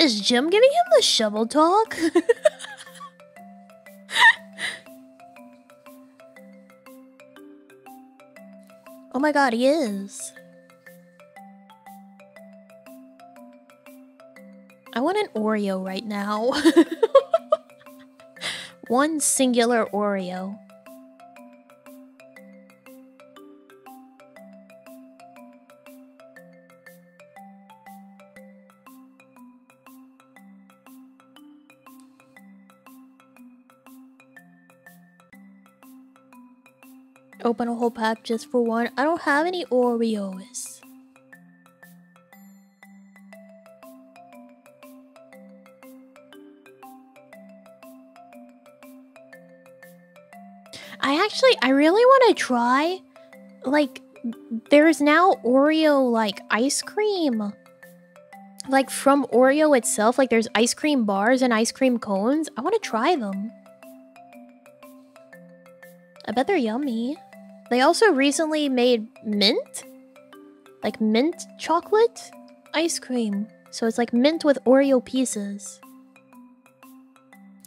Speaker 1: Is Jim giving him the shovel talk? *laughs* oh my god, he is. I want an Oreo right now. *laughs* One singular Oreo. Open a whole pack just for one. I don't have any Oreos. I actually, I really want to try, like, there's now Oreo, like, ice cream. Like, from Oreo itself, like, there's ice cream bars and ice cream cones. I want to try them. I bet they're yummy. They also recently made mint, like mint chocolate ice cream. So it's like mint with Oreo pieces.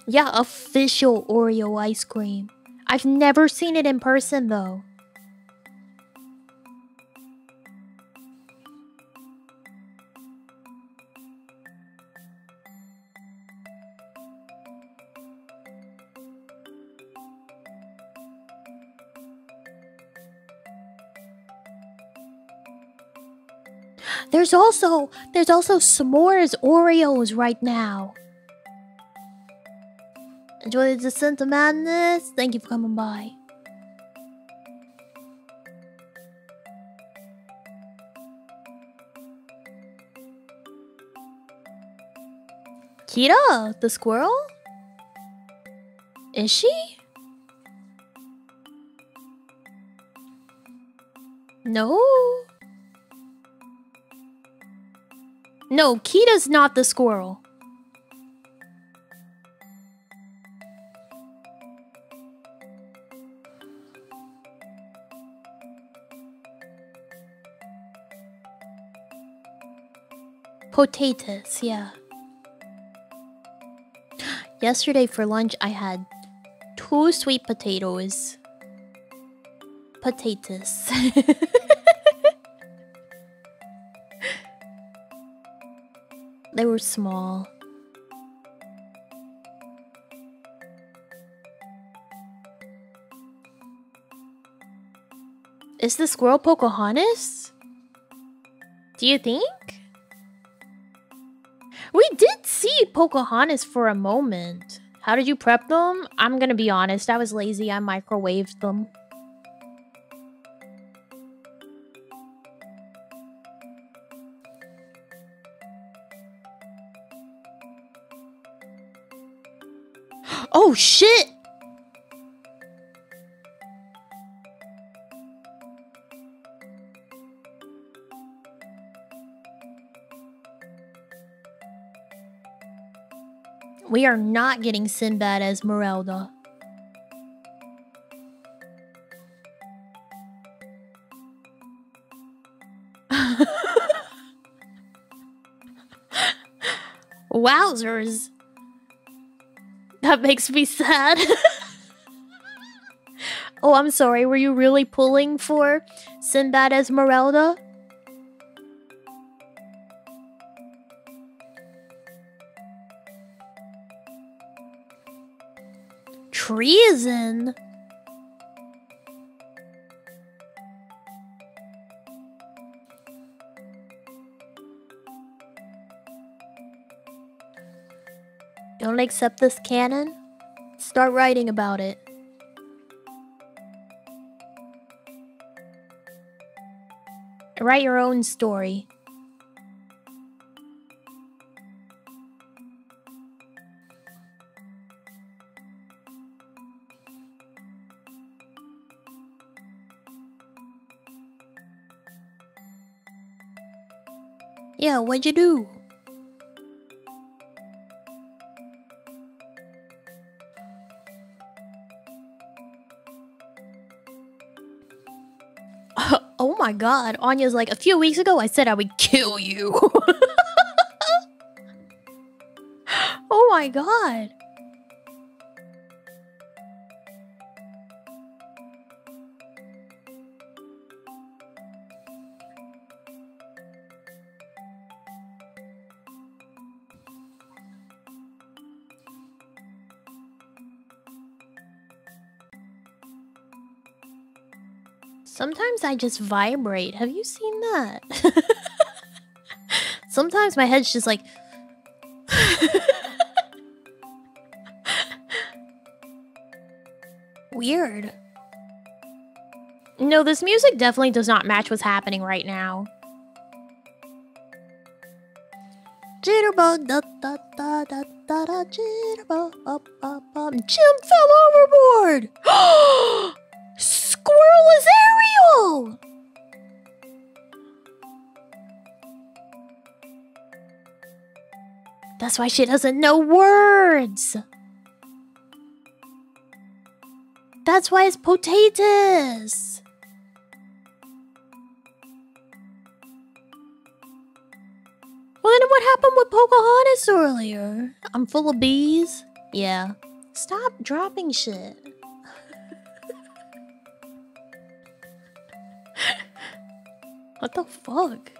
Speaker 1: Yeah, official Oreo ice cream. I've never seen it in person though. There's also there's also s'mores Oreos right now. Enjoy the descent of madness. Thank you for coming by. Kita, the squirrel? Is she? No. No, Kita's not the squirrel. Potatoes, yeah. Yesterday for lunch, I had two sweet potatoes. Potatoes. *laughs* they were small. Is the squirrel Pocahontas? Do you think? We did see Pocahontas for a moment. How did you prep them? I'm gonna be honest, I was lazy. I microwaved them. Oh shit! We are not getting Sinbad Esmeralda. *laughs* Wowzers. That makes me sad. *laughs* oh, I'm sorry. Were you really pulling for Sinbad Esmeralda? treason. Don't accept this canon? Start writing about it. Write your own story. Yeah, what'd you do? My god, Anya's like, a few weeks ago I said I would kill you. *laughs* oh my god. Sometimes I just vibrate. Have you seen that? *laughs* Sometimes my head's just like... *laughs* Weird. No, this music definitely does not match what's happening right now. Jitterbug, da da da da da da, jitterbug, up, up, up. Jim fell overboard! *gasps* Squirrel is Ariel! That's why she doesn't know words. That's why it's potatoes. Well, then what happened with Pocahontas earlier? I'm full of bees. Yeah. Stop dropping shit. What the fuck?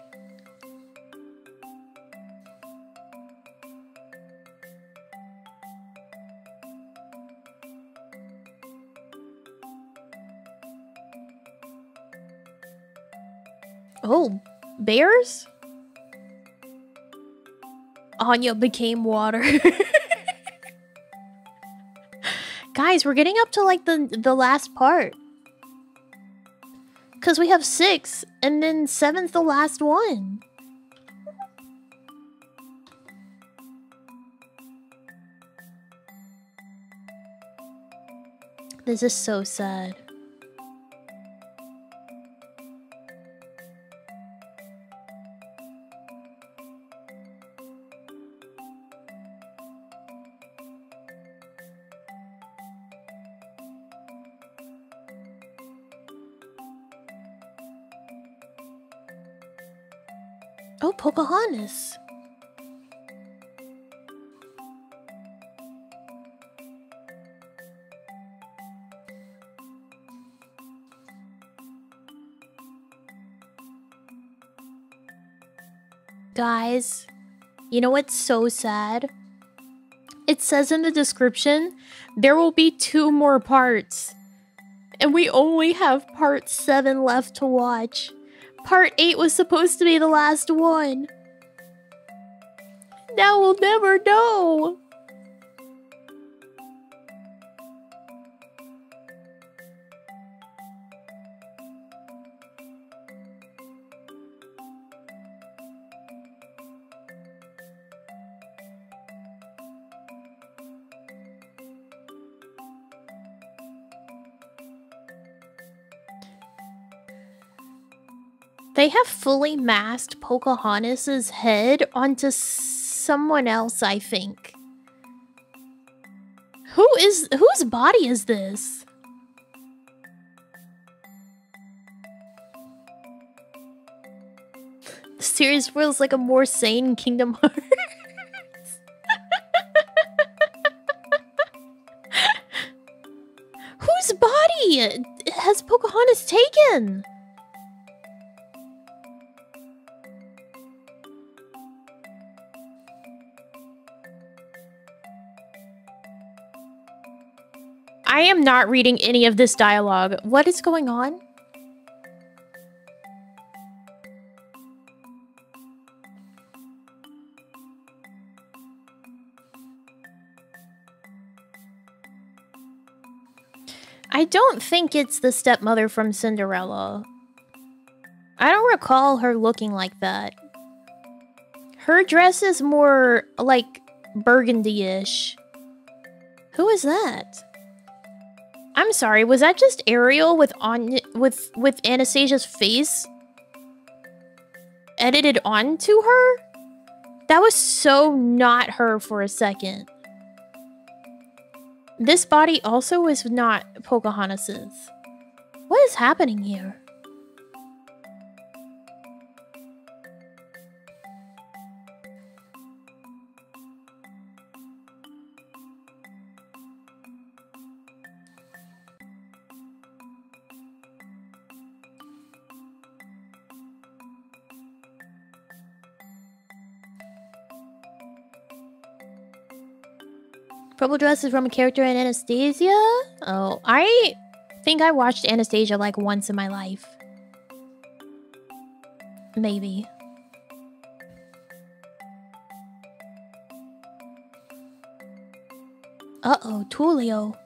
Speaker 1: Oh, bears? Anya became water. *laughs* Guys, we're getting up to like the the last part. Cause we have six, and then seven's the last one. This is so sad. Pocahontas. Guys, you know what's so sad? It says in the description there will be two more parts. And we only have part 7 left to watch. Part 8 was supposed to be the last one. Now we'll never know. They have fully masked Pocahontas's head onto someone else, I think. Who is whose body is this? The series feels like a more sane Kingdom *laughs* Hearts. Whose body has Pocahontas taken? Am not reading any of this dialogue. What is going on? I don't think it's the stepmother from Cinderella. I don't recall her looking like that. Her dress is more like burgundy-ish. Who is that? I'm sorry, was that just Ariel with on with with Anastasia's face edited onto her? That was so not her for a second. This body also was not Pocahontas's. What is happening here? Purple dress is from a character in Anastasia? Oh, I think I watched Anastasia like once in my life. Maybe. Uh-oh, Tulio.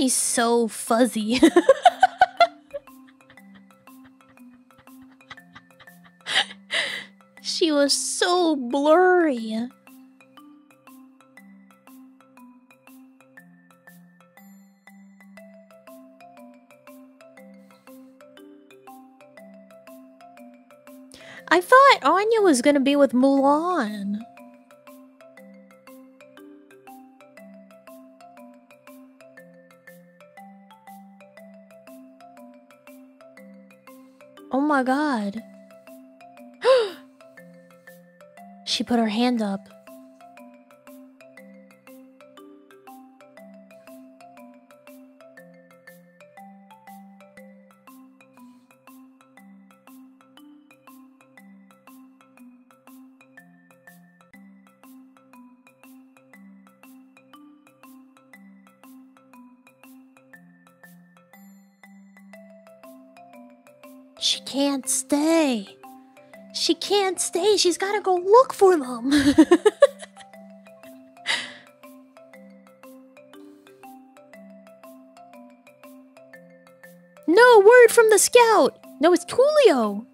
Speaker 1: She's so fuzzy. *laughs* she was so blurry. I thought Anya was gonna be with Mulan. God. *gasps* she put her hand up. Can't. She's got to go look for them. *laughs* no word from the scout. No, it's Tulio.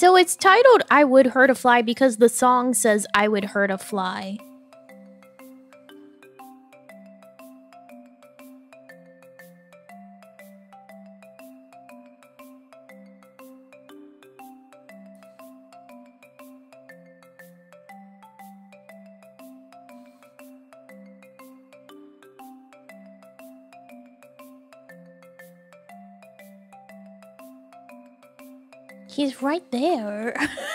Speaker 1: So it's titled I Would Hurt a Fly because the song says I Would Hurt a Fly. Right there. *laughs*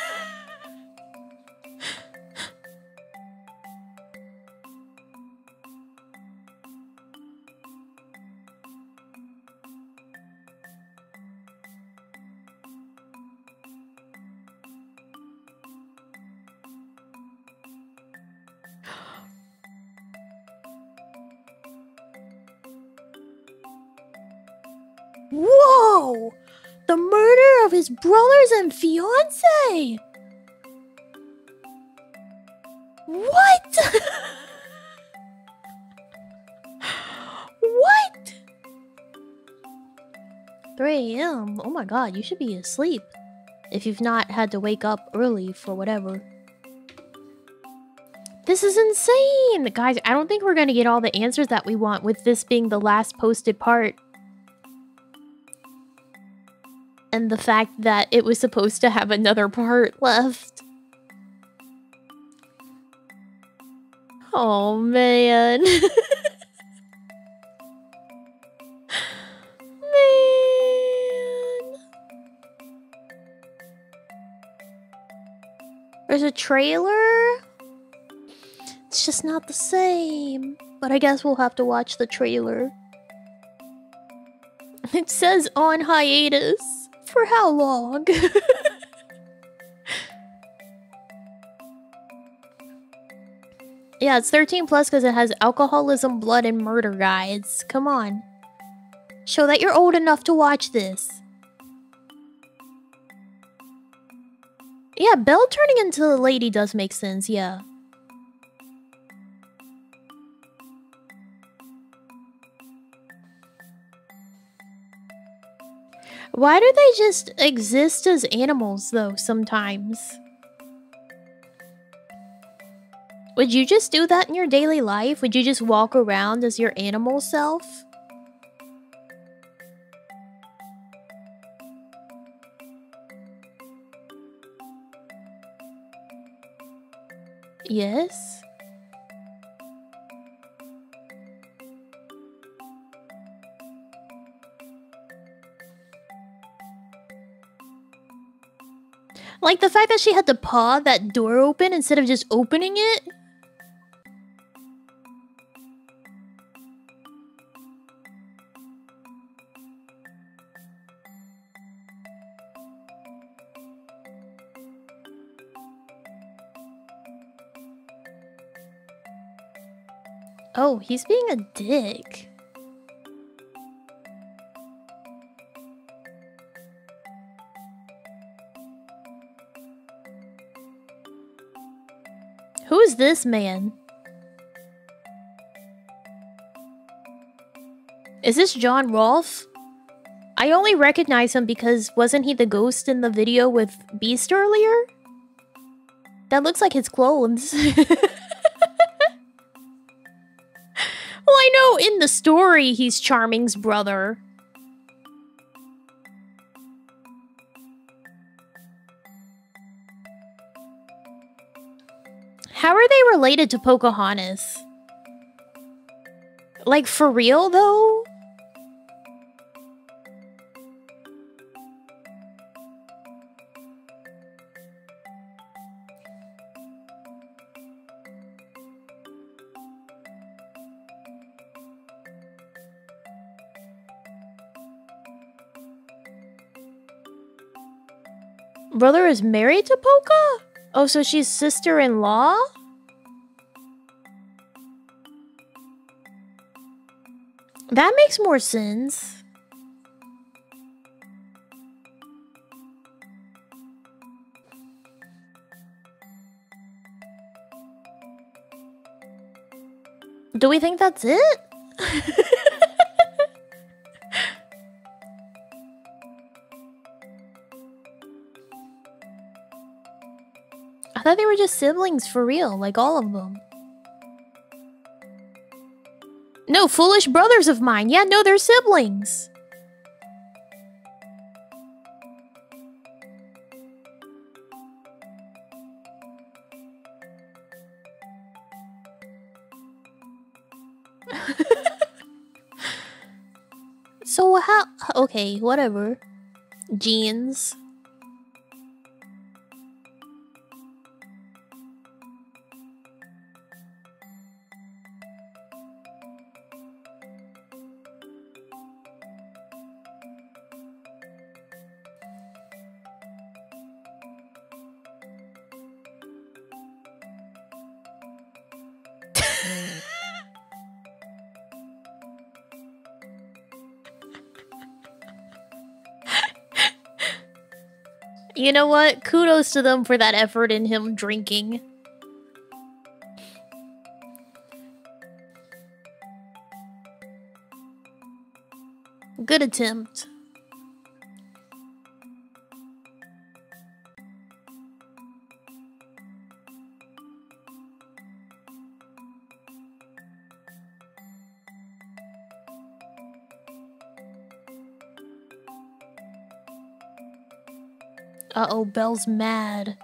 Speaker 1: and fiance! What? *laughs* what? 3 a.m. Oh my god, you should be asleep. If you've not had to wake up early for whatever. This is insane! Guys, I don't think we're gonna get all the answers that we want with this being the last posted part. And the fact that it was supposed to have another part left. Oh man. *laughs* man. There's a trailer? It's just not the same. But I guess we'll have to watch the trailer. *laughs* It says on hiatus. For how long? *laughs* yeah, it's 13 plus because it has alcoholism, blood, and murder guides. Come on. Show that you're old enough to watch this. Yeah, Belle turning into a lady does make sense, yeah. Why do they just exist as animals, though, sometimes? Would you just do that in your daily life? Would you just walk around as your animal self? Yes? Like the fact that she had to paw that door open instead of just opening it. Oh, he's being a dick. Is this man? Is this John Rolfe? I only recognize him because wasn't he the ghost in the video with Beast earlier? That looks like his clothes. *laughs* Well, I know in the story he's Charming's brother. Related to Pocahontas? Like, for real, though? brother is married to Polka? Oh, so she's sister-in-law? That makes more sense. Do we think that's it? *laughs* I thought they were just siblings for real, like all of them. No, foolish brothers of mine. Yeah, no, they're siblings. *laughs* so how... Okay, whatever. Jeans. You know what? Kudos to them for that effort in him drinking. Good attempt. Uh-oh, Belle's mad.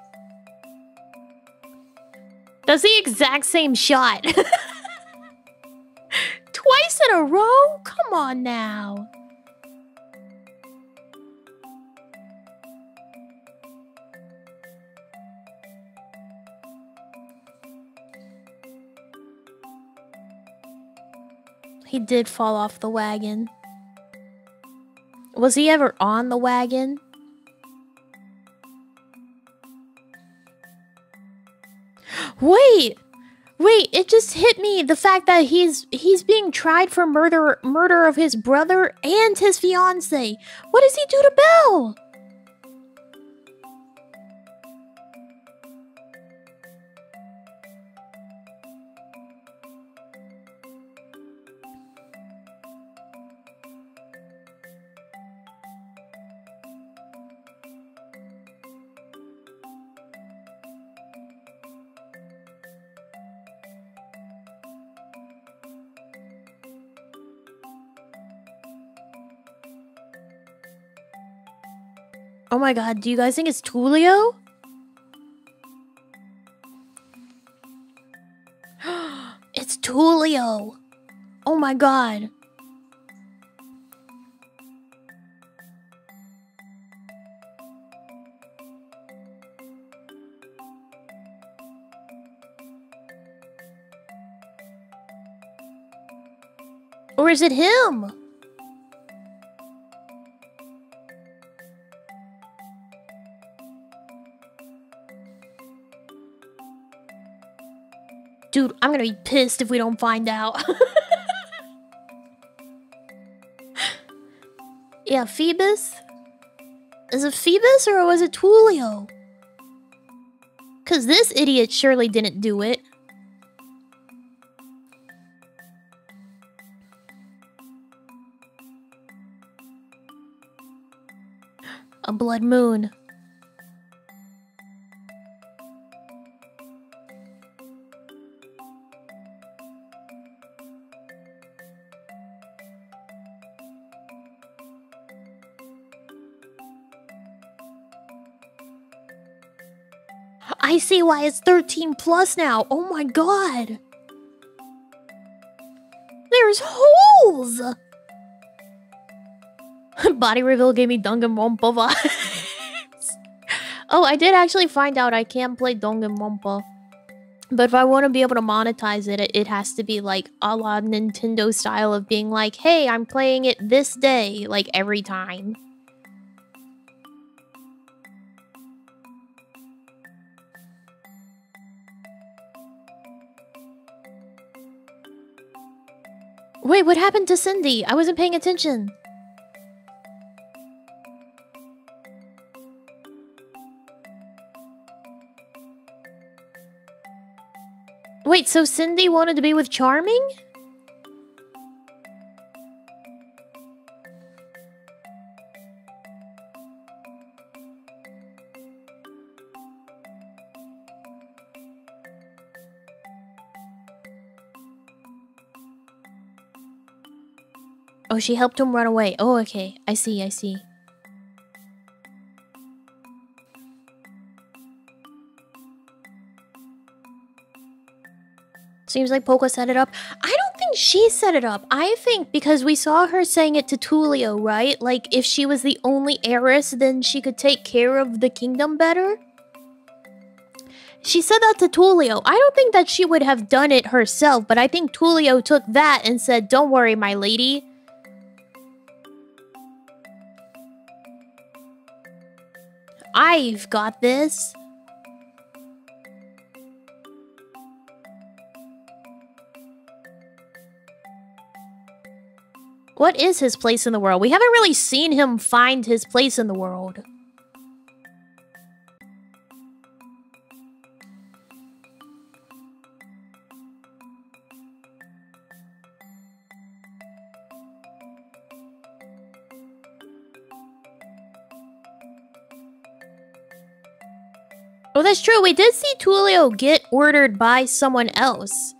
Speaker 1: That's the exact same shot. *laughs* Twice in a row? Come on now. He did fall off the wagon. Was he ever on the wagon? Wait! Wait, it just hit me the fact that he's he's being tried for murder murder of his brother and his fiance. What does he do to Belle? my god, do you guys think it's Tulio? *gasps* it's Tulio! Oh my god. Or is it him? Dude, I'm gonna be pissed if we don't find out. *laughs* yeah, Phoebus? Is it Phoebus or was it Tulio? Because this idiot surely didn't do it. A blood moon. See why it's 13 plus now. Oh my god. There's holes! *laughs* Body reveal gave me Danganronpa vibes. *laughs* oh, I did actually find out I can play Danganronpa. But if I want to be able to monetize it, it, it has to be like a la Nintendo style of being like, hey, I'm playing it this day, like every time. Wait, what happened to Cindy? I wasn't paying attention. Wait, so Cindy wanted to be with Charming? Oh, she helped him run away. Oh, okay. I see, I see. Seems like Polka set it up. I don't think she set it up. I think because we saw her saying it to Tulio, right? Like, if she was the only heiress, then she could take care of the kingdom better? She said that to Tulio. I don't think that she would have done it herself, but I think Tulio took that and said, Don't worry, my lady. I've got this. What is his place in the world? We haven't really seen him find his place in the world. Oh, that's true. We did see Tulio get ordered by someone else.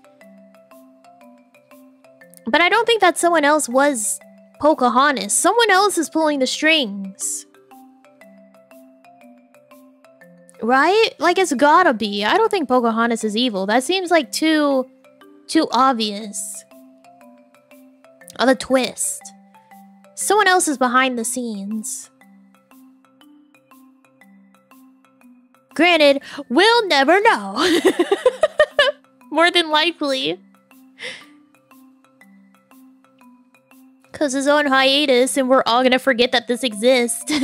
Speaker 1: But I don't think that someone else was Pocahontas. Someone else is pulling the strings. Right? Like, it's gotta be. I don't think Pocahontas is evil. That seems like too... too obvious. Oh, the twist. Someone else is behind the scenes. Granted, we'll never know. *laughs* More than likely. Because it's on hiatus, and we're all gonna forget that this exists. *laughs*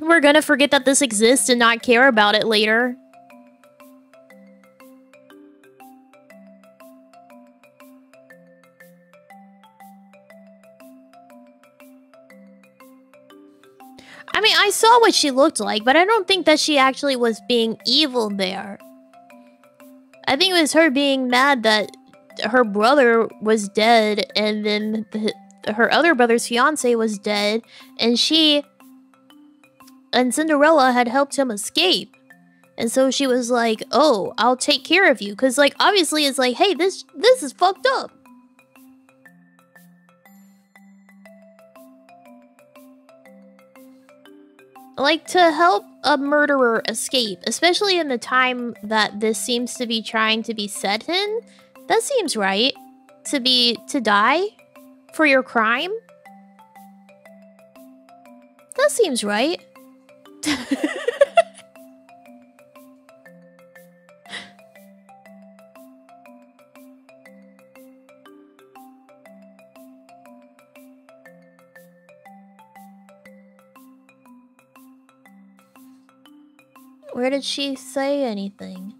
Speaker 1: we're gonna forget that this exists and not care about it later. I mean, I saw what she looked like, but I don't think that she actually was being evil there. I think it was her being mad that her brother was dead and then the, her other brother's fiance was dead and she and Cinderella had helped him escape. And so she was like, "Oh, I'll take care of you." Cuz like obviously it's like, "Hey, this this is fucked up." Like to help a murderer escape, especially in the time that this seems to be trying to be set in, that seems right. To be... to die? For your crime? That seems right. *laughs* Where did she say anything?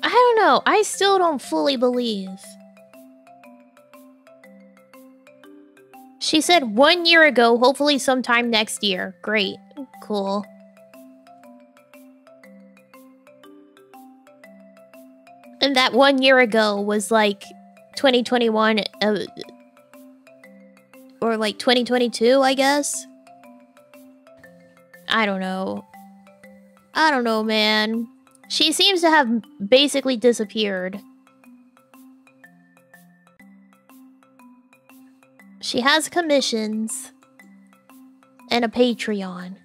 Speaker 1: I don't know. I still don't fully believe. She said one year ago, hopefully sometime next year. Great. Cool. That one year ago was like 2021 uh, or like 2022, I guess. I don't know. I don't know, man. She seems to have basically disappeared. She has commissions and a Patreon.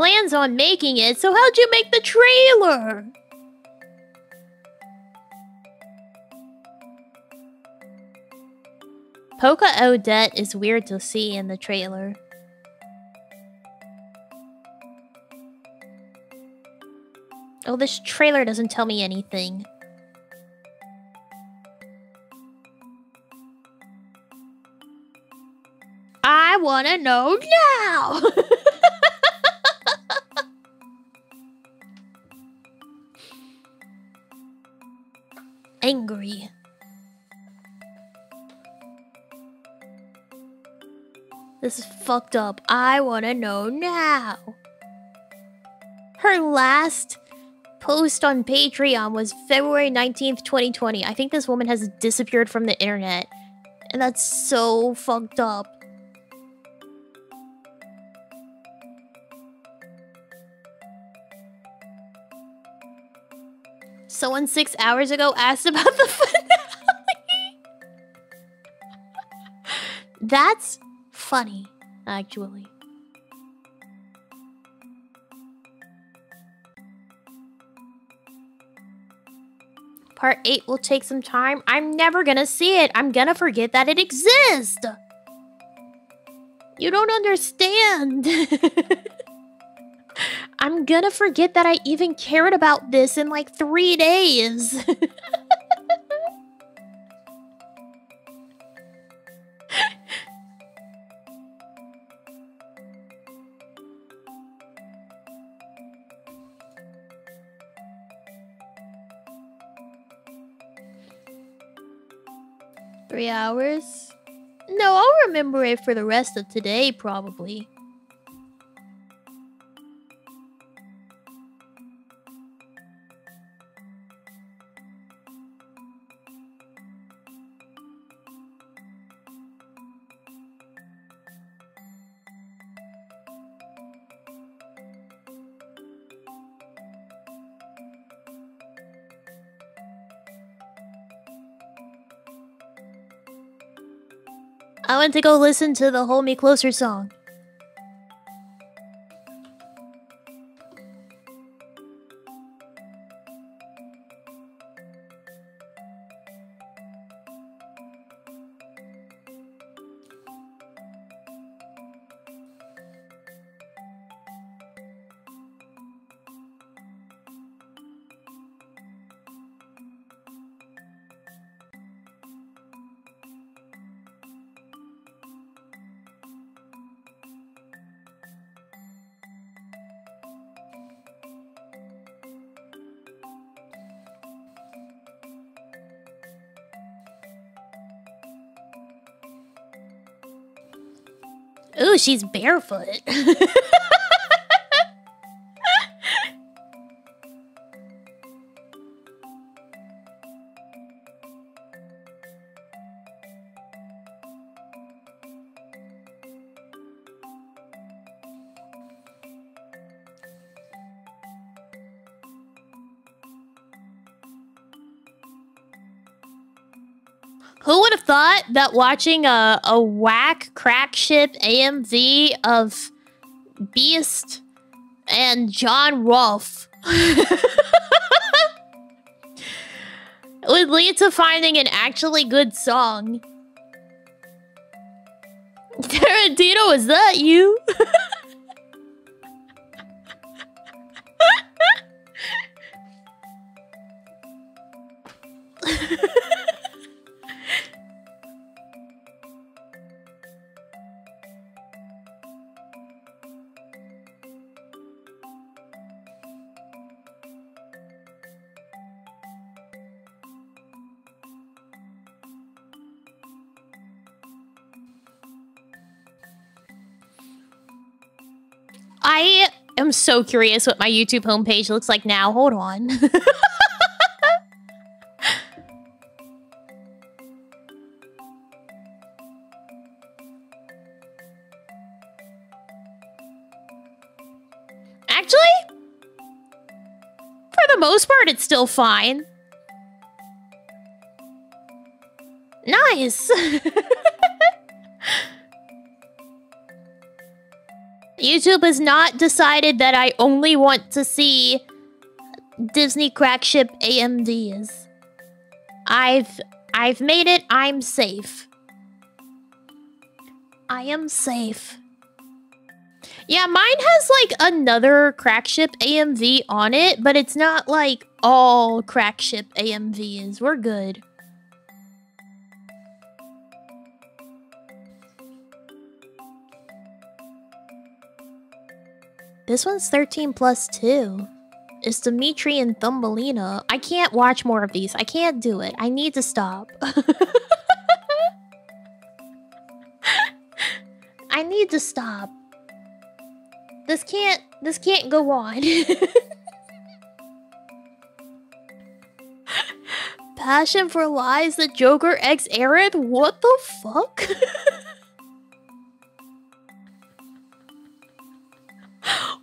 Speaker 1: Plans on making it, so how'd you make the trailer? Polka Odette is weird to see in the trailer. Oh, this trailer doesn't tell me anything. I want to know now! *laughs* Angry. This is fucked up. I want to know now. Her last post on Patreon was February 19th, 2020. I think this woman has disappeared from the internet. And that's so fucked up. Someone six hours ago asked about the *laughs* finale. That's funny, actually. Part 8 will take some time. I'm never gonna see it. I'm gonna forget that it exists. You don't understand. *laughs* I'm gonna forget that I even cared about this in like three days. *laughs* Three hours? No, I'll remember it for the rest of today, probably. I went to go listen to the Hold Me Closer song. Ooh, she's barefoot. *laughs* that watching a, a whack crack ship AMV of Beast and John Rolfe *laughs* would lead to finding an actually good song. *laughs* Tarantino, is that you? *laughs* so curious what my YouTube homepage looks like now. Hold on. *laughs* Actually, for the most part, it's still fine. Nice. *laughs* YouTube has not decided that I only want to see Disney crack ship AMVs. I've I've made it. I'm safe. I am safe. Yeah, mine has like another crack ship AMV on it, but it's not like all crack ship AMVs. We're good. This one's 13 plus 2. It's Dimitri and Thumbelina. I can't watch more of these. I can't do it. I need to stop. *laughs* I need to stop. This can't this can't go on. *laughs* Passion for Lies, the Joker X Aerith? What the fuck? *laughs*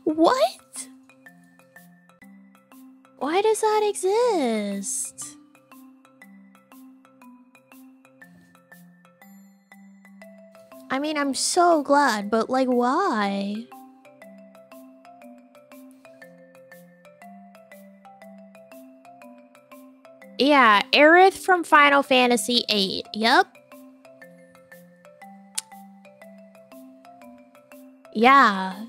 Speaker 1: What? Why does that exist? I mean, I'm so glad, but like, why? Yeah, Aerith from Final Fantasy VIII. Yep. Yeah.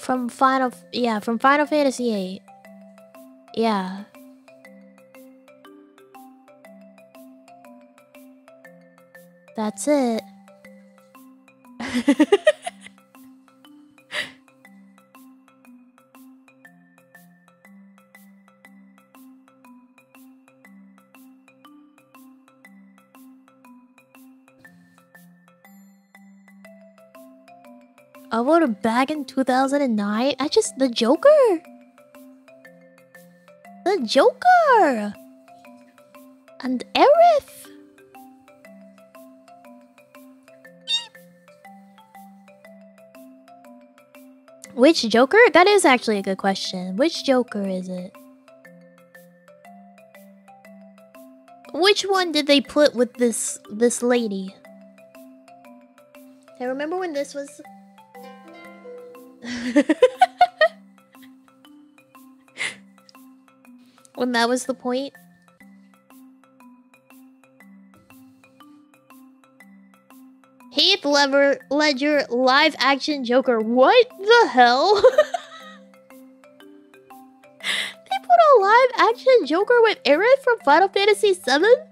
Speaker 1: From Final... Yeah, from Final Fantasy VIII. Yeah. That's it. *laughs* I wrote a bag in 2009. I just the Joker. The Joker. And Aerith. Which Joker? That is actually a good question. Which Joker is it? Which one did they put with this this lady? I remember when this was *laughs* when that was the point. Heath Lever Ledger live action Joker. What the hell? *laughs* they put a live action Joker with Aerith from Final Fantasy VII?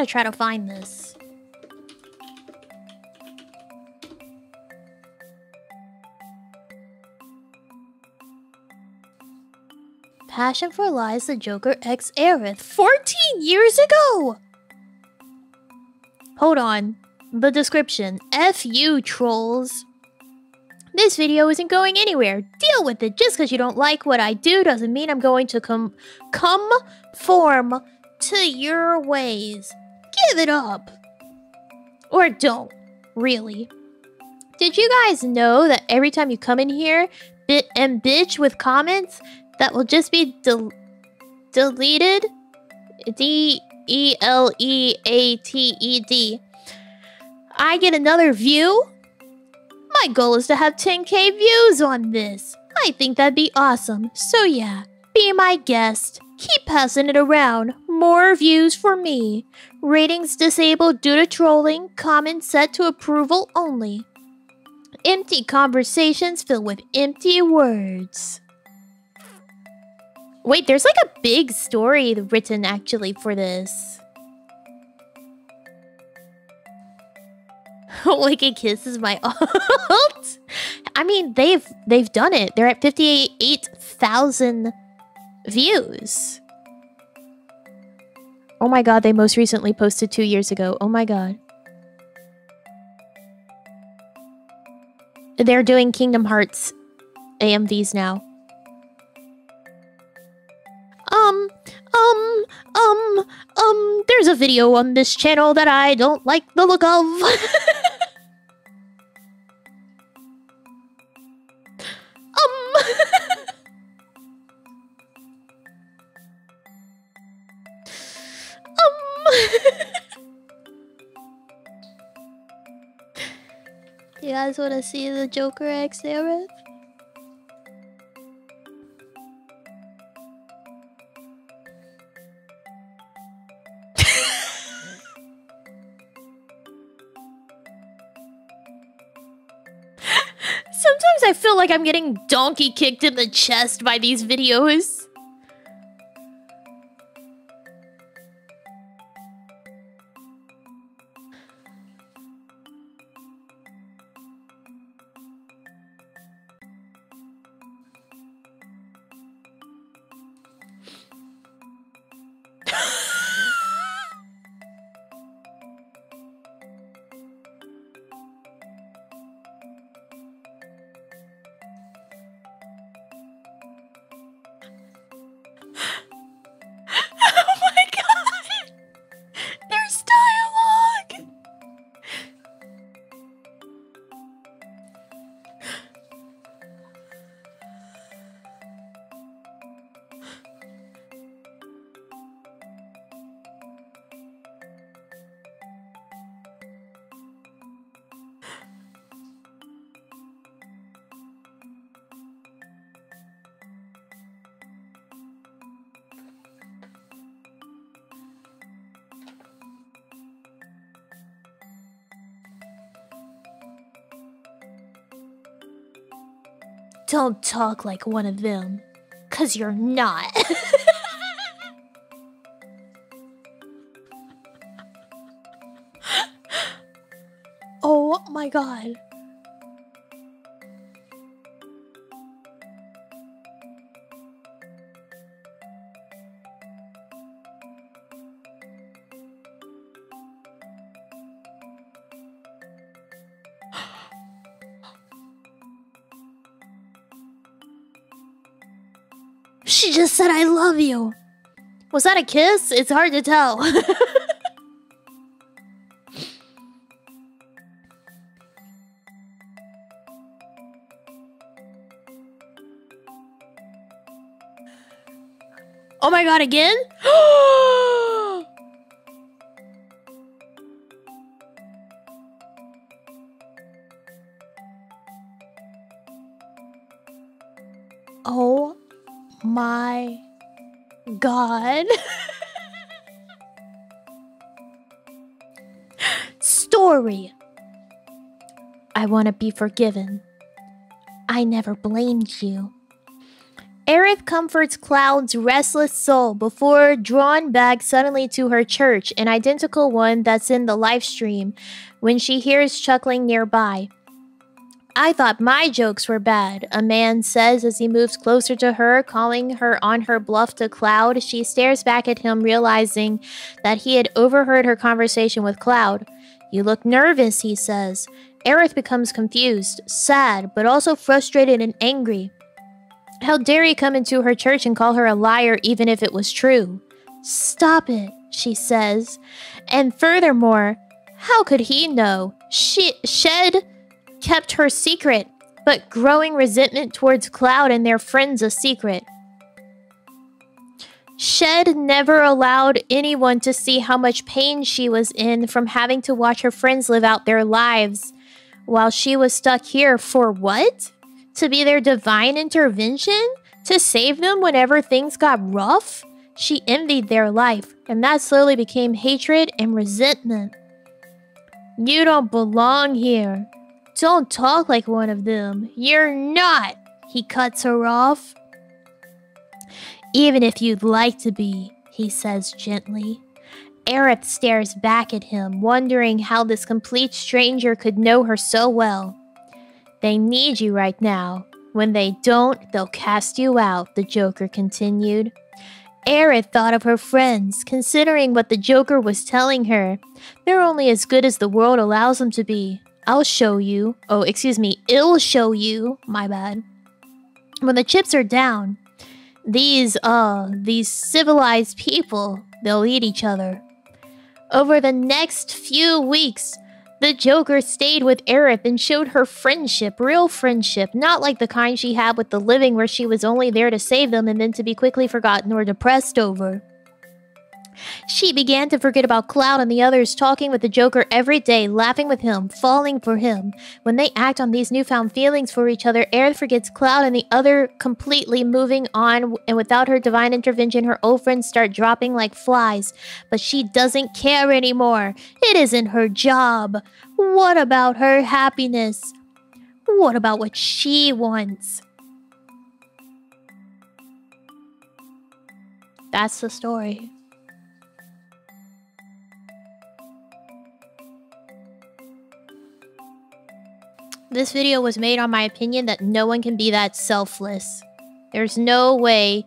Speaker 1: Gotta try to find this. Passion for Lies, the Joker X Aerith. 14 years ago! Hold on. The description. F you, trolls. This video isn't going anywhere. Deal with it. Just because you don't like what I do doesn't mean I'm going to come come form to your ways. Give it up. Or don't, really. Did you guys know that every time you come in here bit and bitch with comments, that will just be del deleted. D E L E A T E D. I get another view? My goal is to have 10k views on this. I think that'd be awesome. So yeah, be my guest. Keep passing it around. More views for me. Ratings disabled due to trolling. Comments set to approval only. Empty conversations filled with empty words. Wait, there's like a big story written actually for this. *laughs* Wicked Kiss is my *laughs* alt. I mean, they've they've done it. They're at 58,000 views. Oh my god, they most recently posted 2 years ago. Oh my god. They're doing Kingdom Hearts AMVs now. Um, um, um, um, there's a video on this channel that I don't like the look of. *laughs* guys want to see the Joker X Aerith? *laughs* Sometimes I feel like I'm getting donkey kicked in the chest by these videos. Don't talk like one of them. Cause you're not. *laughs* oh my god. Said I love you. Was that a kiss? It's hard to tell. *laughs* oh my god, again? Want to be forgiven. I never blamed you. Aerith comforts Cloud's restless soul before drawn back suddenly to her church, an identical one that's in the live stream, when she hears chuckling nearby. I thought my jokes were bad, a man says as he moves closer to her, calling her on her bluff to Cloud. She stares back at him, realizing that he had overheard her conversation with Cloud. You look nervous, he says. Aerith becomes confused, sad, but also frustrated and angry. How dare he come into her church and call her a liar even if it was true? Stop it, she says. And furthermore, how could he know? She Shed kept her secret, but growing resentment towards Cloud and their friends a secret. Shed never allowed anyone to see how much pain she was in from having to watch her friends live out their lives while she was stuck here for what? To be their divine intervention? To save them whenever things got rough? She envied their life, and that slowly became hatred and resentment. You don't belong here. Don't talk like one of them. You're not. He cuts her off. Even if you'd like to be, he says gently. Aerith stares back at him, wondering how this complete stranger could know her so well. They need you right now. When they don't, they'll cast you out, the Joker continued. Aerith thought of her friends, considering what the Joker was telling her. They're only as good as the world allows them to be. I'll show you. Oh, excuse me, it'll show you. My bad. When the chips are down, these, uh, these civilized people, they'll eat each other. Over the next few weeks, the Joker stayed with Aerith and showed her friendship, real friendship, not like the kind she had with the living where she was only there to save them and then to be quickly forgotten or depressed over. She began to forget about Cloud and the others, talking with the Joker every day, laughing with him, falling for him. When they act on these newfound feelings for each other, Aerith forgets Cloud and the other completely moving on, and without her divine intervention, her old friends start dropping like flies. But she doesn't care anymore. It isn't her job. What about her happiness? What about what she wants? That's the story. This video was made on my opinion that no one can be that selfless. There's no way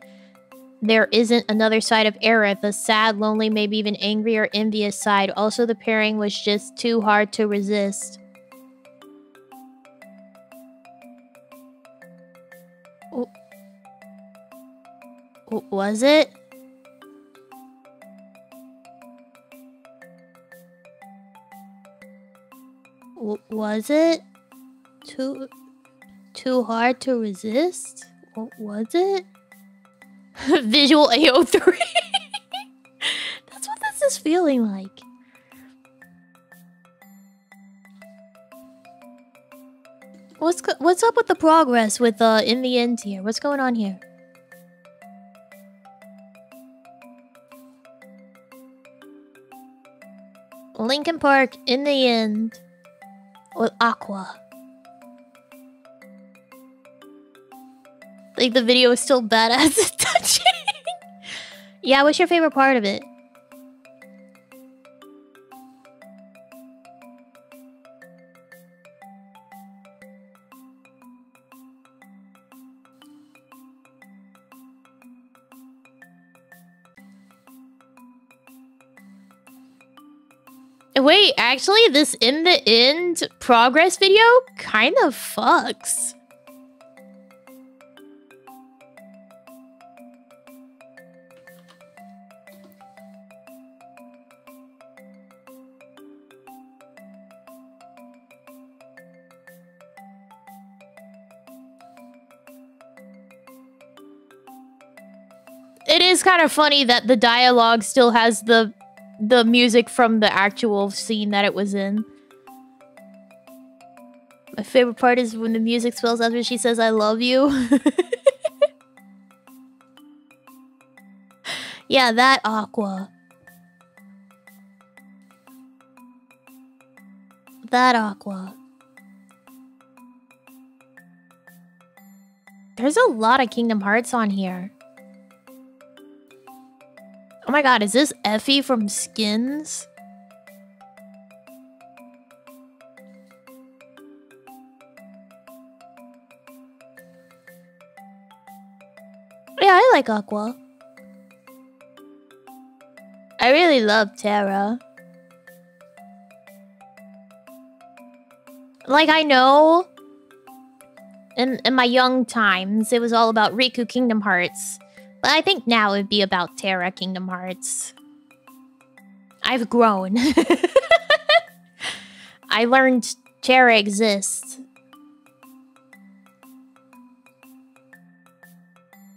Speaker 1: there isn't another side of Aerith, the sad, lonely, maybe even angry or envious side. Also, the pairing was just too hard to resist. Was it? was it? Too... Too hard to resist? What was it? *laughs* Visual AO3. *laughs* That's what this is feeling like. What's what's up with the progress with uh in the end here? What's going on here? Linkin Park in the end with Aqua. Like the video is still badass touching. *laughs* yeah, what's your favorite part of it? Wait, actually, this in the end progress video kind of fucks. Kind of funny that the dialogue still has the the music from the actual scene that it was in. My favorite part is when the music swells after she says, I love you. *laughs* yeah, that Aqua. That Aqua. There's a lot of Kingdom Hearts on here. Oh my god, is this Effie from Skins? Yeah, I like Aqua. I really love Terra. Like, I know in, in my young times, it was all about Riku Kingdom Hearts. But I think now it'd be about Terra Kingdom Hearts. I've grown. *laughs* I learned Terra exists.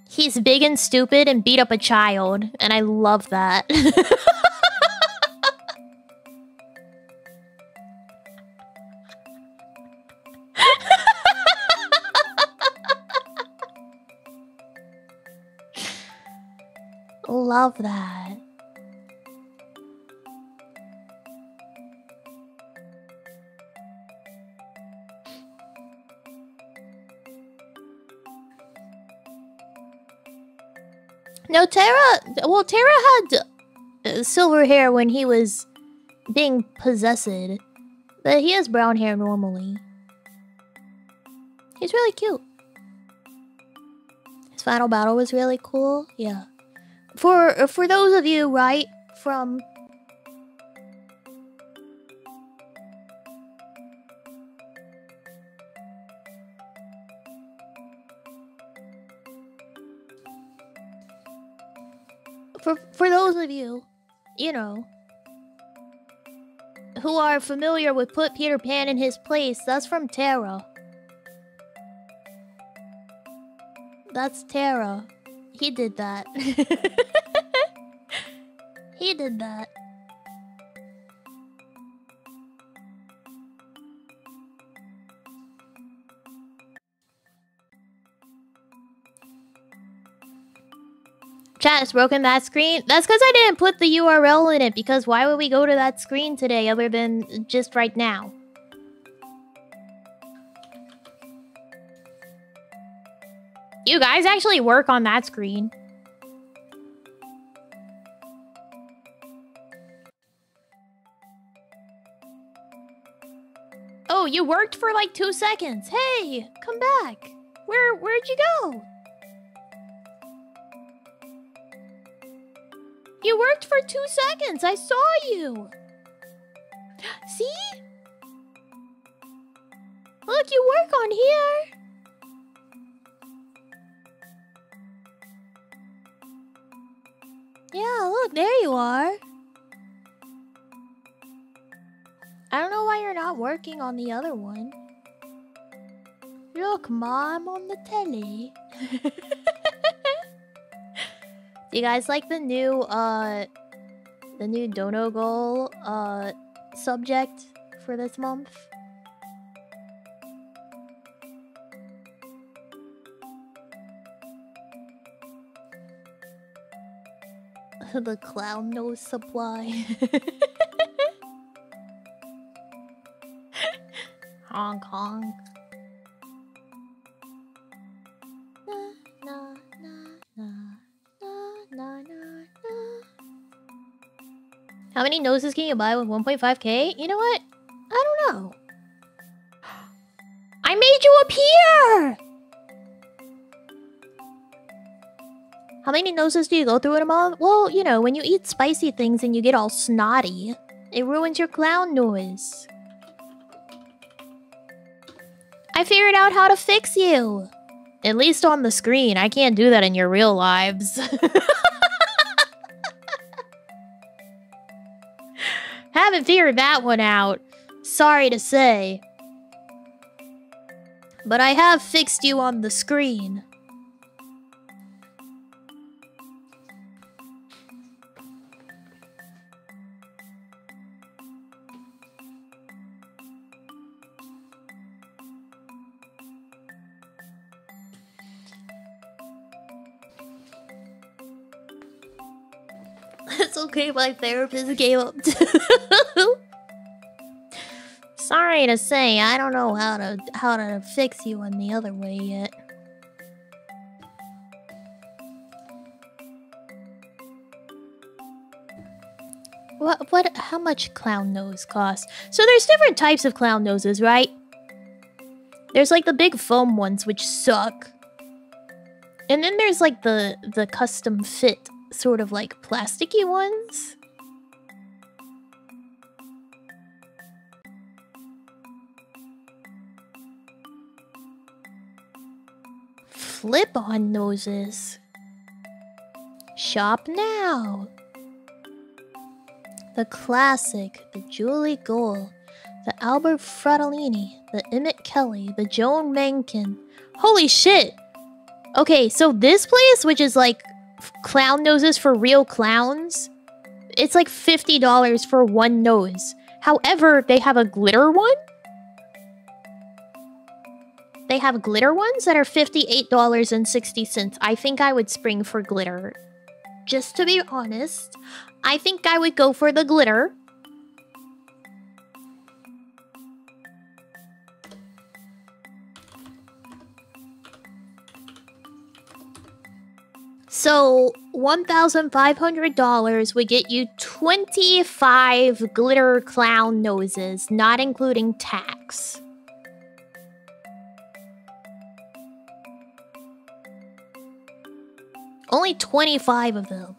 Speaker 1: He's big and stupid and beat up a child, and I love that. *laughs* love that. No, Terra. Well, Terra had uh, silver hair when he was being possessed, but he has brown hair normally. He's really cute. His final battle was really cool. Yeah. For uh, for those of you right from for for those of you, you know, who are familiar with Put Peter Pan in his place, that's from Terra. That's Terra. He did that. *laughs* he did that. Chat has broken that screen. That's because I didn't put the URL in it, because why would we go to that screen today other than just right now? You guys actually work on that screen. Oh, you worked for like two seconds. Hey, come back. Where, where'd you go? You worked for two seconds. I saw you. *gasps* See? Look, you work on here. Yeah, look, there you are. I don't know why you're not working on the other one. Look, Mom, on the telly. Do *laughs* you guys like the new, uh... The new Dono Goal, uh... Subject for this month? The clown nose supply. *laughs* Hong Kong. How many noses can you buy with 1.5k? You know what? Noses do you go through in a month? Well, you know, when you eat spicy things and you get all snotty, it ruins your clown nose. I figured out how to fix you. At least on the screen. I can't do that in your real lives. *laughs* Haven't figured that one out. Sorry to say. But I have fixed you on the screen. Okay, my therapist gave up *laughs* Sorry to say, I don't know how to how to fix you in the other way yet. What what how much clown nose costs? So there's different types of clown noses, right? There's like the big foam ones which suck. And then there's like the the custom fit sort of like plasticky ones. Flip-on noses. Shop now. The classic, the Julie Gold, the Albert Fratellini, the Emmett Kelly, the Joan Menken. Holy shit! Okay, so this place, which is like clown noses for real clowns, it's like $50 for one nose. However, they have a glitter one. They have glitter ones that are $58.60. I think I would spring for glitter. Just to be honest, I think I would go for the glitter. So, $1,500 would get you 25 glitter clown noses, not including tax. Only 25 of them.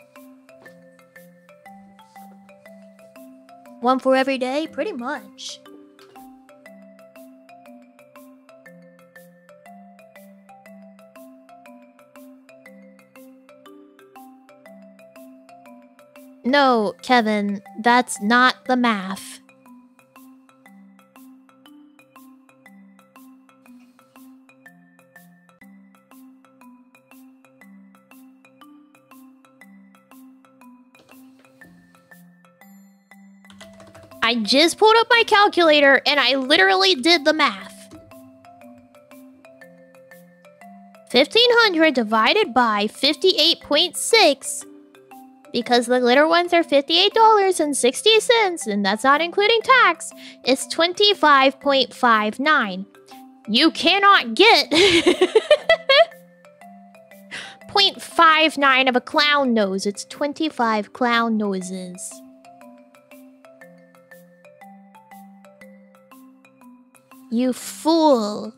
Speaker 1: One for every day? Pretty much. No, Kevin, that's not the math. I just pulled up my calculator and I literally did the math. 1500 divided by 58.6 because the glitter ones are $58.60 and that's not including tax. Is 25.59 you cannot get *laughs* 0.59 of a clown nose. It's 25 clown noses. You fool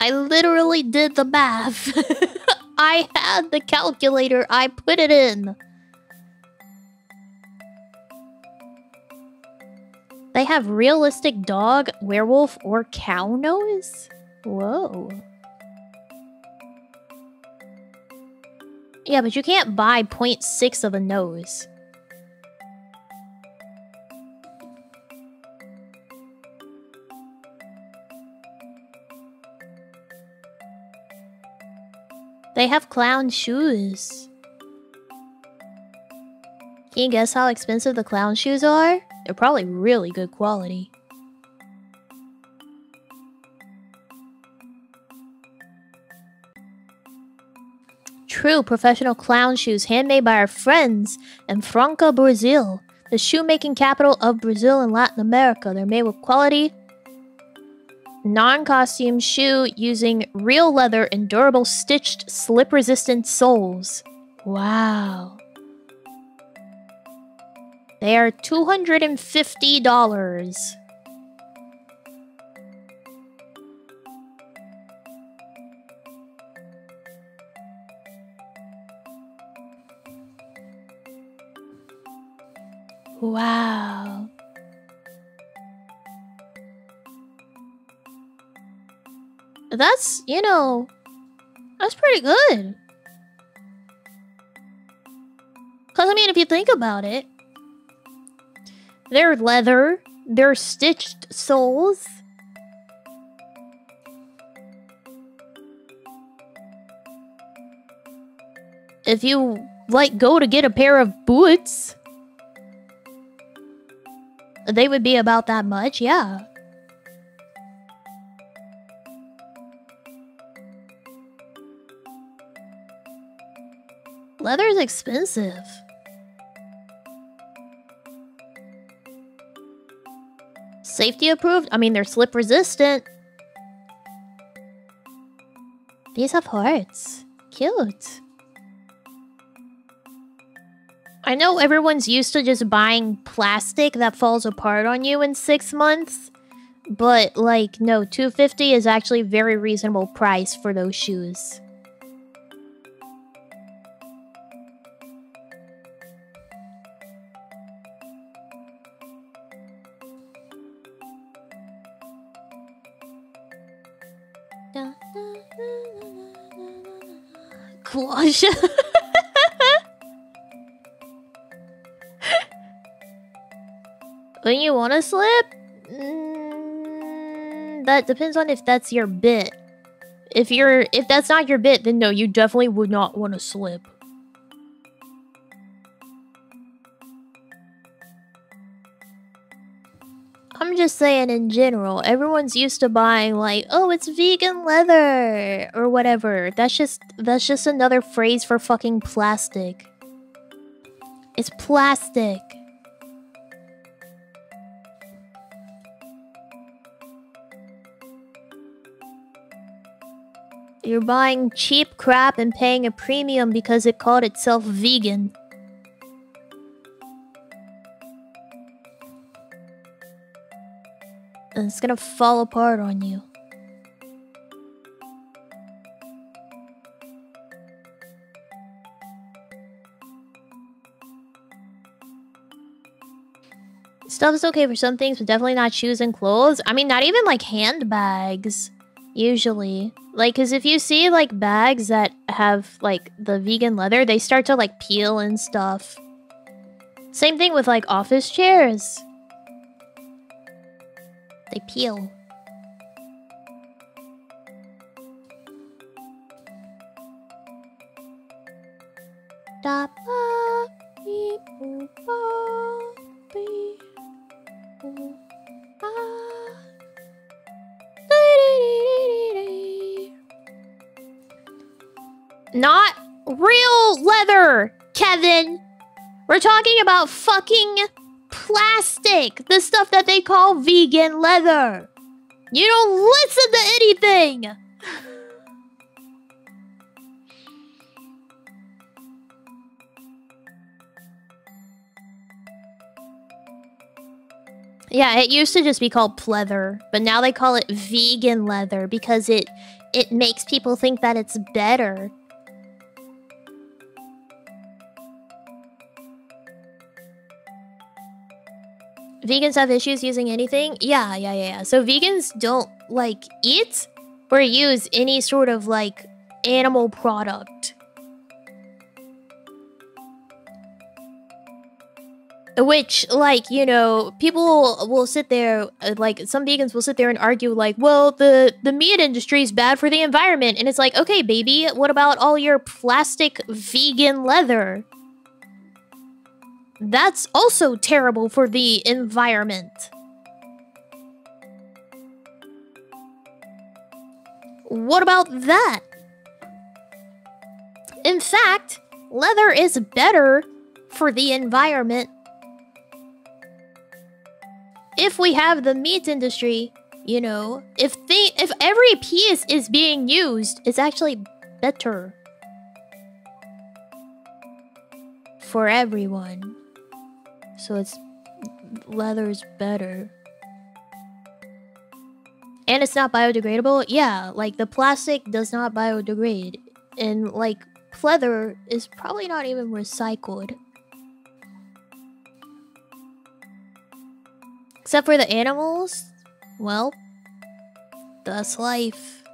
Speaker 1: I literally did the math. *laughs* I had the calculator. I put it in. They have realistic dog, werewolf, or cow nose? Whoa. Yeah, but you can't buy 0.6 of a nose. They have clown shoes. Can you guess how expensive the clown shoes are? They're probably really good quality. True professional clown shoes handmade by our friends in Franca, Brazil, the shoemaking capital of Brazil and Latin America. They're made with quality non-costume shoe using real leather and durable stitched slip-resistant soles. Wow. They are $250. Wow. That's, you know, that's pretty good. Because, I mean, if you think about it, they're leather, they're stitched soles. If you, like, go to get a pair of boots, they would be about that much, yeah. Leather is expensive. Safety approved? I mean, they're slip resistant. These have hearts. Cute. I know everyone's used to just buying plastic that falls apart on you in six months. But, like, no, 250 is actually a very reasonable price for those shoes. When you want to slip? Mm, that depends on if that's your bit. If you're if that's not your bit, then no, you definitely would not want to slip. I'm just saying in general, everyone's used to buying like, oh, it's vegan leather or whatever. That's just that's just another phrase for fucking plastic. It's plastic. You're buying cheap crap and paying a premium because it called itself vegan. And it's gonna fall apart on you. Stuff is okay for some things, but definitely not shoes and clothes. I mean, not even like handbags, usually. Like, because if you see like bags that have like the vegan leather, they start to like peel and stuff. Same thing with like office chairs. They peel. Not real leather, Kevin. We're talking about fucking plastic! The stuff that they call vegan leather! You don't listen to anything! Yeah, it used to just be called pleather, but now they call it vegan leather because it it makes people think that it's better. Vegans have issues using anything? Yeah, yeah, yeah, yeah. So vegans don't like eat or use any sort of like animal product. Which, like, you know, people will sit there, uh, like, some vegans will sit there and argue, like, well, the, the meat industry is bad for the environment. And it's like, okay, baby, what about all your plastic vegan leather? That's also terrible for the environment. What about that? In fact, leather is better for the environment. If we have the meat industry, you know, if they if every piece is being used, it's actually better for everyone. So it's leather is better. And it's not biodegradable? Yeah, like the plastic does not biodegrade. And like pleather is probably not even recycled. Except for the animals, well, that's life.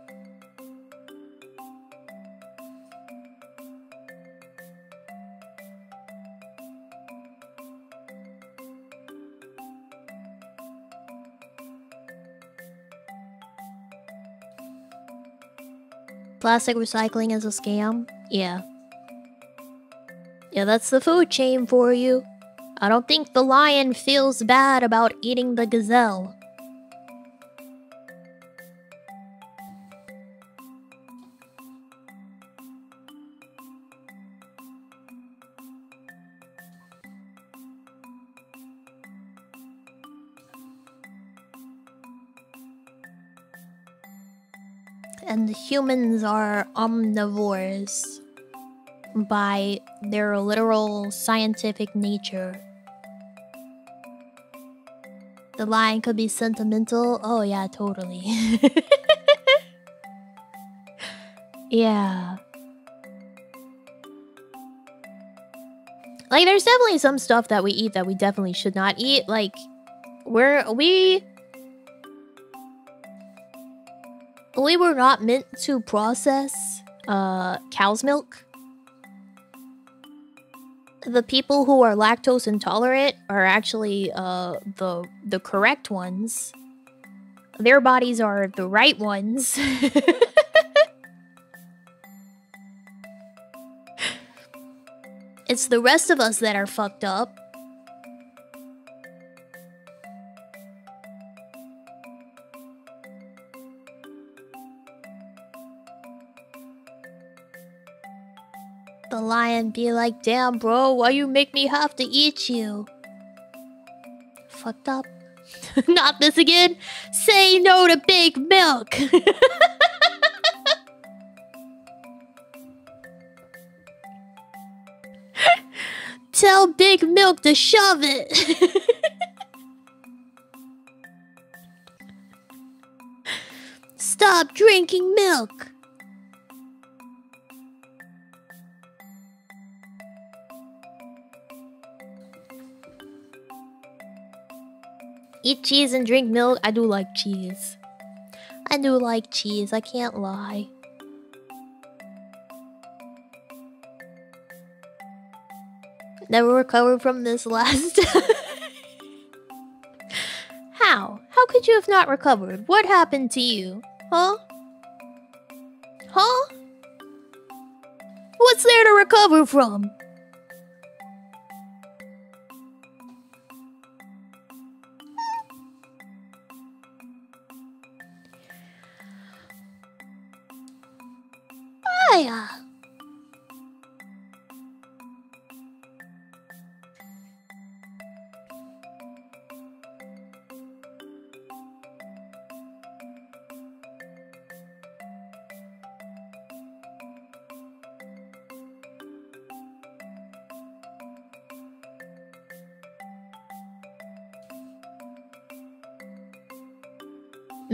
Speaker 1: Plastic recycling is a scam? Yeah. Yeah, that's the food chain for you. I don't think the lion feels bad about eating the gazelle. Humans are omnivores by their literal scientific nature. The line could be sentimental. Oh, yeah, totally. *laughs* yeah. Like, there's definitely some stuff that we eat that we definitely should not eat. Like, we're, we we were not meant to process uh, cow's milk. The people who are lactose intolerant are actually uh, the the correct ones. their bodies are the right ones. *laughs* it's the rest of us that are fucked up. Lion be like, damn bro, why you make me have to eat you? Fucked up. *laughs* Not this again. Say no to big milk. *laughs* Tell Big Milk to shove it. *laughs* Stop drinking milk. Eat cheese and drink milk. I do like cheese. I do like cheese. I can't lie. Never recovered from this last *laughs* How? How could you have not recovered? What happened to you? Huh? Huh? What's there to recover from?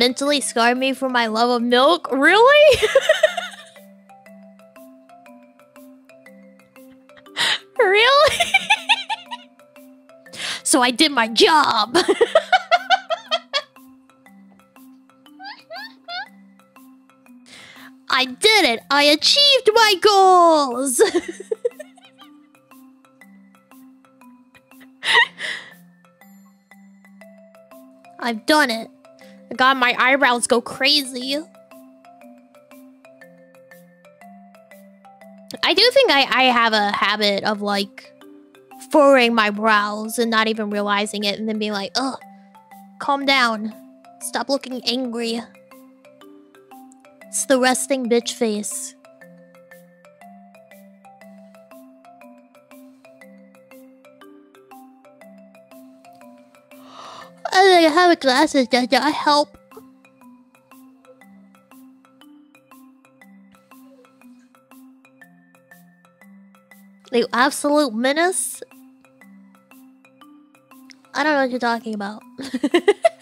Speaker 1: Mentally scarred me for my love of milk? Really? *laughs* really? *laughs* so I did my job. *laughs* I did it. I achieved my goals. I've done it. I got my eyebrows go crazy. I do think I, I have a habit of like furrowing my brows and not even realizing it and then being like, ugh, calm down. Stop looking angry. It's the resting bitch face. I I have glasses that not help. You absolute menace? I don't know what you're talking about. *laughs*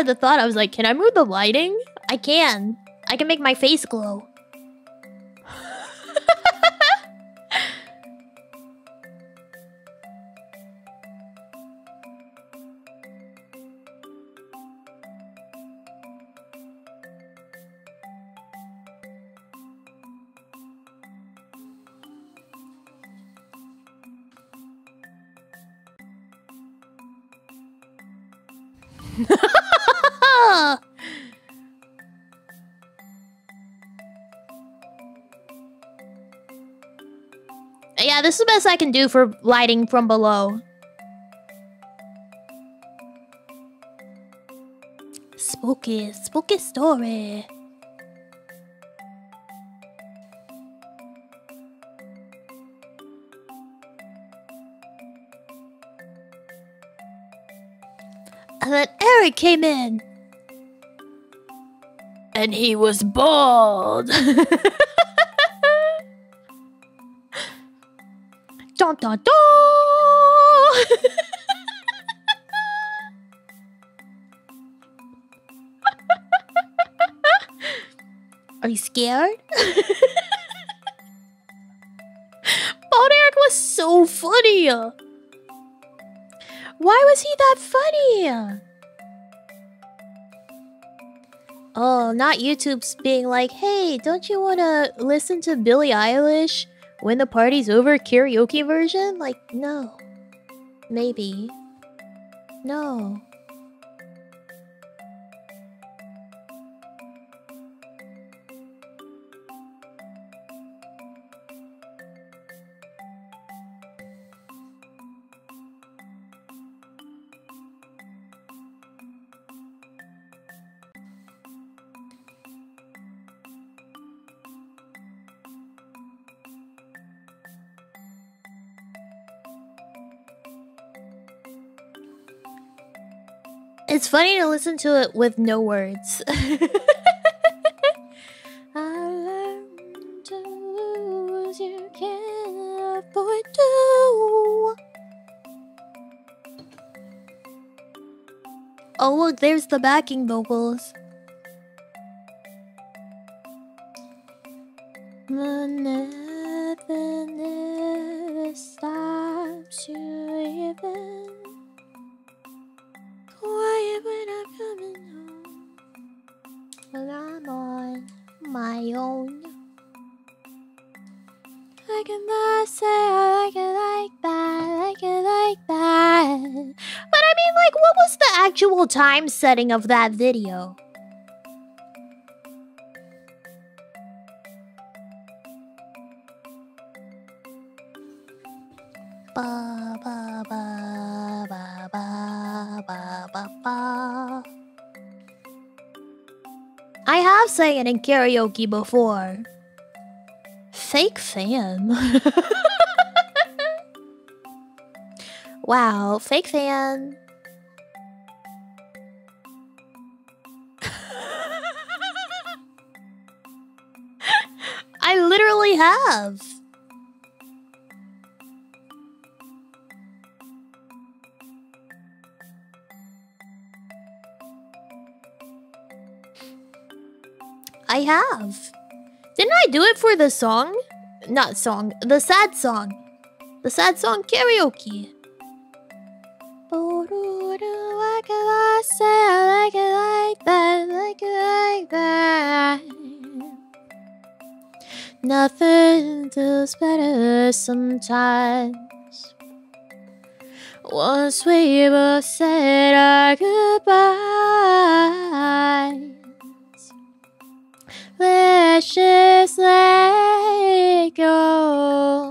Speaker 1: had the thought. I was like, can I move the lighting? I can. I can make my face glow. Best I can do for lighting from below. Spooky, spooky story. And then Eric came in. And he was bald. *laughs* dun dun. *laughs* Are you scared? *laughs* Bald Eric was so funny. Why was he that funny? Oh, not YouTube's being like, hey, don't you want to listen to Billie Eilish when the party's over karaoke version? Like, no. Maybe. No. Funny to listen to it with no words. *laughs* Oh look, there's the backing vocals. Time setting of that video? Ba ba ba. I have sang it in karaoke before. Fake fan. *laughs* wow, fake fan. Have. I have. Didn't I do it for the song? Not song, the sad song. The sad song karaoke. Nothing feels better sometimes. Once we both said our goodbyes. Let's just let go.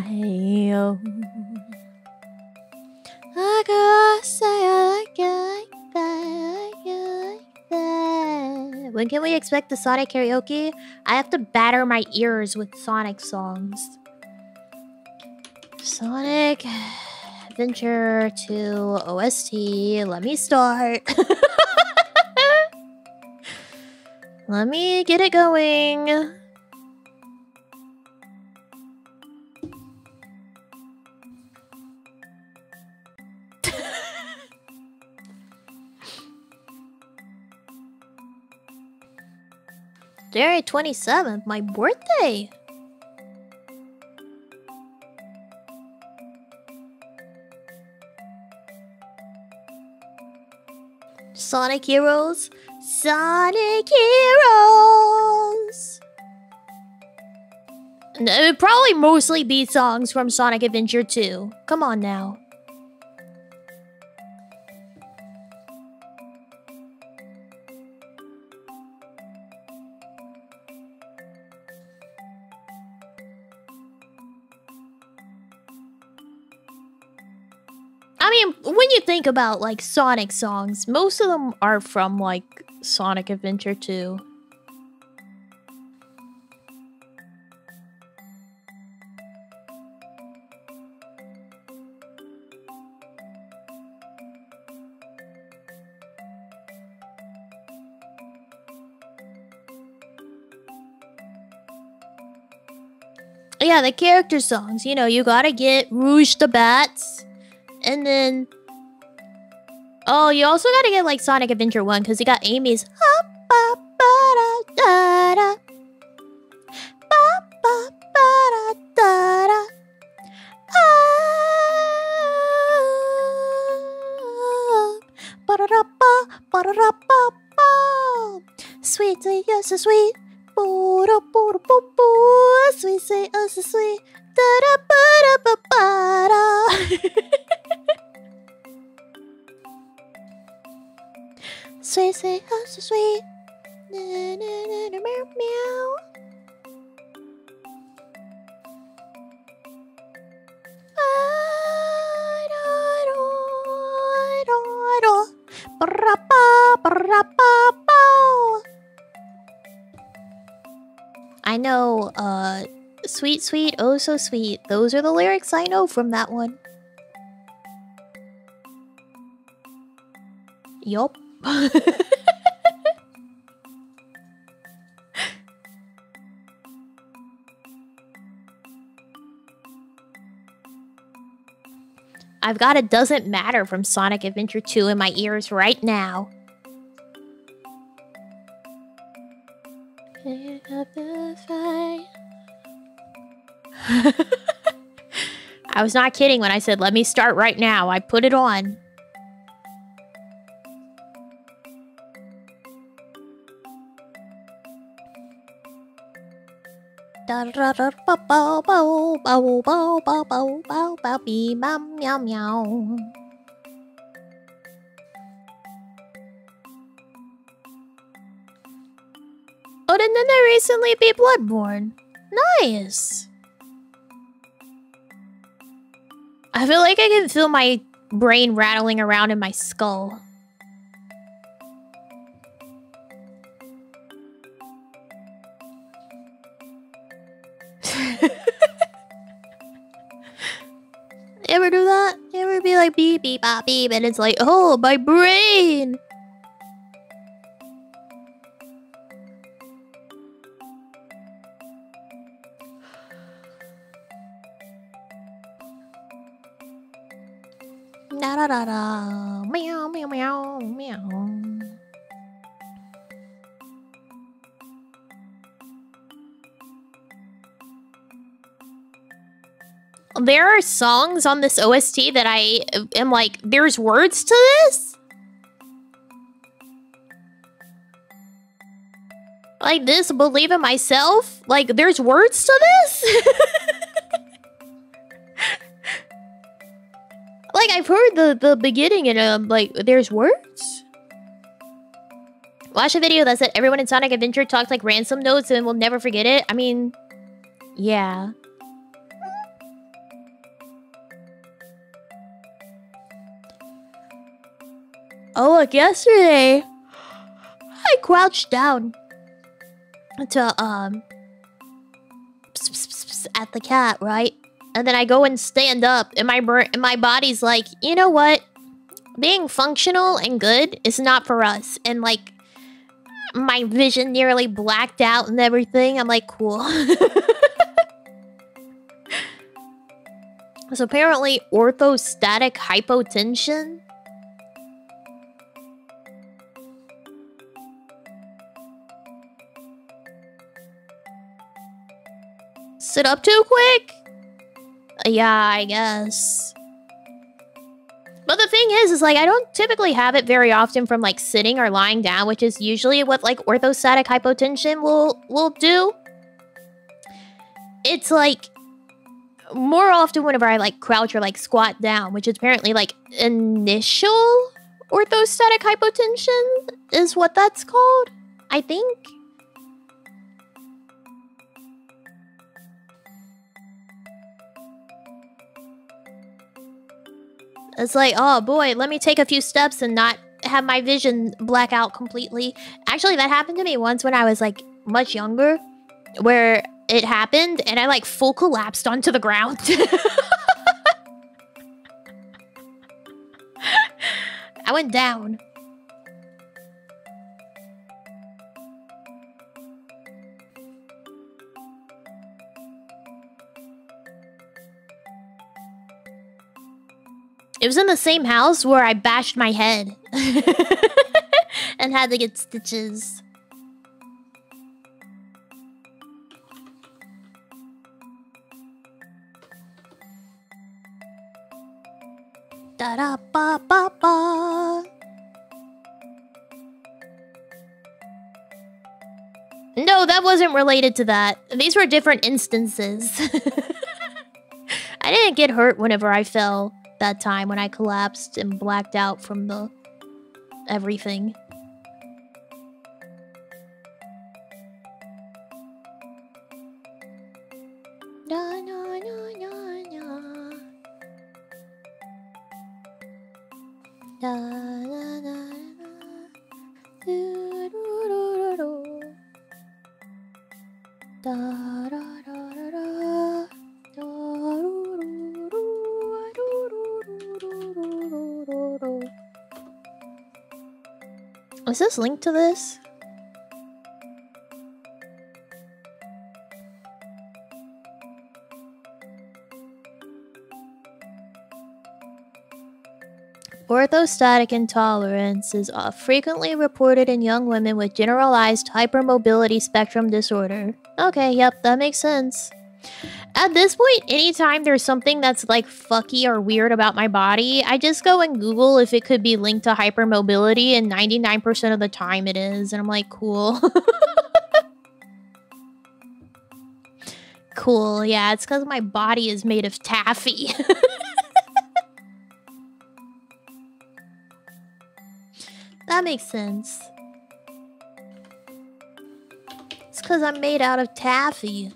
Speaker 1: My own? I say I like it like that, like it like that. When can we expect the Sonic karaoke? I have to batter my ears with Sonic songs. Sonic Adventure 2 OST. Let me start. *laughs* Let me get it going. January 27th, my birthday. Sonic Heroes. Sonic Heroes. It would probably mostly be songs from Sonic Adventure 2. Come on now. Think about like Sonic songs, most of them are from like Sonic Adventure 2. Yeah, the character songs. You know, you gotta get Rouge the Bats. And then... Oh, you also gotta get like Sonic Adventure 1 because you got Amy's. Sweet, you're so sweet. Sweet, say, oh, so sweet. Da da ba da ba ba da. *laughs* Sweet, sweet, you're so sweet. Na na na na meow meow. I know, uh, sweet, sweet, oh so sweet. Those are the lyrics I know from that one. Yup. I've got a Doesn't Matter from Sonic Adventure 2 in my ears right now. *laughs* I was not kidding when I said, let me start right now. I put it on. Oh, didn't they recently be Bloodborne? Nice. I feel like I can feel my brain rattling around in my skull. Like beep beep bop beep and it's like, oh my brain. Da da da da meow meow meow meow. There are songs on this OST that I am like, there's words to this? Like this, believe in myself? Like, there's words to this? *laughs* like, I've heard the, the beginning and um, like, there's words? Watch a video that said everyone in Sonic Adventure talks like ransom notes and we'll never forget it. I mean, yeah. Oh, look, yesterday I crouched down to, um, at the cat, right? And then I go and stand up, and my and my body's like, you know what? Being functional and good is not for us. And like, my vision nearly blacked out and everything. I'm like, cool. *laughs* so apparently, orthostatic hypotension Sit up too quick? Yeah, I guess. But the thing is, is like, I don't typically have it very often from like sitting or lying down, which is usually what like orthostatic hypotension will, will do. It's like more often whenever I like crouch or like squat down, which is apparently like initial orthostatic hypotension is what that's called, I think. It's like, oh boy, let me take a few steps and not have my vision black out completely. Actually, that happened to me once when I was like much younger, where it happened and I like full collapsed onto the ground. *laughs* I went down. It was in the same house where I bashed my head. *laughs* and had to get stitches. Da da ba ba ba. No, that wasn't related to that. These were different instances. *laughs* I didn't get hurt whenever I fell that time when I collapsed and blacked out from the everything. This linked to this? Orthostatic intolerance is frequently reported in young women with generalized hypermobility spectrum disorder. Okay, yep, that makes sense. At this point, anytime there's something that's like fucky or weird about my body, I just go and Google if it could be linked to hypermobility, and 99% of the time it is. And I'm like, cool. *laughs* cool, yeah, it's because my body is made of taffy. *laughs* that makes sense. It's because I'm made out of taffy.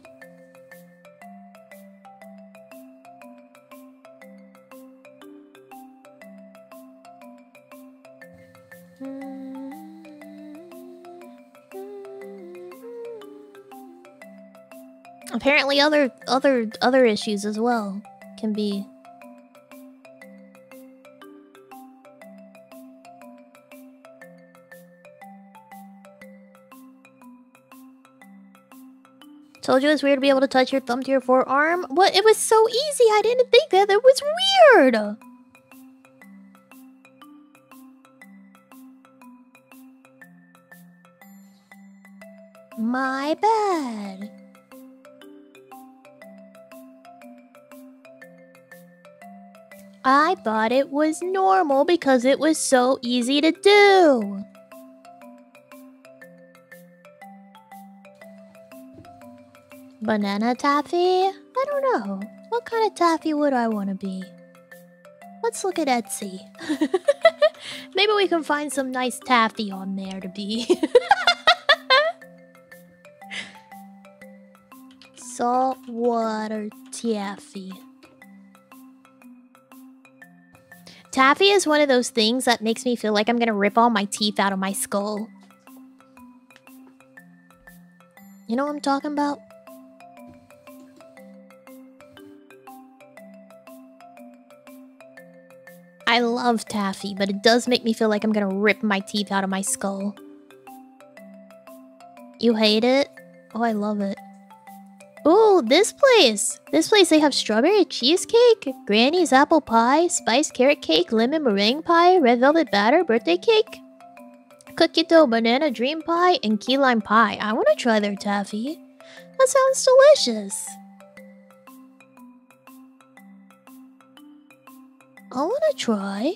Speaker 1: Apparently other other other issues as well can be Told you it was weird to be able to touch your thumb to your forearm. What? It was so easy. I didn't think that. That was weird. My bad. I thought it was normal because it was so easy to do. Banana taffy? I don't know. What kind of taffy would I want to be? Let's look at Etsy. *laughs* Maybe we can find some nice taffy on there to be. *laughs* Saltwater taffy. Taffy is one of those things that makes me feel like I'm gonna rip all my teeth out of my skull. You know what I'm talking about? I love taffy, but it does make me feel like I'm gonna rip my teeth out of my skull. You hate it? Oh, I love it. Oh, this place. This place, they have strawberry cheesecake, granny's apple pie, spiced carrot cake, lemon meringue pie, red velvet batter, birthday cake, cookie dough banana dream pie, and key lime pie. I want to try their taffy. That sounds delicious. I want to try.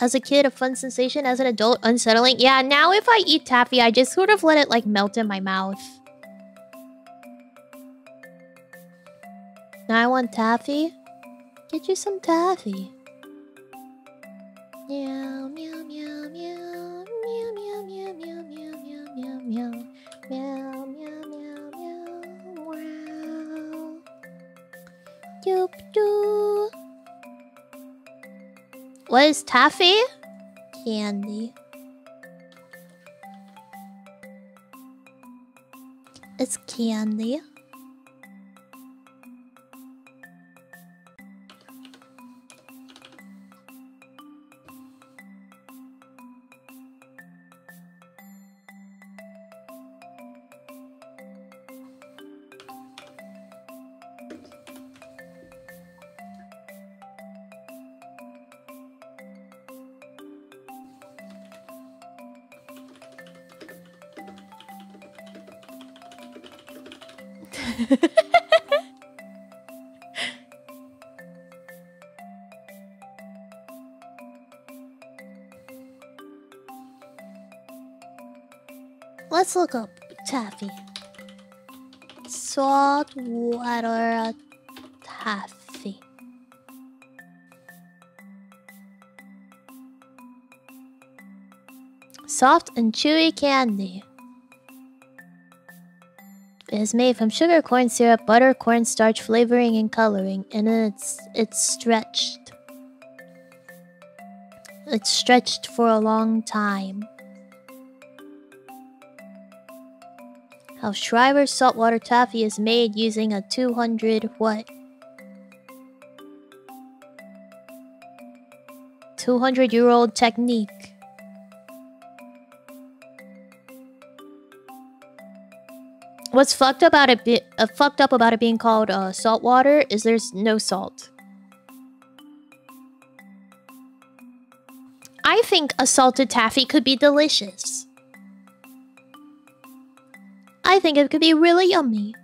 Speaker 1: As a kid, a fun sensation. As an adult, unsettling. Yeah, now if I eat taffy, I just sort of let it like melt in my mouth. Now I want taffy. Get you some taffy. Meow, meow, meow, meow. Meow, meow, meow, meow, meow, meow, meow, meow. Meow, meow, meow, meow. Wow. Doop, doo. What is taffy? Candy. It's candy. Let's look up taffy. Salt water taffy. Soft and chewy candy. It is made from sugar, corn syrup, butter, cornstarch, flavoring, and coloring, and it's it's stretched. It's stretched for a long time. How Shriver's saltwater taffy is made using a 200 what? 200 year old technique. What's fucked about it? Be uh, fucked up about it being called uh, salt water is there's no salt. I think a salted taffy could be delicious. I think it could be really yummy.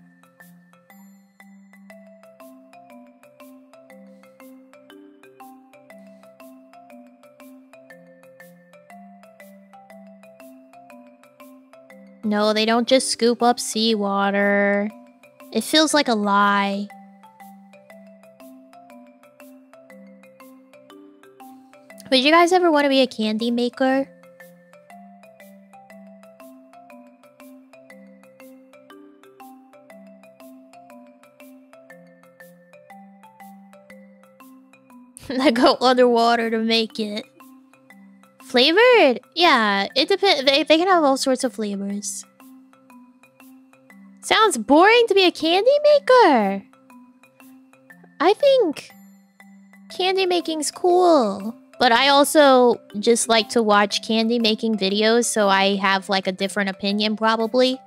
Speaker 1: No, they don't just scoop up seawater. It feels like a lie. Would you guys ever want to be a candy maker? *laughs* I go underwater to make it. Flavored? Yeah, it depends. They, they can have all sorts of flavors. Sounds boring to be a candy maker. I think candy making's cool. But I also just like to watch candy making videos, so I have like a different opinion probably.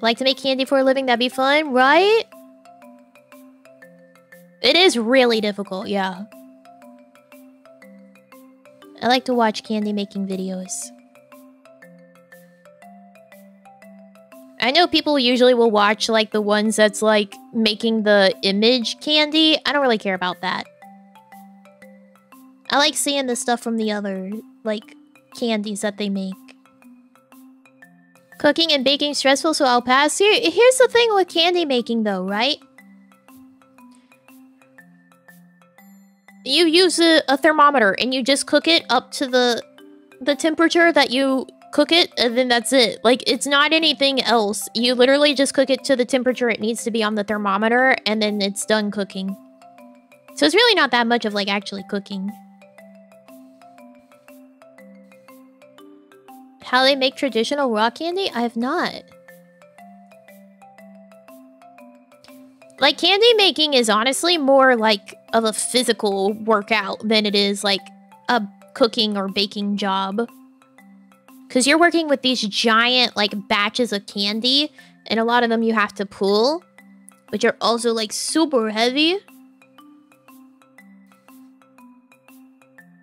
Speaker 1: Like to make candy for a living, that'd be fun, right? It is really difficult, yeah. I like to watch candy making videos. I know people usually will watch like the ones that's like making the image candy. I don't really care about that. I like seeing the stuff from the other like candies that they make. Cooking and baking stressful, so I'll pass. Here, here's the thing with candy making though, right? You use a, a thermometer and you just cook it up to the the temperature that you cook it and then that's it. Like it's not anything else. You literally just cook it to the temperature it needs to be on the thermometer and then it's done cooking. So it's really not that much of like actually cooking. How they make traditional rock candy? I have not Like, candy making is honestly more like of a physical workout than it is like a cooking or baking job. Because you're working with these giant, like, batches of candy, and a lot of them you have to pull, which are also, like, super heavy.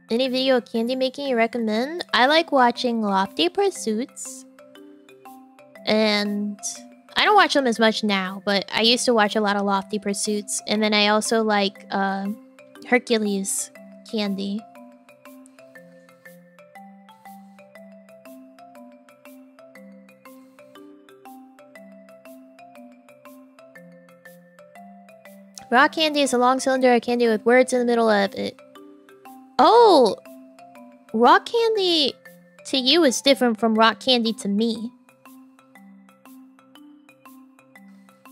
Speaker 1: Any video of candy making you recommend? I like watching Lofty Pursuits. And I don't watch them as much now, but I used to watch a lot of Lofty Pursuits. And then I also like uh, Hercules candy. Rock candy is a long cylinder of candy with words in the middle of it. Oh! Rock candy to you is different from rock candy to me.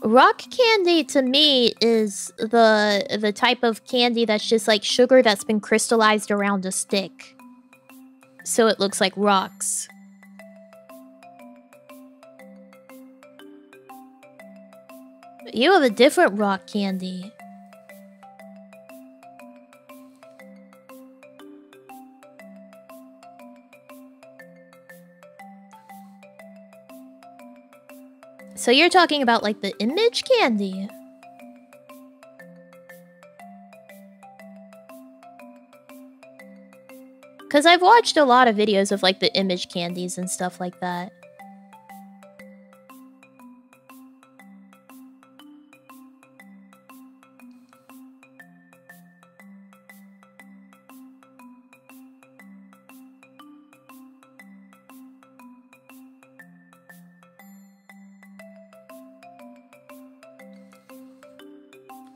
Speaker 1: Rock candy to me is the the type of candy that's just like sugar that's been crystallized around a stick. So it looks like rocks. You have a different rock candy. So you're talking about like the image candy? Because I've watched a lot of videos of like the image candies and stuff like that.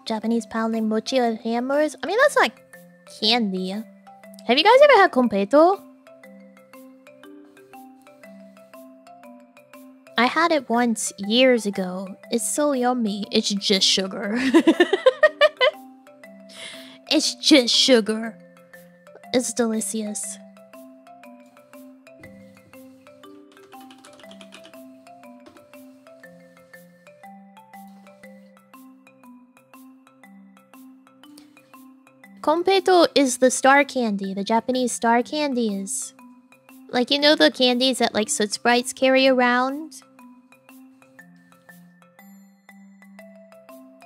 Speaker 1: Japanese pounding mochi with hammers. I mean, that's like candy. Have you guys ever had kompeto? I had it once years ago. It's so yummy. It's just sugar. *laughs* it's just sugar. It's delicious. Kompeto is the star candy, the Japanese star candies. Like, you know the candies that, like, Soot Sprites carry around?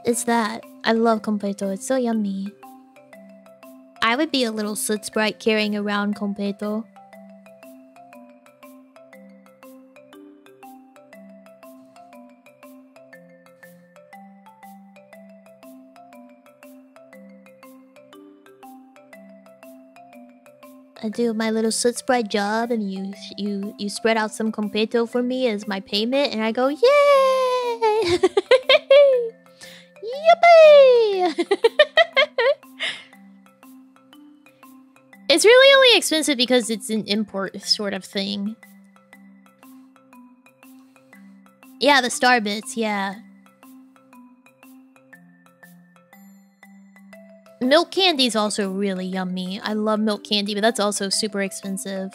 Speaker 1: It's that. I love Kompeto, it's so yummy. I would be a little Soot Sprite carrying around Kompeto. I do my little soot spread job, and you you you spread out some kompeto for me as my payment, and I go yay, *laughs* yippee! *laughs* it's really only expensive because it's an import sort of thing. Yeah, the star bits, yeah. Milk candy is also really yummy. I love milk candy, but that's also super expensive.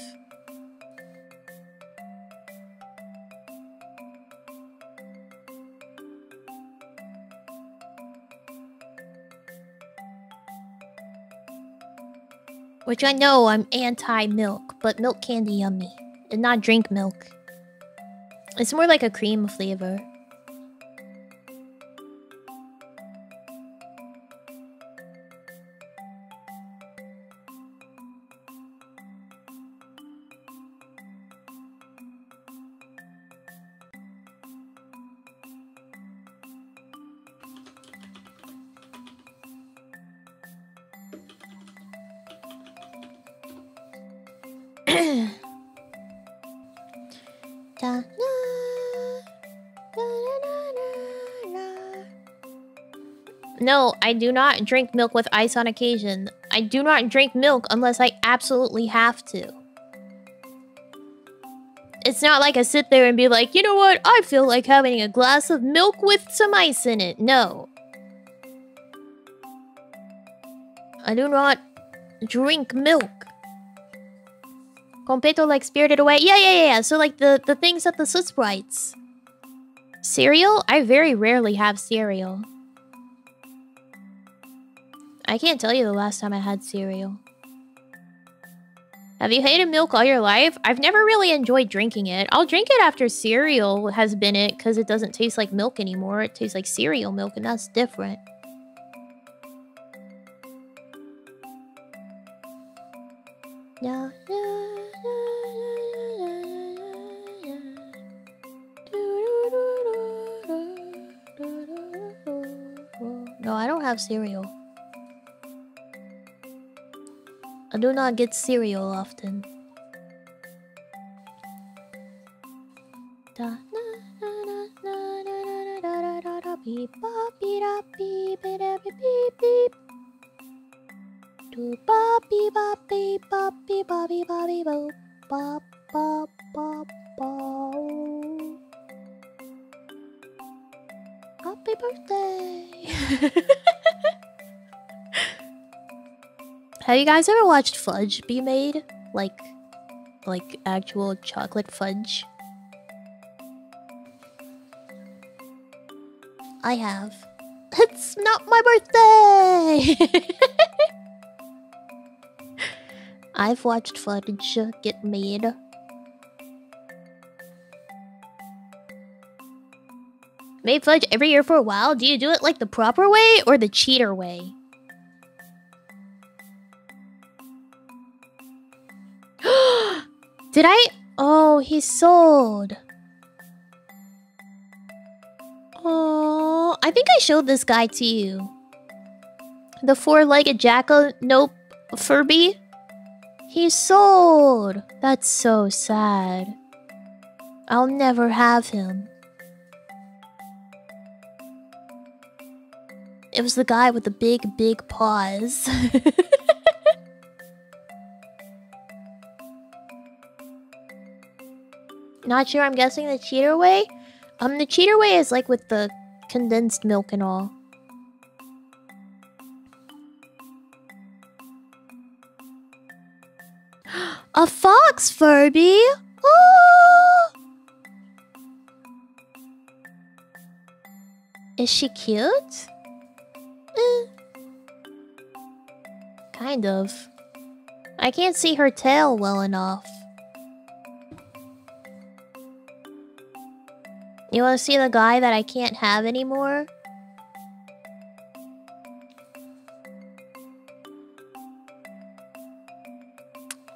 Speaker 1: Which I know I'm anti-milk, but milk candy yummy. And not drink milk. It's more like a cream flavor. I do not drink milk with ice on occasion. I do not drink milk unless I absolutely have to. It's not like I sit there and be like, you know what, I feel like having a glass of milk with some ice in it. No. I do not drink milk. Kompeto like spirited away. Yeah, yeah, yeah. So like the, the things at the Soot Sprites. Cereal? I very rarely have cereal. I can't tell you the last time I had cereal. Have you hated milk all your life? I've never really enjoyed drinking it. I'll drink it after cereal has been it because it doesn't taste like milk anymore. It tastes like cereal milk and that's different. No, I don't have cereal. I do not get cereal often. beep bop Have you guys ever watched fudge be made? Like, like actual chocolate fudge? I have. It's not my birthday! *laughs* I've watched fudge get made. Made fudge every year for a while? Do you do it like the proper way or the cheater way? Did I? Oh, he sold. Oh, I think I showed this guy to you. The four-legged jackal, nope, Furby. He sold. That's so sad. I'll never have him. It was the guy with the big, big paws. *laughs* Not sure, I'm guessing the cheater way? Um, the cheater way is like with the condensed milk and all. *gasps* A fox, Furby! Oh! *gasps* Is she cute? Eh. Kind of. I can't see her tail well enough. You want to see the guy that I can't have anymore?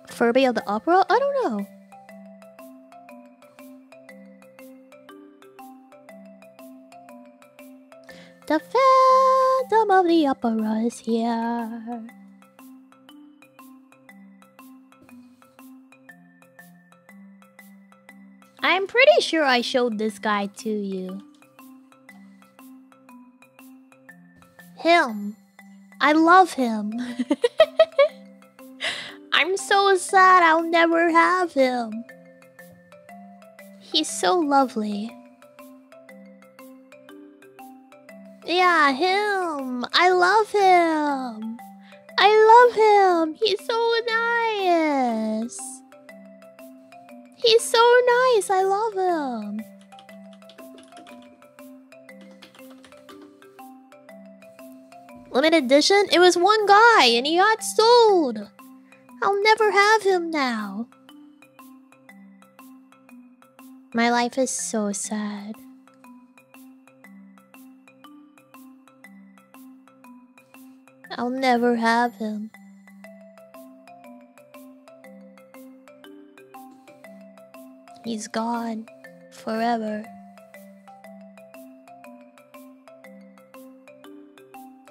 Speaker 1: Furby of the Opera? I don't know. The Phantom of the Opera is here. I'm pretty sure I showed this guy to you. Him. I love him. *laughs* I'm so sad I'll never have him. He's so lovely. Yeah, him. I love him. I love him. He's so nice. He's so nice. I love him. Limited edition? It was one guy and he got sold. I'll never have him now. My life is so sad. I'll never have him. He's gone forever.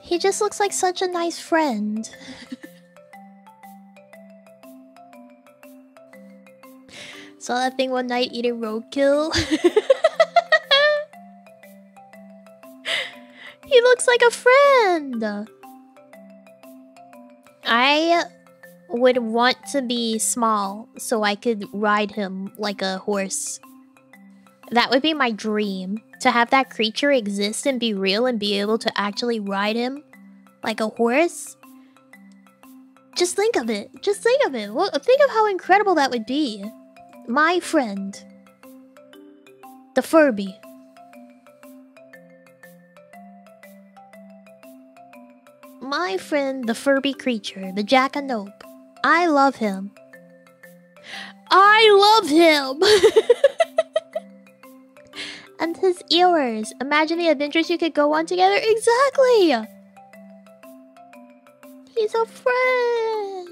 Speaker 1: He just looks like such a nice friend. *laughs* Saw that thing one night eating roadkill. *laughs* he looks like a friend. I would want to be small so I could ride him like a horse. That would be my dream. To have that creature exist and be real and be able to actually ride him like a horse. Just think of it. Just think of it. Well, think of how incredible that would be. My friend. The Furby. My friend, the Furby creature, the Jackalope. I love him. I love him! *laughs* and his ears. Imagine the adventures you could go on together. Exactly! He's a friend.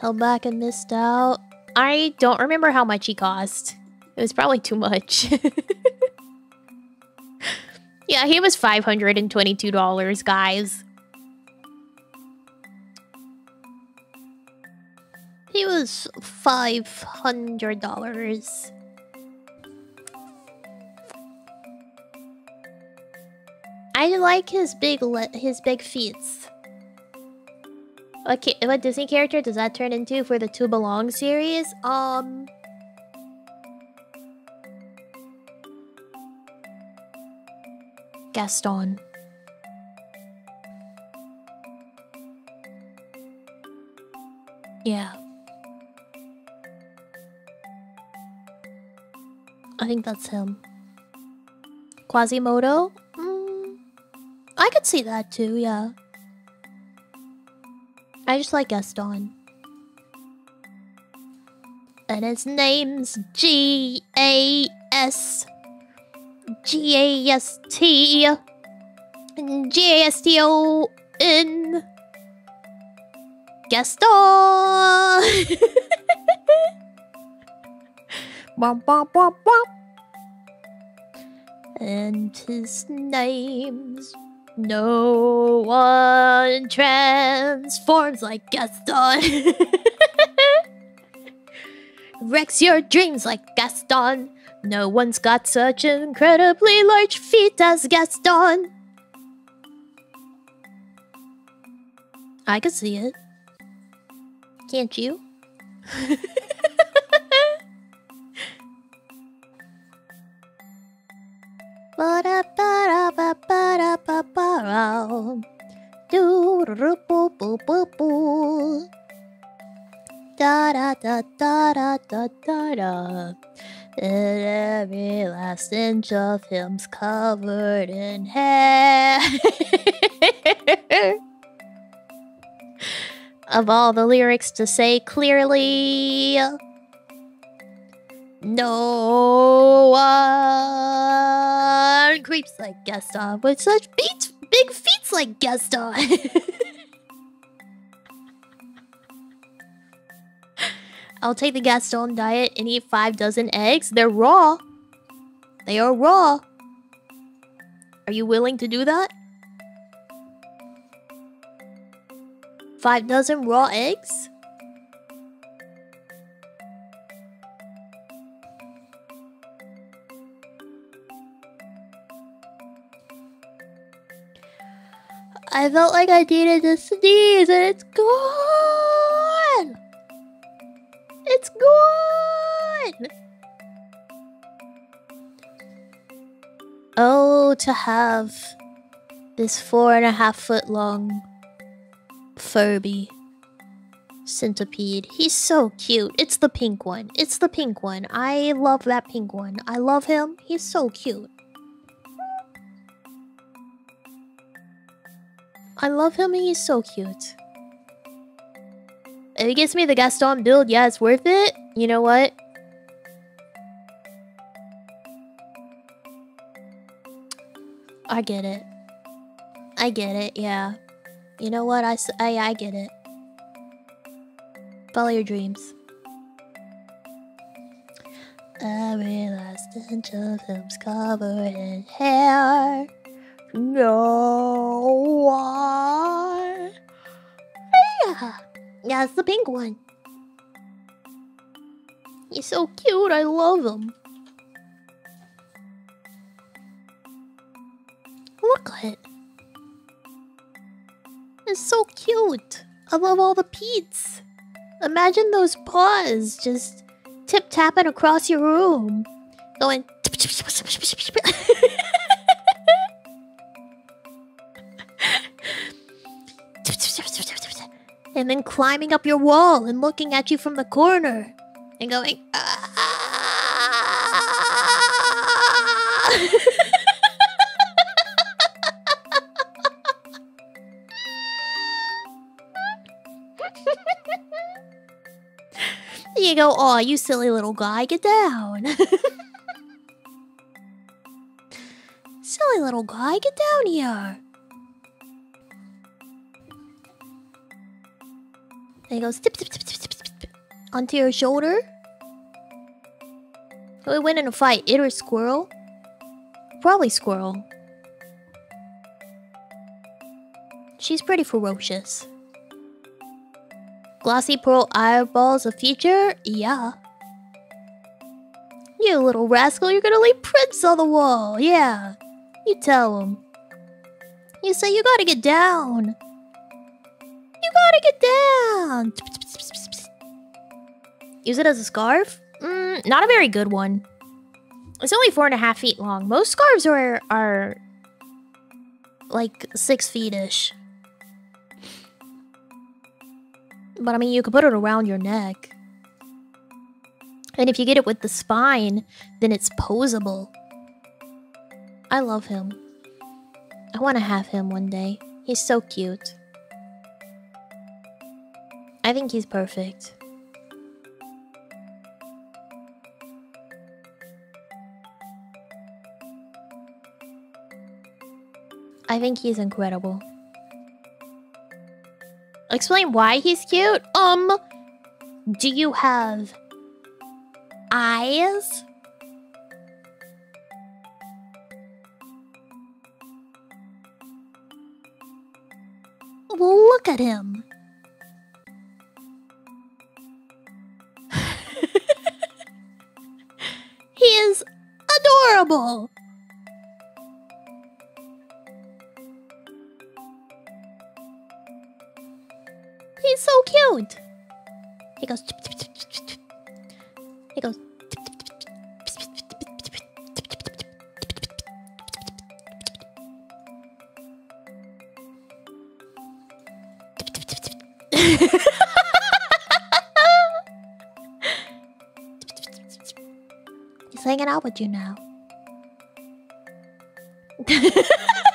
Speaker 1: Held back and missed out. I don't remember how much he cost. It was probably too much. *laughs* yeah, he was $522, guys. He was $500. I like his big his big feet. Okay, what Disney character does that turn into for the To Belong series? Um... Gaston. Yeah. I think that's him. Quasimodo? Mm, I could see that too, yeah. I just like Gaston. And his name's G A S G A S T G A S T O N Gaston. *laughs* bum, bum, bum, bum. And his name's no one transforms like Gaston. *laughs* Wrecks your dreams like Gaston. No one's got such incredibly large feet as Gaston. I can see it. Can't you? *laughs* Da da da da da da da da. And every last inch of him's covered in hair. *laughs* of all the lyrics to say clearly, no one creeps like Gaston with such big feet like Gaston. *laughs* I'll take the Gaston diet and eat five dozen eggs. They're raw. They are raw. Are you willing to do that? Five dozen raw eggs? I felt like I needed to sneeze and it's gone! It's gone! Oh, to have this four and a half foot long Furby centipede. He's so cute. It's the pink one. It's the pink one. I love that pink one. I love him. He's so cute. I love him he's so cute. If he gives me the Gaston build, yeah, it's worth it. You know what? I get it. I get it, yeah. You know what? I, I, I get it. Follow your dreams. Last inch of him's covered in hair. No one. Uh, yeah. that's the pink one. He's so cute. I love him. Look at it. It's so cute. I love all the Pete's. Imagine those paws just tip tapping across your room. Going. *laughs* and then climbing up your wall and looking at you from the corner and going. Ah. *laughs* you go, oh, you silly little guy, get down. *laughs* silly little guy, get down here. And he goes tip, tip, tip, tip, tip, tip, onto your shoulder. We win in a fight, it or squirrel? Probably squirrel. She's pretty ferocious. Glossy pearl eyeballs a feature? Yeah. You little rascal, you're gonna leave prints on the wall. Yeah. You tell him. You say you gotta get down. You gotta get down. Use it as a scarf? Mm, not a very good one. It's only four and a half feet long. Most scarves are are like six feet-ish. But I mean, you could put it around your neck. And if you get it with the spine, then it's posable. I love him. I want to have him one day. He's so cute. I think he's perfect. I think he's incredible. Explain why he's cute? Um, do you have eyes? Look at him. He is adorable. He's so cute. He goes. He goes. Hanging out with you now. *laughs*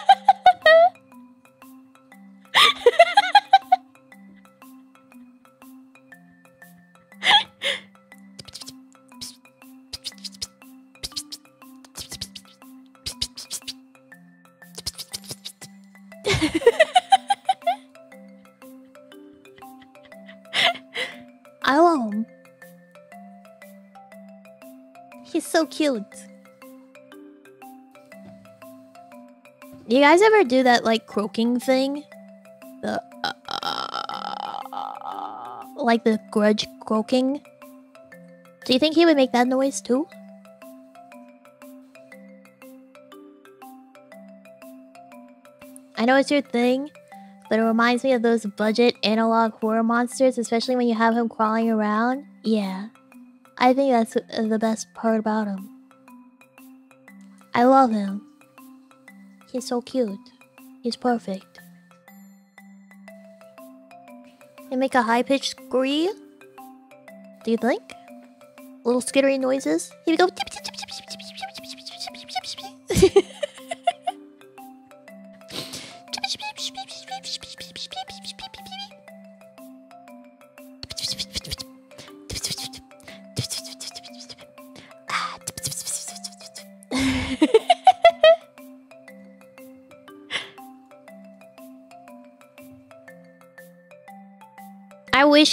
Speaker 1: Cute. You guys ever do that like croaking thing? The uh, like the grudge croaking? Do you think he would make that noise too? I know it's your thing, but it reminds me of those budget analog horror monsters, especially when you have him crawling around. Yeah, I think that's the best part about him. I love him. He's so cute. He's perfect. And make a high pitched scream? Do you think? Little skittery noises? Here we go. I wish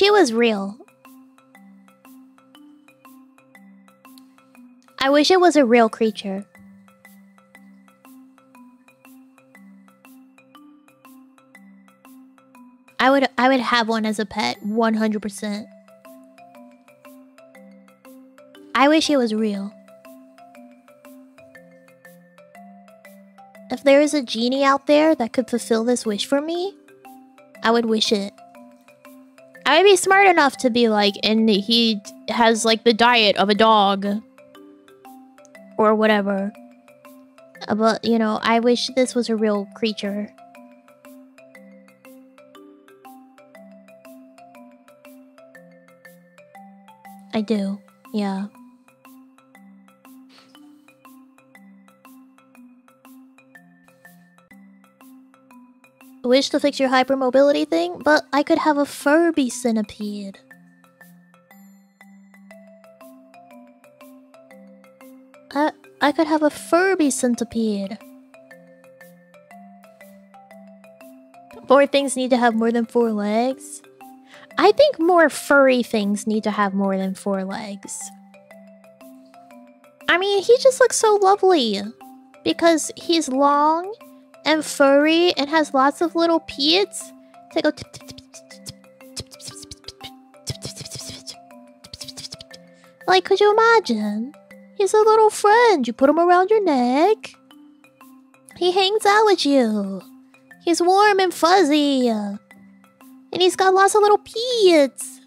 Speaker 1: it was real. I wish it was a real creature. I would I would have one as a pet 100%. I wish it was real. If there is a genie out there that could fulfill this wish for me, I would wish it. I would be smart enough to be like, and he has like the diet of a dog. Or whatever. Uh, But, you know, I wish this was a real creature. I do, yeah. Wish to fix your hypermobility thing, but I could have a Furby centipede. I, I could have a Furby centipede. More things need to have more than four legs. I think more furry things need to have more than four legs. I mean, he just looks so lovely. Because he's long and furry. and has lots of little pits. Go. Like, could you imagine? He's a little friend. You put him around your neck. He hangs out with you. He's warm and fuzzy. And he's got lots of little pits.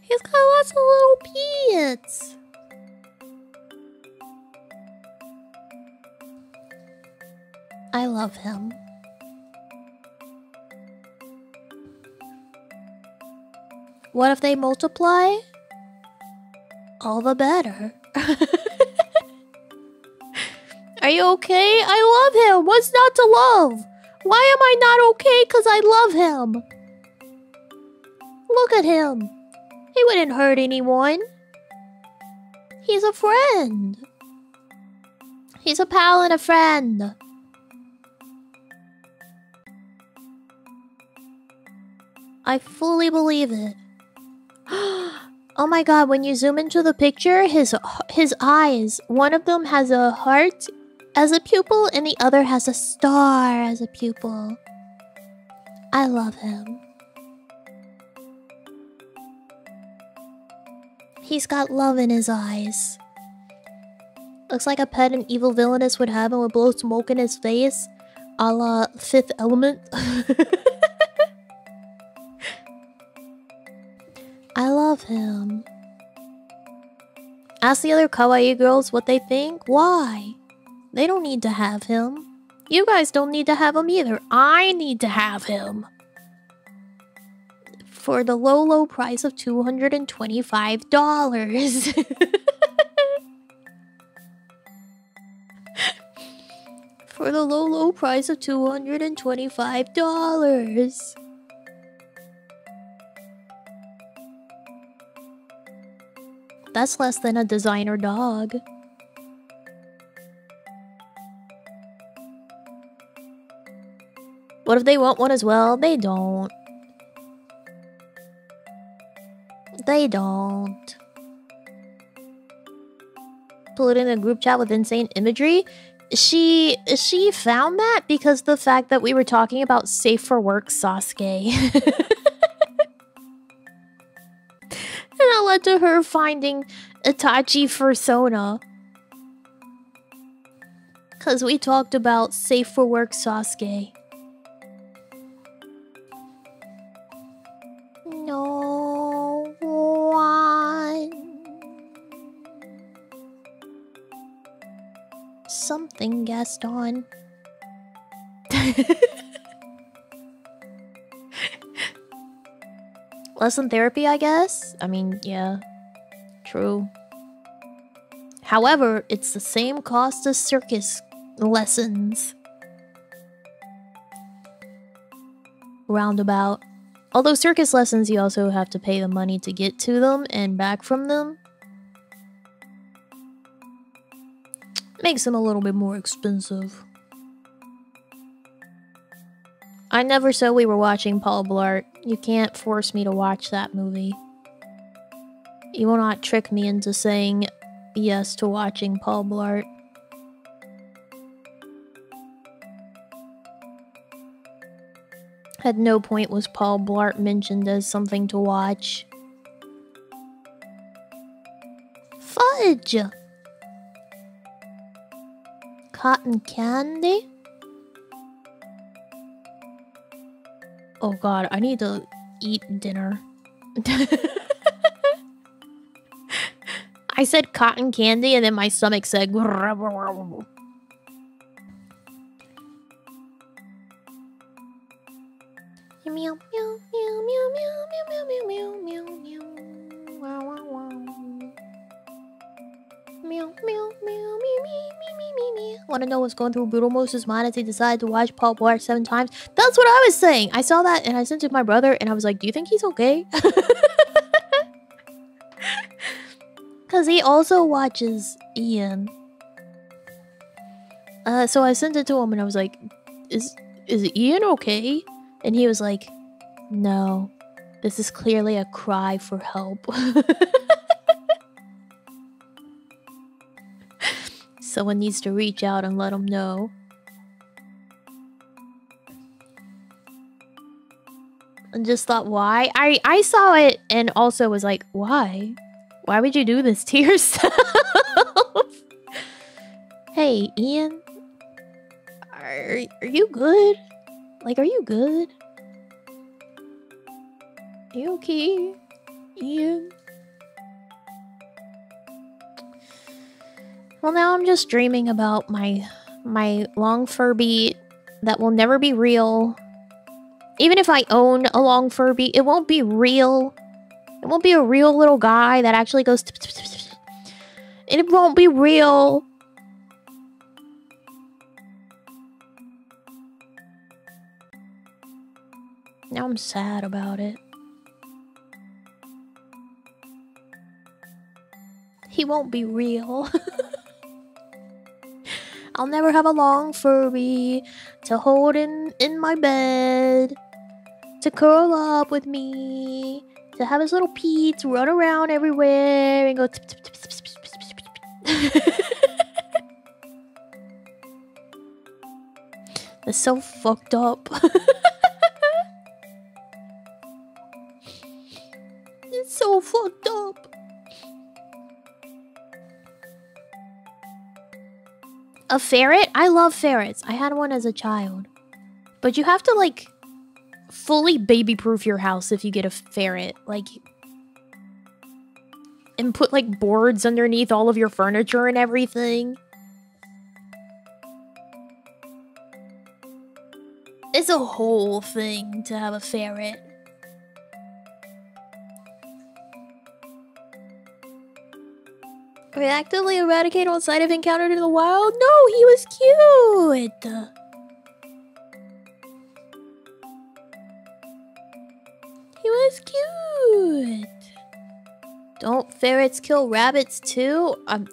Speaker 1: He's got lots of little pits. I love him. What if they multiply? All the better. *laughs* Are you okay? I love him. What's not to love? Why am I not okay? Because I love him. Look at him. He wouldn't hurt anyone. He's a friend. He's a pal and a friend. I fully believe it. *gasps* oh my god, when you zoom into the picture, his his eyes, one of them has a heart as a pupil and the other has a star as a pupil. I love him. He's got love in his eyes. Looks like a pet an evil villainess would have and would blow smoke in his face. a la Fifth Element. *laughs* I love him. Ask the other kawaii girls what they think. Why? They don't need to have him. You guys don't need to have him either. I need to have him. For the low, low price of $225. *laughs* For the low, low price of $225. That's less than a designer dog. What if they want one as well? They don't. They don't. In a group chat with insane imagery. She she found that because the fact that we were talking about safe for work Sasuke. *laughs* that led to her finding Itachi fursona. Because we talked about safe for work Sasuke. No one. Something Gaston. *laughs* Lesson therapy, I guess? I mean, yeah. True. However, it's the same cost as circus lessons. Roundabout. Although circus lessons, you also have to pay the money to get to them and back from them. Makes them a little bit more expensive. I never said we were watching Paul Blart. You can't force me to watch that movie. You will not trick me into saying yes to watching Paul Blart. At no point was Paul Blart mentioned as something to watch. Fudge! Cotton candy? Oh god, I need to eat dinner. I said cotton candy and then my stomach said meow meow meow meow meow meow meow meow meow meow wow Meow, meow, meow, meow, meow, meow, meow, meow. Want to know what's going through Brutalmoose's mind as he decided to watch Paul Blart seven times? That's what I was saying. I saw that and I sent it to my brother and I was like, do you think he's okay? *laughs* Because he also watches Ian. Uh, so I sent it to him and I was like, is, is Ian okay? And he was like, no, this is clearly a cry for help. *laughs* Someone needs to reach out and let them know. And just thought, why? I, I saw it and also was like, why? Why would you do this to *laughs* yourself? hey, Ian. Are, are you good? Like, are you good? Are you okay? Ian? Well, now I'm just dreaming about my my long Furby that will never be real. Even if I own a long Furby, it won't be real. It won't be a real little guy that actually goes... It won't be real. Now I'm sad about it. He won't be real. *laughs* I'll never have a long furry to hold in, in my bed, to curl up with me, to have his little peats run around everywhere and go. That's so fucked up. *laughs* it's so fucked up. A ferret? I love ferrets. I had one as a child. But you have to, like, fully baby-proof your house if you get a ferret. Like, and put, like, boards underneath all of your furniture and everything. It's a whole thing to have a ferret. Reactively eradicate on sight if encountered in the wild? No, he was cute! He was cute! Don't ferrets kill rabbits too? Um,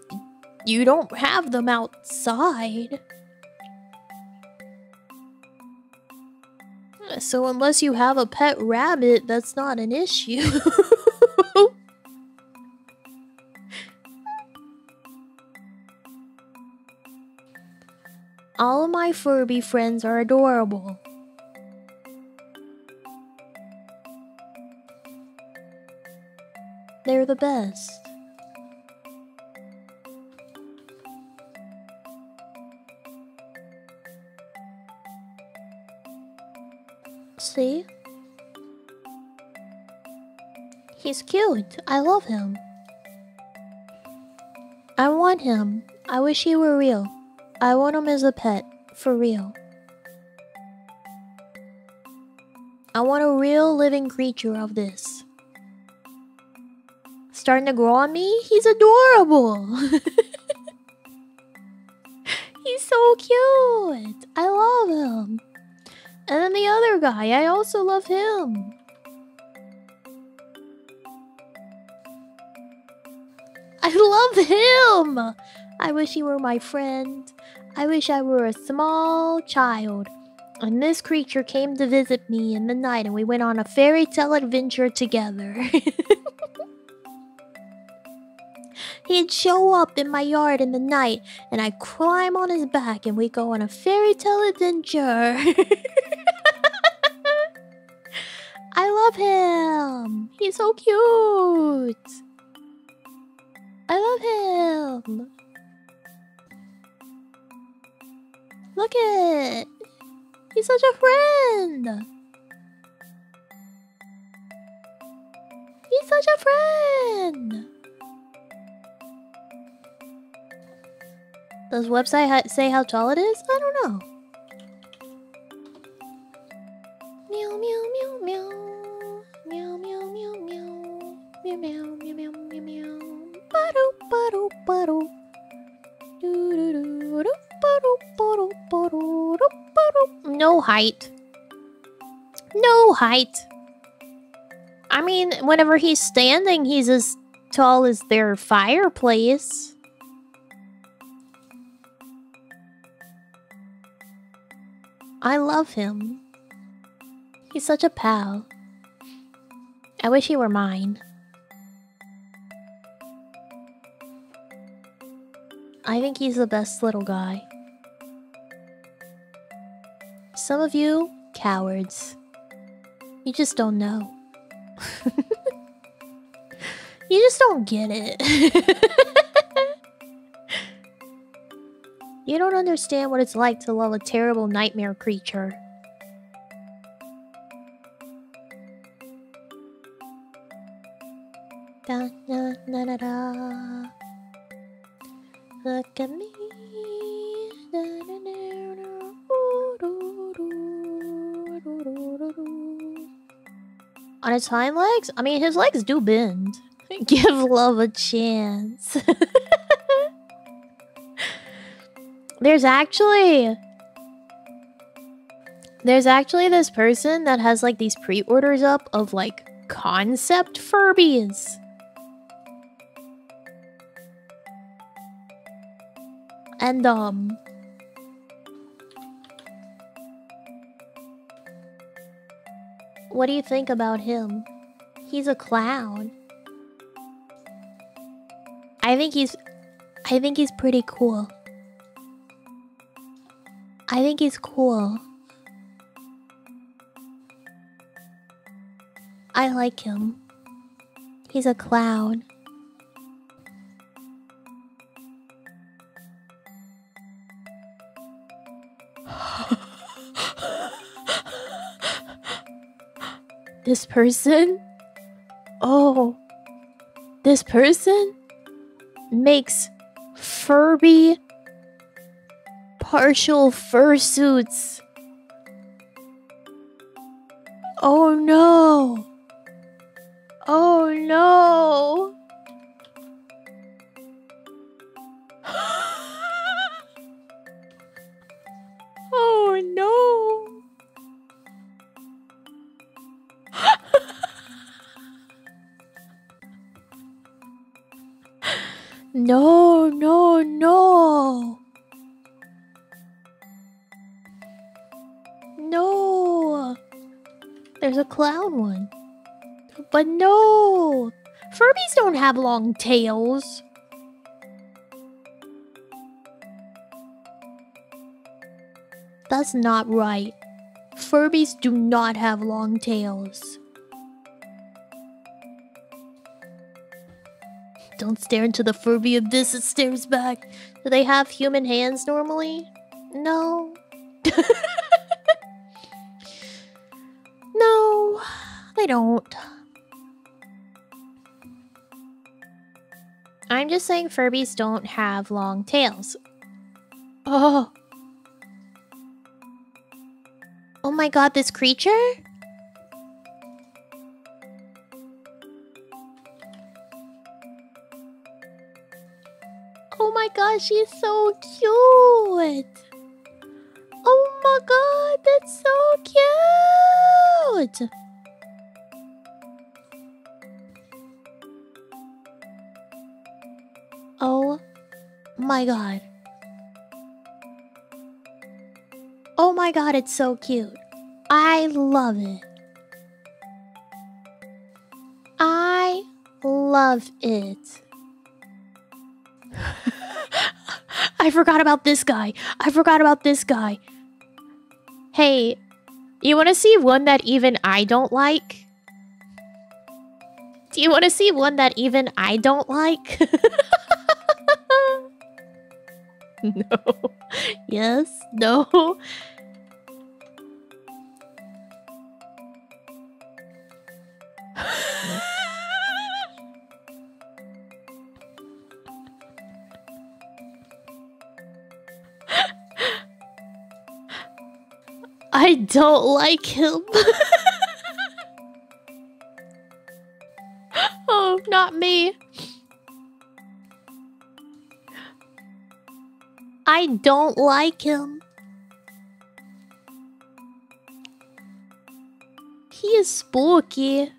Speaker 1: you don't have them outside. So unless you have a pet rabbit, that's not an issue. *laughs* All my Furby friends are adorable. They're the best. See? He's cute. I love him. I want him. I wish he were real. I want him as a pet. For real. I want a real living creature of this. Starting to grow on me? He's adorable! *laughs* He's so cute! I love him! And then the other guy, I also love him. I love him! I wish he were my friend. I wish I were a small child. And this creature came to visit me in the night and we went on a fairy tale adventure together. *laughs* He'd show up in my yard in the night and I'd climb on his back and we'd go on a fairy tale adventure. *laughs* I love him. He's so cute. I love him. Look it. He's such a friend. He's such a friend. Does website say how tall it is? I don't know. Meow meow meow meow. Meow meow meow meow. Meow meow meow meow meow meow. Ba-do No height. No height. I mean, whenever he's standing, he's as tall as their fireplace. I love him. He's such a pal. I wish he were mine. I think he's the best little guy. Some of you, cowards. You just don't know. *laughs* you just don't get it. *laughs* You don't understand what it's like to love a terrible nightmare creature. Da, da, da, da. Look at me. On his hind legs? I mean, his legs do bend. *laughs* Give love a chance. *laughs* There's actually... There's actually this person that has like these pre-orders up of like concept Furbies. And um... What do you think about him? He's a clown. I think he's... I think he's pretty cool. I think he's cool. I like him. He's a clown. This person? Oh. This person makes Furby partial fursuits. Oh no. Oh no. No, no, no. No. There's a clown one. But no! Furbies don't have long tails. That's not right. Furbies do not have long tails. Don't stare into the Furby abyss, it stares back. Do they have human hands normally? No. *laughs* no, they don't. I'm just saying Furbies don't have long tails. Oh. Oh my god, this creature? God, she's so cute! Oh my god, that's so cute! Oh my god. Oh my god, it's so cute. I love it. I love it. I forgot about this guy. I forgot about this guy. Hey, you want to see one that even I don't like? Do you want to see one that even I don't like? *laughs* no. *laughs* Yes. No. I don't like him. *laughs* oh, not me. I don't like him. He is spooky.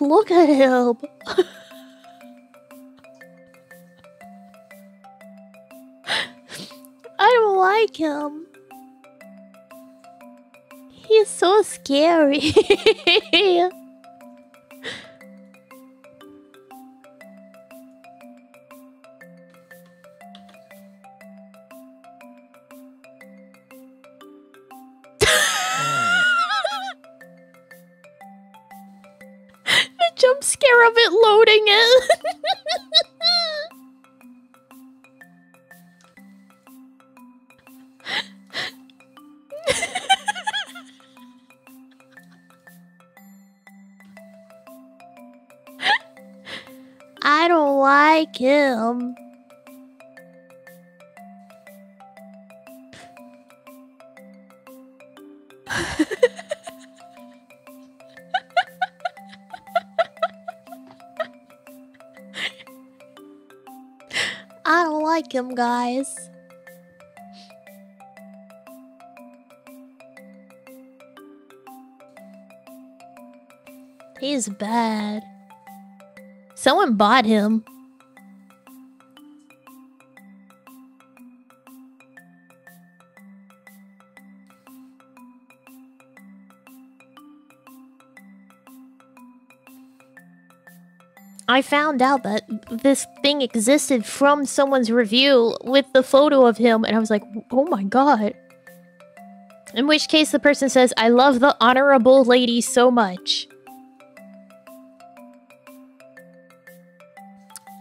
Speaker 1: Look at him. *laughs* like him. He's so scary. *laughs* guys. He's bad. Someone bought him. I found out that this thing existed from someone's review with the photo of him, and I was like, oh my god. In which case, the person says, I love the honorable lady so much.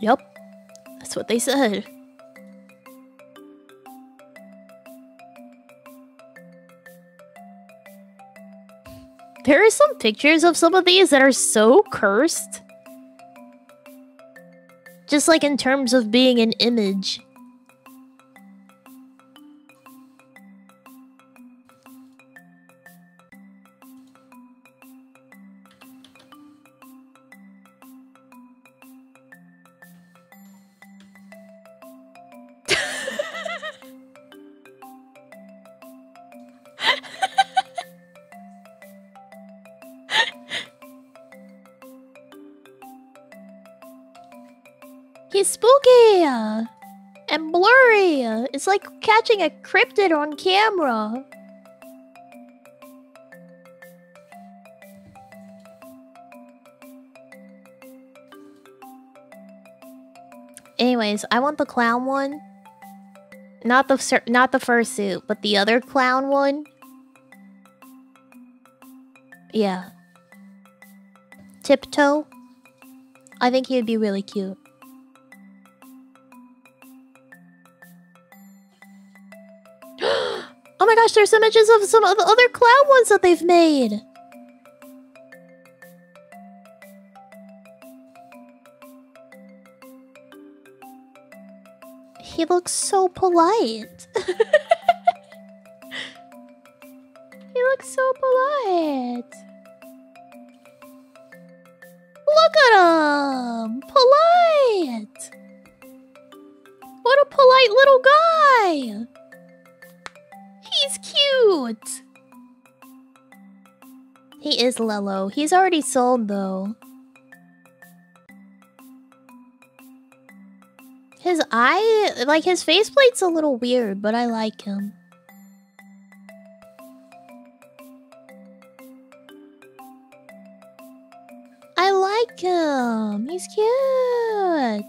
Speaker 1: Yep. That's what they said. There are some pictures of some of these that are so cursed. Just like in terms of being an image. It's like catching a cryptid on camera. Anyways, I want the clown one. Not the not the fursuit, but the other clown one. Yeah. Tiptoe. I think he would be really cute. Gosh, there's images of some of the other clown ones that they've made. He looks so polite. *laughs* he looks so polite. Look at him! Polite! What a polite little guy! He's cute! He is Lello. He's already sold, though. His eye, like his faceplate's a little weird, but I like him. I like him. He's cute.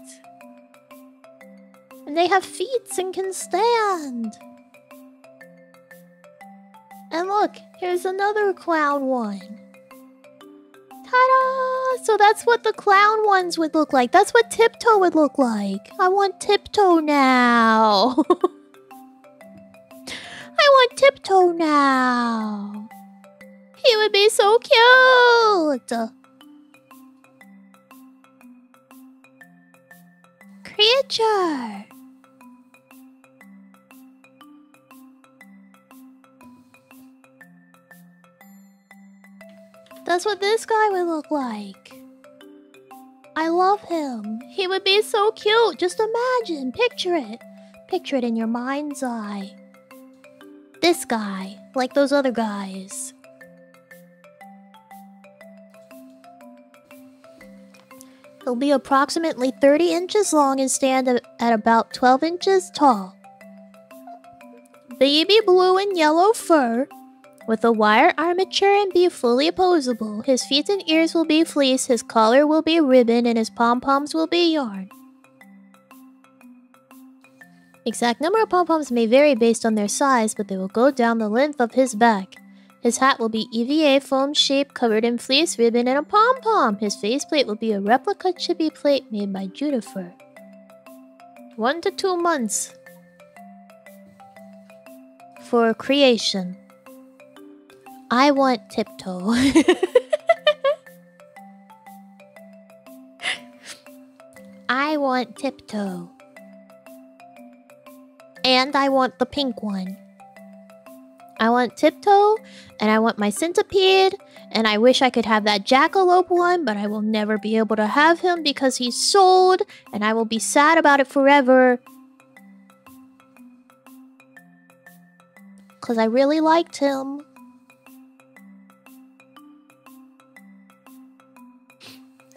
Speaker 1: And they have feet and can stand. And look, here's another clown one. Ta-da! So that's what the clown ones would look like. That's what Tiptoe would look like. I want Tiptoe now. *laughs* I want Tiptoe now. He would be so cute. Creature. That's what this guy would look like. I love him. He would be so cute. Just imagine. Picture it. Picture it in your mind's eye. This guy, like those other guys. He'll be approximately 30 inches long and stand at about 12 inches tall. Baby blue and yellow fur, with a wire armature and be fully opposable. His feet and ears will be fleece, his collar will be ribbon, and his pom-poms will be yarn. Exact number of pom-poms may vary based on their size, but they will go down the length of his back. His hat will be EVA foam shape covered in fleece ribbon and a pom-pom. His faceplate will be a replica chibi plate made by Judafur. One to two months for creation. I want tiptoe. *laughs* I want tiptoe. And I want the pink one. I want tiptoe, and I want my centipede, and I wish I could have that jackalope one, but I will never be able to have him because he's sold, and I will be sad about it forever. Because I really liked him.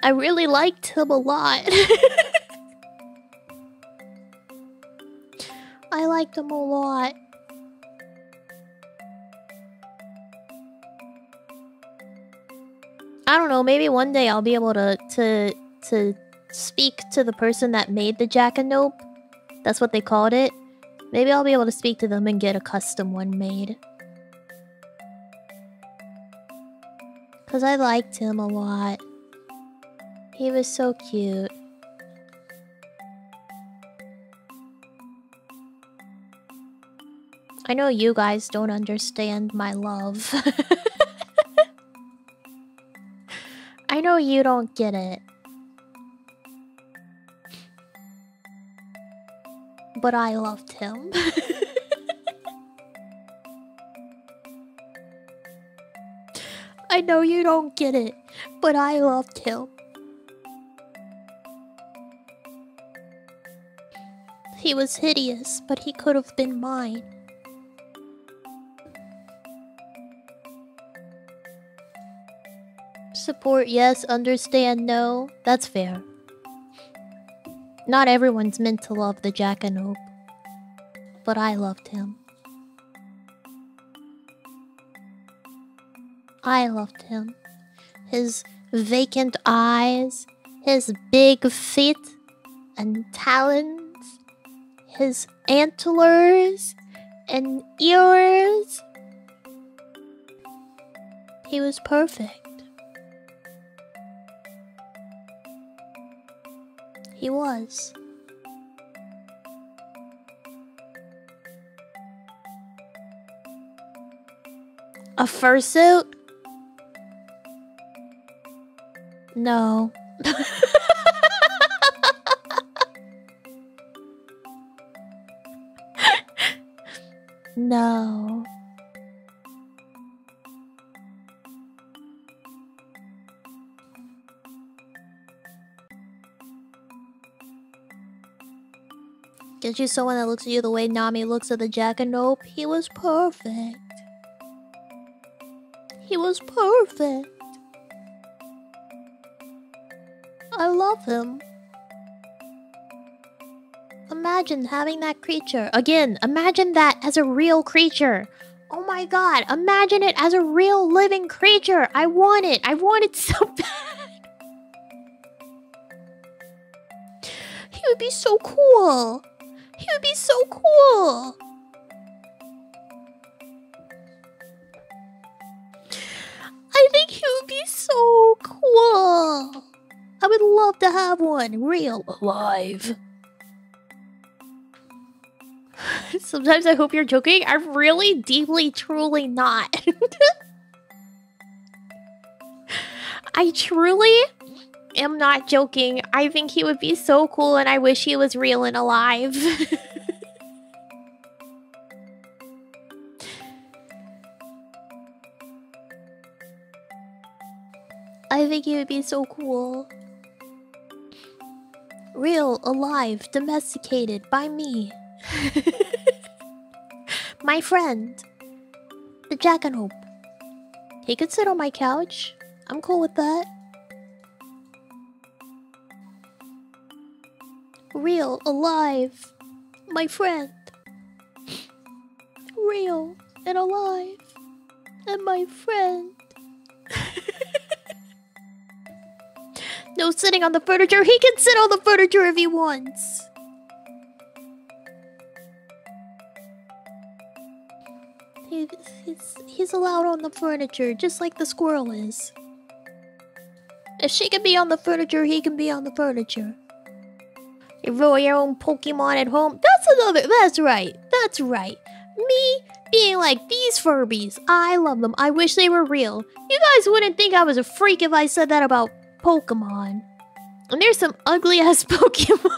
Speaker 1: I really liked him a lot. *laughs* I liked him a lot. I don't know, maybe one day I'll be able to to to speak to the person that made the jackanope. That's what they called it. Maybe I'll be able to speak to them and get a custom one made. Cause I liked him a lot. He was so cute. I know you guys don't understand my love. *laughs* I know you don't get it. But I loved him. *laughs* I know you don't get it, but I loved him. He was hideous, but he could have been mine. Support, yes. Understand, no. That's fair. Not everyone's meant to love the jackanope. But I loved him. I loved him. His vacant eyes, his big feet and talons his antlers and ears. He was perfect. He was. A fursuit? No. *laughs* No. Get you someone that looks at you the way Nami looks at the jackanope. He was perfect. He was perfect. I love him. Imagine having that creature. Again, imagine that as a real creature. Oh my god, imagine it as a real living creature. I want it. I want it *laughs* so bad. He would be so cool. He would be so cool. I think he would be so cool. I would love to have one real alive. Sometimes I hope you're joking. I'm really, deeply, truly not. *laughs* I truly am not joking. I think he would be so cool and I wish he was real and alive. *laughs* I think he would be so cool. Real, alive, domesticated by me. *laughs* my friend, the jackanope. He could sit on my couch. I'm cool with that. Real, alive, my friend. *laughs* Real and alive, and my friend. *laughs* no sitting on the furniture. He can sit on the furniture if he wants. He, he's, he's allowed on the furniture, just like the squirrel is. If she can be on the furniture, he can be on the furniture. You roll your own Pokemon at home. That's another. That's right. That's right. Me being like these Furbies. I love them. I wish they were real. You guys wouldn't think I was a freak if I said that about Pokemon. And there's some ugly ass *laughs* Pokemon.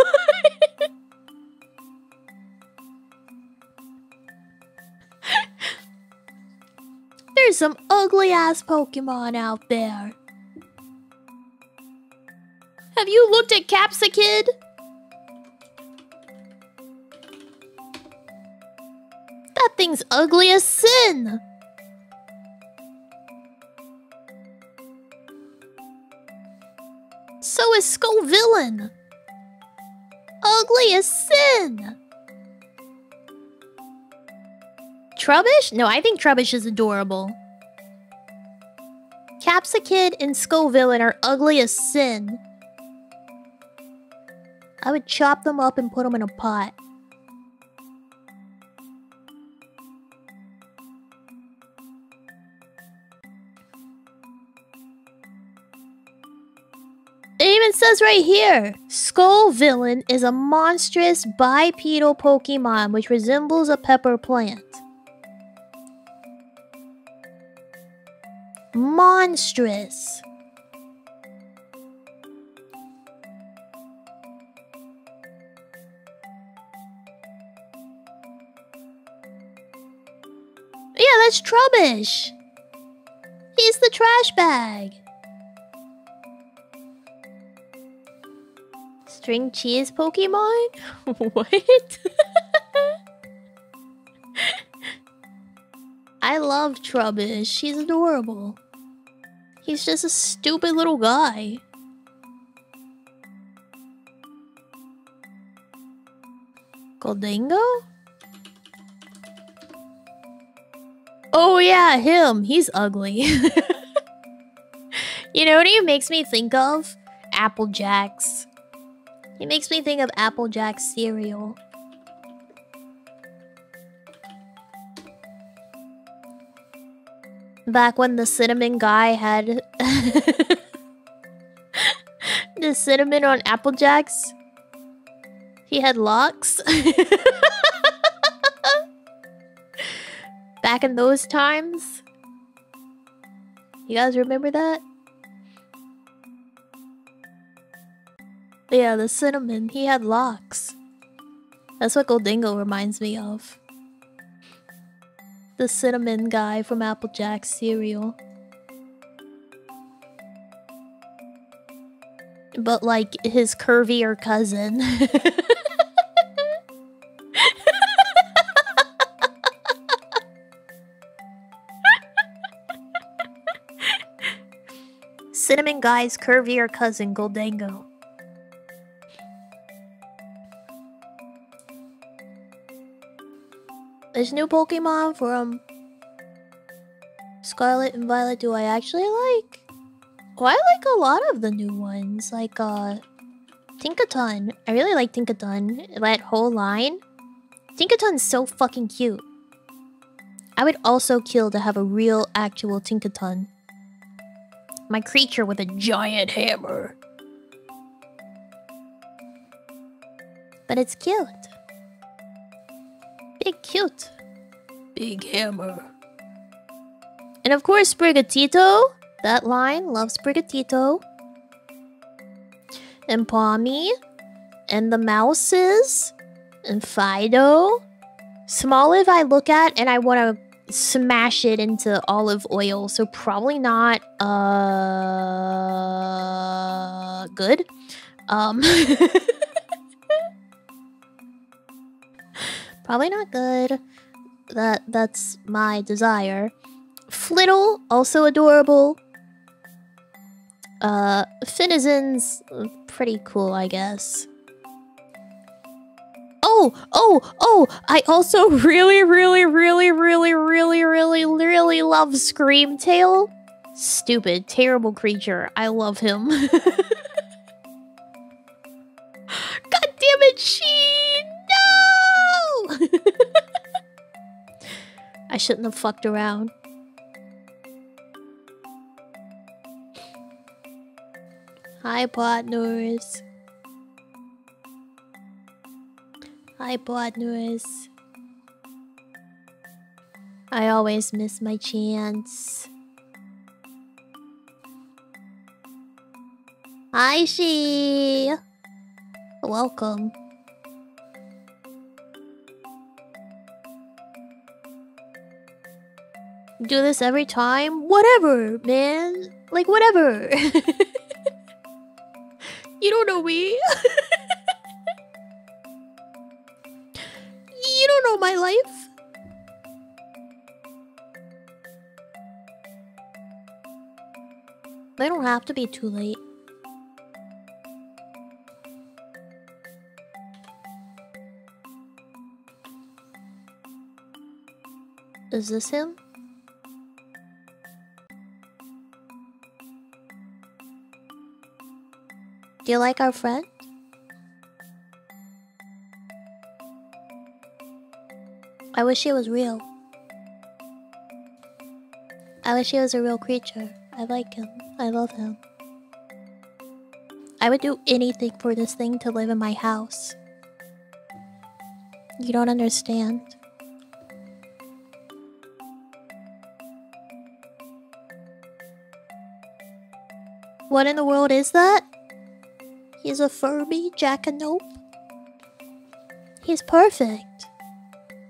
Speaker 1: There's some ugly ass Pokemon out there. Have you looked at Capsakid? That thing's ugly as sin. So is Scovillain. Ugly as sin. Trubbish? No, I think Trubbish is adorable. Capsakid and Scovillain are ugly as sin. I would chop them up and put them in a pot. It even says right here, Scovillain is a monstrous bipedal Pokemon which resembles a pepper plant. monstrous. Yeah, that's Trubbish. He's the trash bag. String cheese Pokemon? *laughs* what? *laughs* I love Trubbish. She's adorable. He's just a stupid little guy. Gholdengo? Oh yeah, him. He's ugly. *laughs* you know what he makes me think of? Apple Jacks. He makes me think of Apple Jacks cereal. Back when the cinnamon guy had *laughs* the cinnamon on Apple Jacks. He had locks. *laughs* Back in those times. You guys remember that? Yeah, the cinnamon. He had locks. That's what Gholdengo reminds me of the cinnamon guy from Applejack cereal. But like his curvier cousin. *laughs* cinnamon guy's curvier cousin, Gholdengo. This new Pokemon from Scarlet and Violet do I actually like? Well, I like a lot of the new ones, like uh, Tinkaton. I really like Tinkaton, that whole line. Tinkaton's so fucking cute. I would also kill to have a real, actual Tinkaton. My creature with a giant hammer. But it's cute. Big cute. Big hammer. And of course, Sprigatito. That line loves Sprigatito. And Pawmi. And the mouses. And Fidough. Smoliv I look at and I want to smash it into olive oil. So probably not uh, good. Um... *laughs* Probably not good. That that's my desire. Flittle, also adorable. Uh, Finizen's pretty cool, I guess. Oh, oh, oh! I also *laughs* really, really, really, really, really, really, really love Screamtail. Stupid, terrible creature. I love him. *laughs* God damn it, she! I shouldn't have fucked around. Hi, partners. Hi, partners. I always miss my chance. Hi, she. Welcome. do this every time. Whatever, man. Like, whatever. *laughs* you don't know me. *laughs* you don't know my life. They don't have to be too late. Is this him? Do you like our friend? I wish he was real. I wish he was a real creature. I like him. I love him. I would do anything for this thing to live in my house. You don't understand. What in the world is that? He's a Furby Jackanope. He's perfect.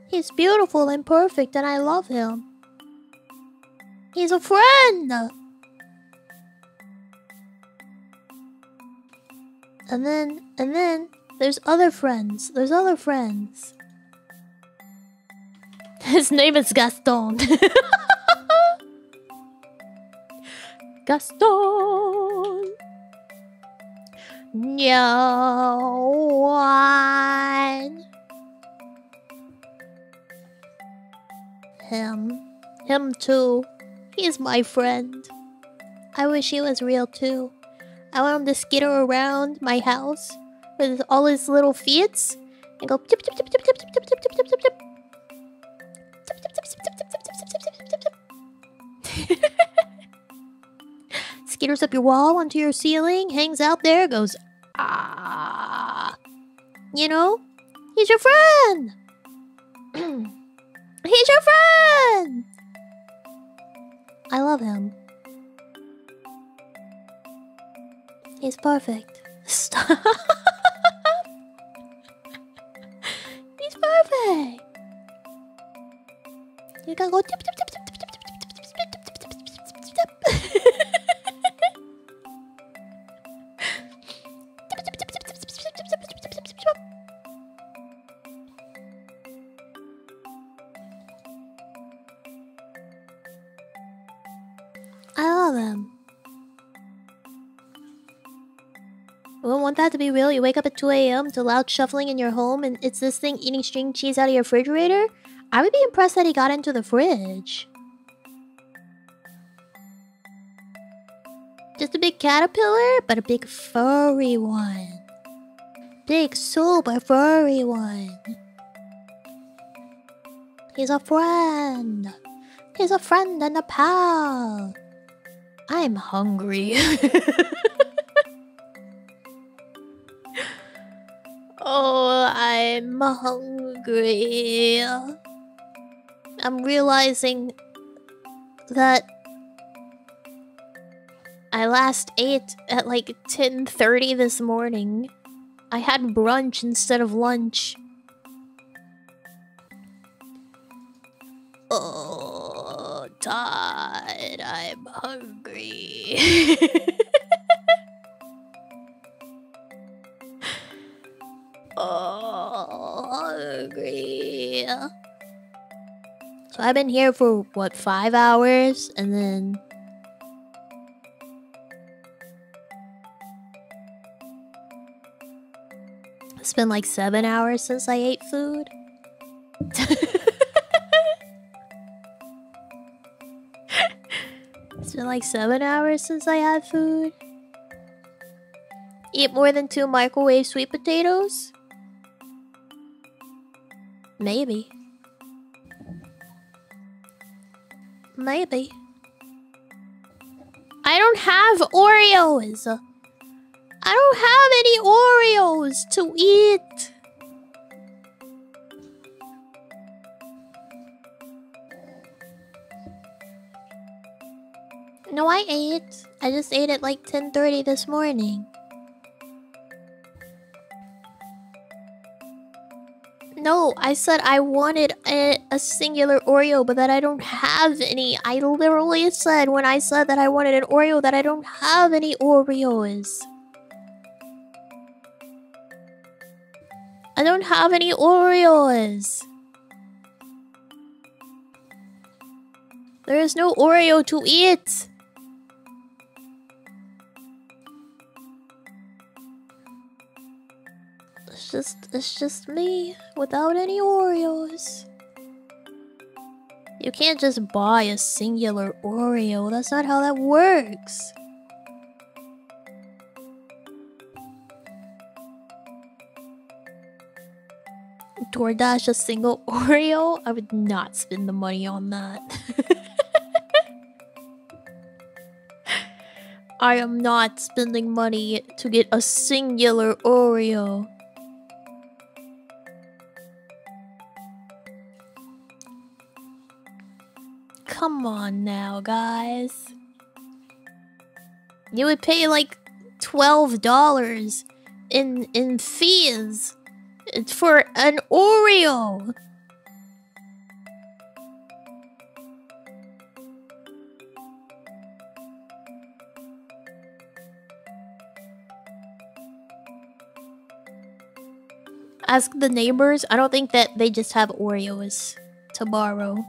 Speaker 1: He's beautiful and perfect, and I love him. He's a friend! And then, and then, there's other friends. There's other friends. *laughs* His name is Gaston. *laughs* Gaston. No one. Him. Him too. He's my friend. I wish he was real too. I want him to skitter around my house with all his little feet and go tip tip tip tip tip tip tip tip tip tip tip. Skitters up your wall onto your ceiling, hangs out there, goes ah. You know, he's your friend. *clears throat* he's your friend. I love him. He's perfect. Stop. *laughs* He's perfect. You gotta go tip tip tip real. You wake up at 2 a.m. to loud shuffling in your home and it's this thing eating string cheese out of your refrigerator? I would be impressed that he got into the fridge. Just a big caterpillar, but a big furry one. Big, super furry one. He's a friend. He's a friend and a pal. I'm hungry. *laughs* I'm hungry. I'm realizing that I last ate at like 10:30 this morning. I had brunch instead of lunch. Oh, Todd, I'm hungry. *laughs* oh, hungry. So I've been here for what, five hours? And then. It's been like seven hours since I ate food. *laughs* it's been like seven hours since I had food. Eat more than two microwave sweet potatoes? Maybe. Maybe. I don't have Oreos. I don't have any Oreos to eat. No, I ate. I just ate at like 10:30 this morning. No, I said I wanted a, a, singular Oreo, but that I don't have any. I literally said when I said that I wanted an Oreo that I don't have any Oreos. I don't have any Oreos. There is no Oreo to eat. Just, it's just me without any Oreos. You can't just buy a singular Oreo. That's not how that works. DoorDash a single *laughs* Oreo? I would not spend the money on that. *laughs* I am not spending money to get a singular Oreo. Come on now, guys. You would pay like twelve dollars in in fees for an Oreo. Ask the neighbors. I don't think that they just have Oreos to borrow.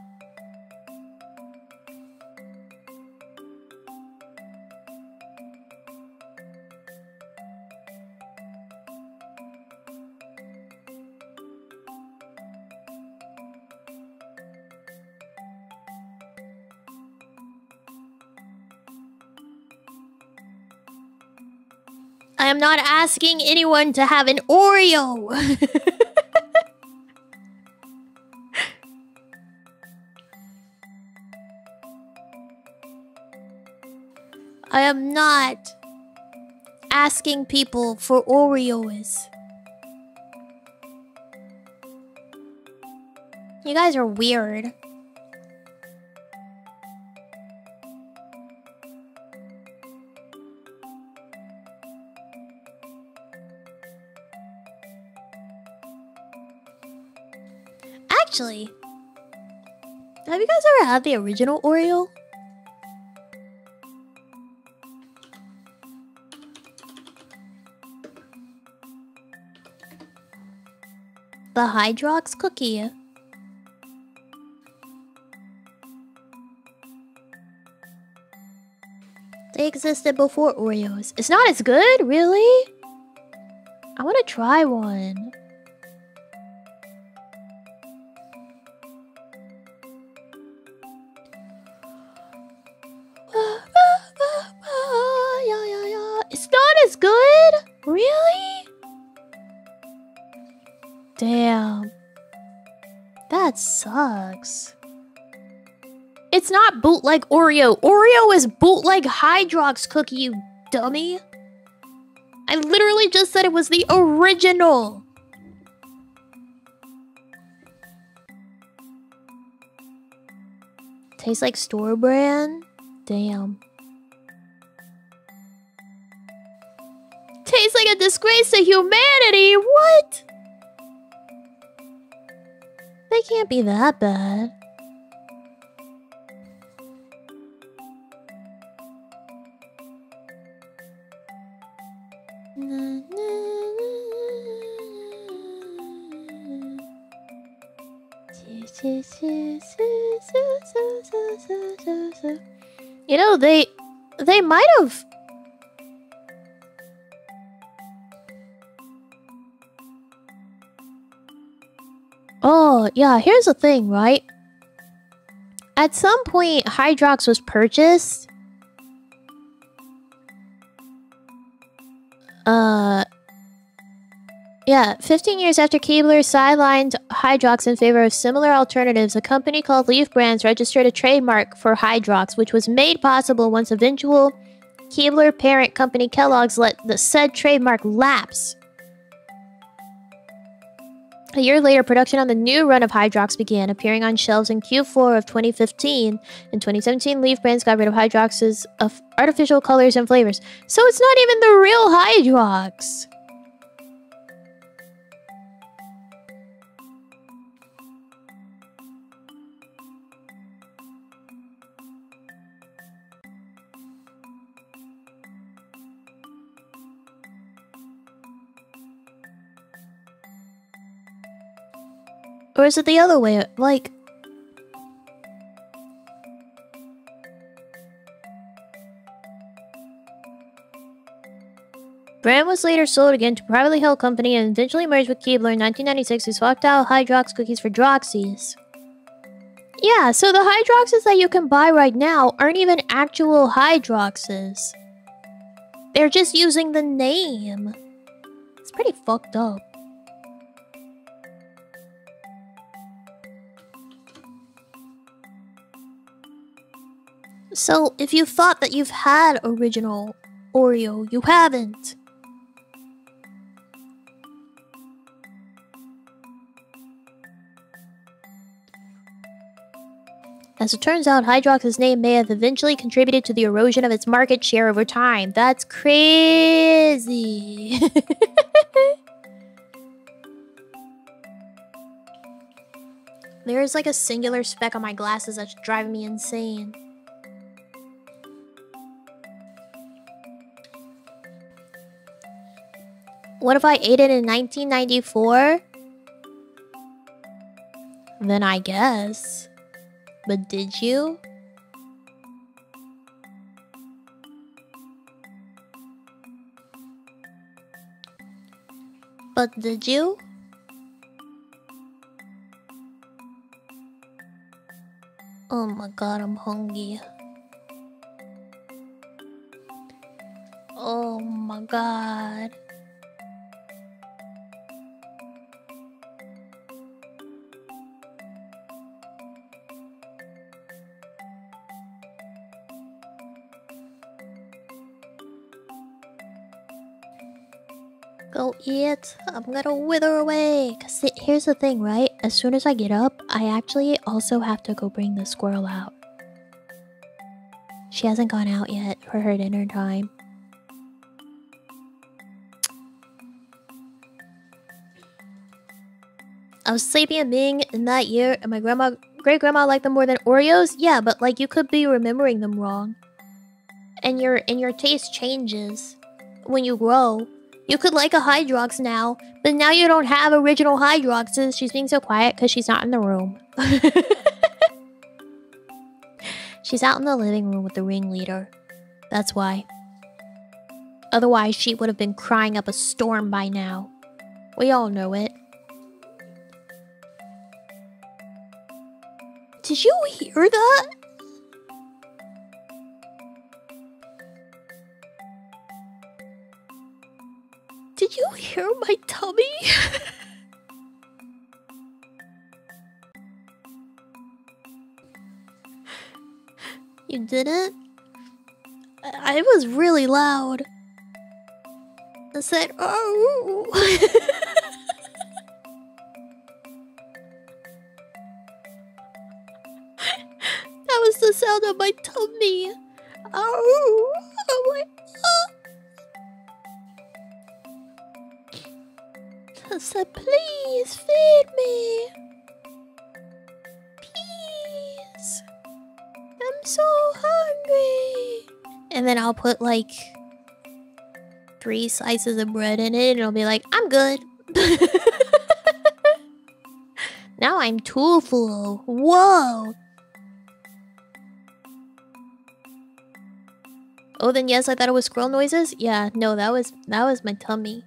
Speaker 1: Not asking anyone to have an Oreo. *laughs* I am not asking people for Oreos. You guys are weird. Actually, have you guys ever had the original Oreo? The Hydrox cookie. They existed before Oreos. It's not as good, really? I want to try one. Bootleg Oreo. Oreo is bootleg Hydrox cookie, you dummy. I literally just said it was the original. Tastes like store brand? Damn. Tastes like a disgrace to humanity. What? They can't be that bad. They they might have Oh, yeah, here's the thing, right? At some point, Hydrox was purchased. Uh... Yeah, 15 years after Keebler sidelined Hydrox in favor of similar alternatives, a company called Leaf Brands registered a trademark for Hydrox, which was made possible once eventual Keebler parent company Kellogg's let the said trademark lapse. A year later, production on the new run of Hydrox began, appearing on shelves in Q4 of 2015. In 2017, Leaf Brands got rid of Hydrox's of artificial colors and flavors. So it's not even the real Hydrox! Or is it the other way? Like... Brand was later sold again to privately held company and eventually merged with Keebler in 1996 who swapped out Hydrox cookies for Droxies. Yeah, so the Hydroxes that you can buy right now aren't even actual Hydroxes. They're just using the name. It's pretty fucked up. So, if you thought that you've had original Oreo, you haven't. As it turns out, Hydrox's name may have eventually contributed to the erosion of its market share over time. That's crazy. *laughs* There's like a singular speck on my glasses that's driving me insane. What if I ate it in 1994? Then I guess. But did you? But did you? Oh my god, I'm hungry. Oh my god. Eat. I'm gonna wither away. Cause here's the thing, right? As soon as I get up, I actually also have to go bring the squirrel out. She hasn't gone out yet for her dinner time. I was sleeping and being in that year, and my grandma, great grandma liked them more than Oreos. Yeah, but like you could be remembering them wrong, and your and your taste changes when you grow. You could like a Hydrox now, but now you don't have original Hydroxes. She's being so quiet because she's not in the room. *laughs* she's out in the living room with the ringleader. That's why. Otherwise, she would have been crying up a storm by now. We all know it. Did you hear that? Did you hear my tummy? *laughs* you didn't? I, I was really loud. I said, oh. *laughs* that was the sound of my tummy. Oh, *laughs* oh my, oh. Said, please feed me. Please. I'm so hungry. And then I'll put like three slices of bread in it and it'll be like, I'm good. *laughs* now I'm too full. Whoa. Oh, then yes, I thought it was squirrel noises. Yeah, no, that was that was my tummy.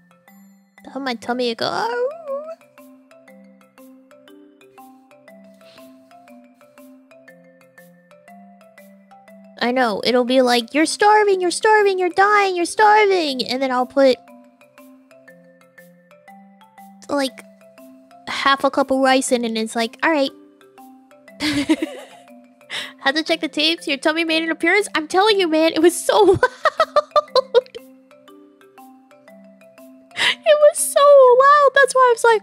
Speaker 1: That my tummy go. I know, it'll be like, you're starving, you're starving, you're dying, you're starving. And then I'll put like half a cup of rice in and it's like, alright. *laughs* Had to check the tapes, your tummy made an appearance. I'm telling you, man, it was so *laughs* loud. That's why I was like,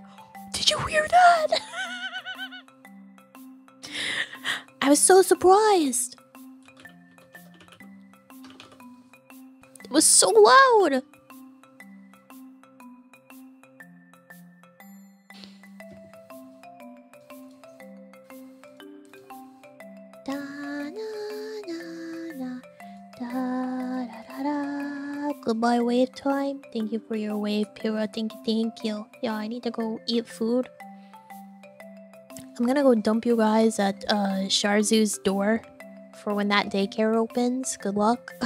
Speaker 1: did you hear that? I was so surprised. It was so loud. Goodbye, wave time. Thank you for your wave, Pira. Thank you, thank you. Yeah, I need to go eat food. I'm gonna go dump you guys at uh, Sharzu's door for when that daycare opens. Good luck. *laughs*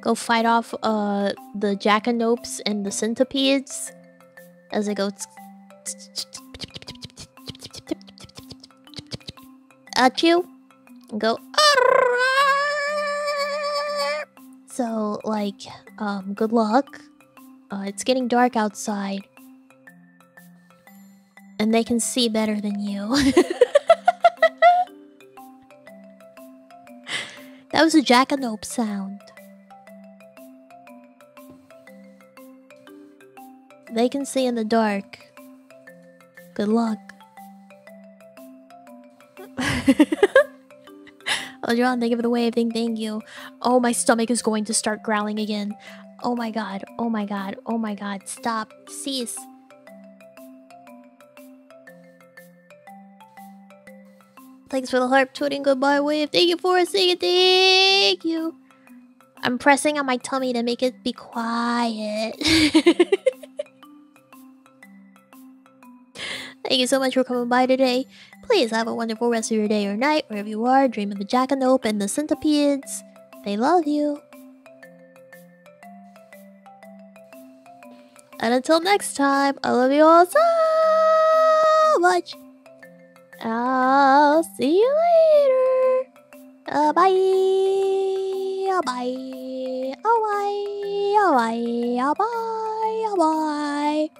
Speaker 1: go fight off uh, the jackanopes and the centipedes as I go. at you go so like um good luck. Uh, it's getting dark outside. And they can see better than you. *laughs* That was a jackanope sound. They can see in the dark. Good luck *laughs* oh, John, thank you for the wave thing. Thank you. Oh, my stomach is going to start growling again. Oh my god. Oh my god. Oh my god. Stop. Cease. Thanks for the harp tooting goodbye wave. Thank you for singing. Thank you. I'm pressing on my tummy to make it be quiet. *laughs* Thank you so much for coming by today. Please have a wonderful rest of your day or night, wherever you are. Dream of the jackanope and the centipedes. They love you. And until next time, I love you all so much. I'll see you later. Uh, bye. Uh, bye. Oh, bye. Oh, bye. Oh, bye. Oh, bye.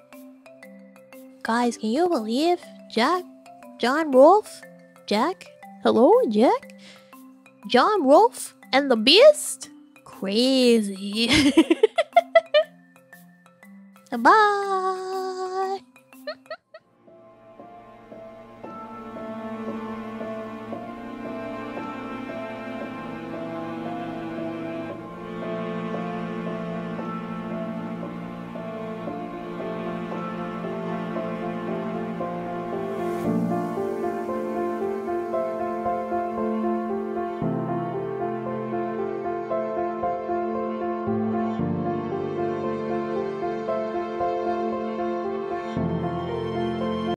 Speaker 1: Guys, can you believe Jack? John Rolfe, Jack. Hello, Jack. John Rolfe and the Beast. Crazy. *laughs* Bye. *laughs*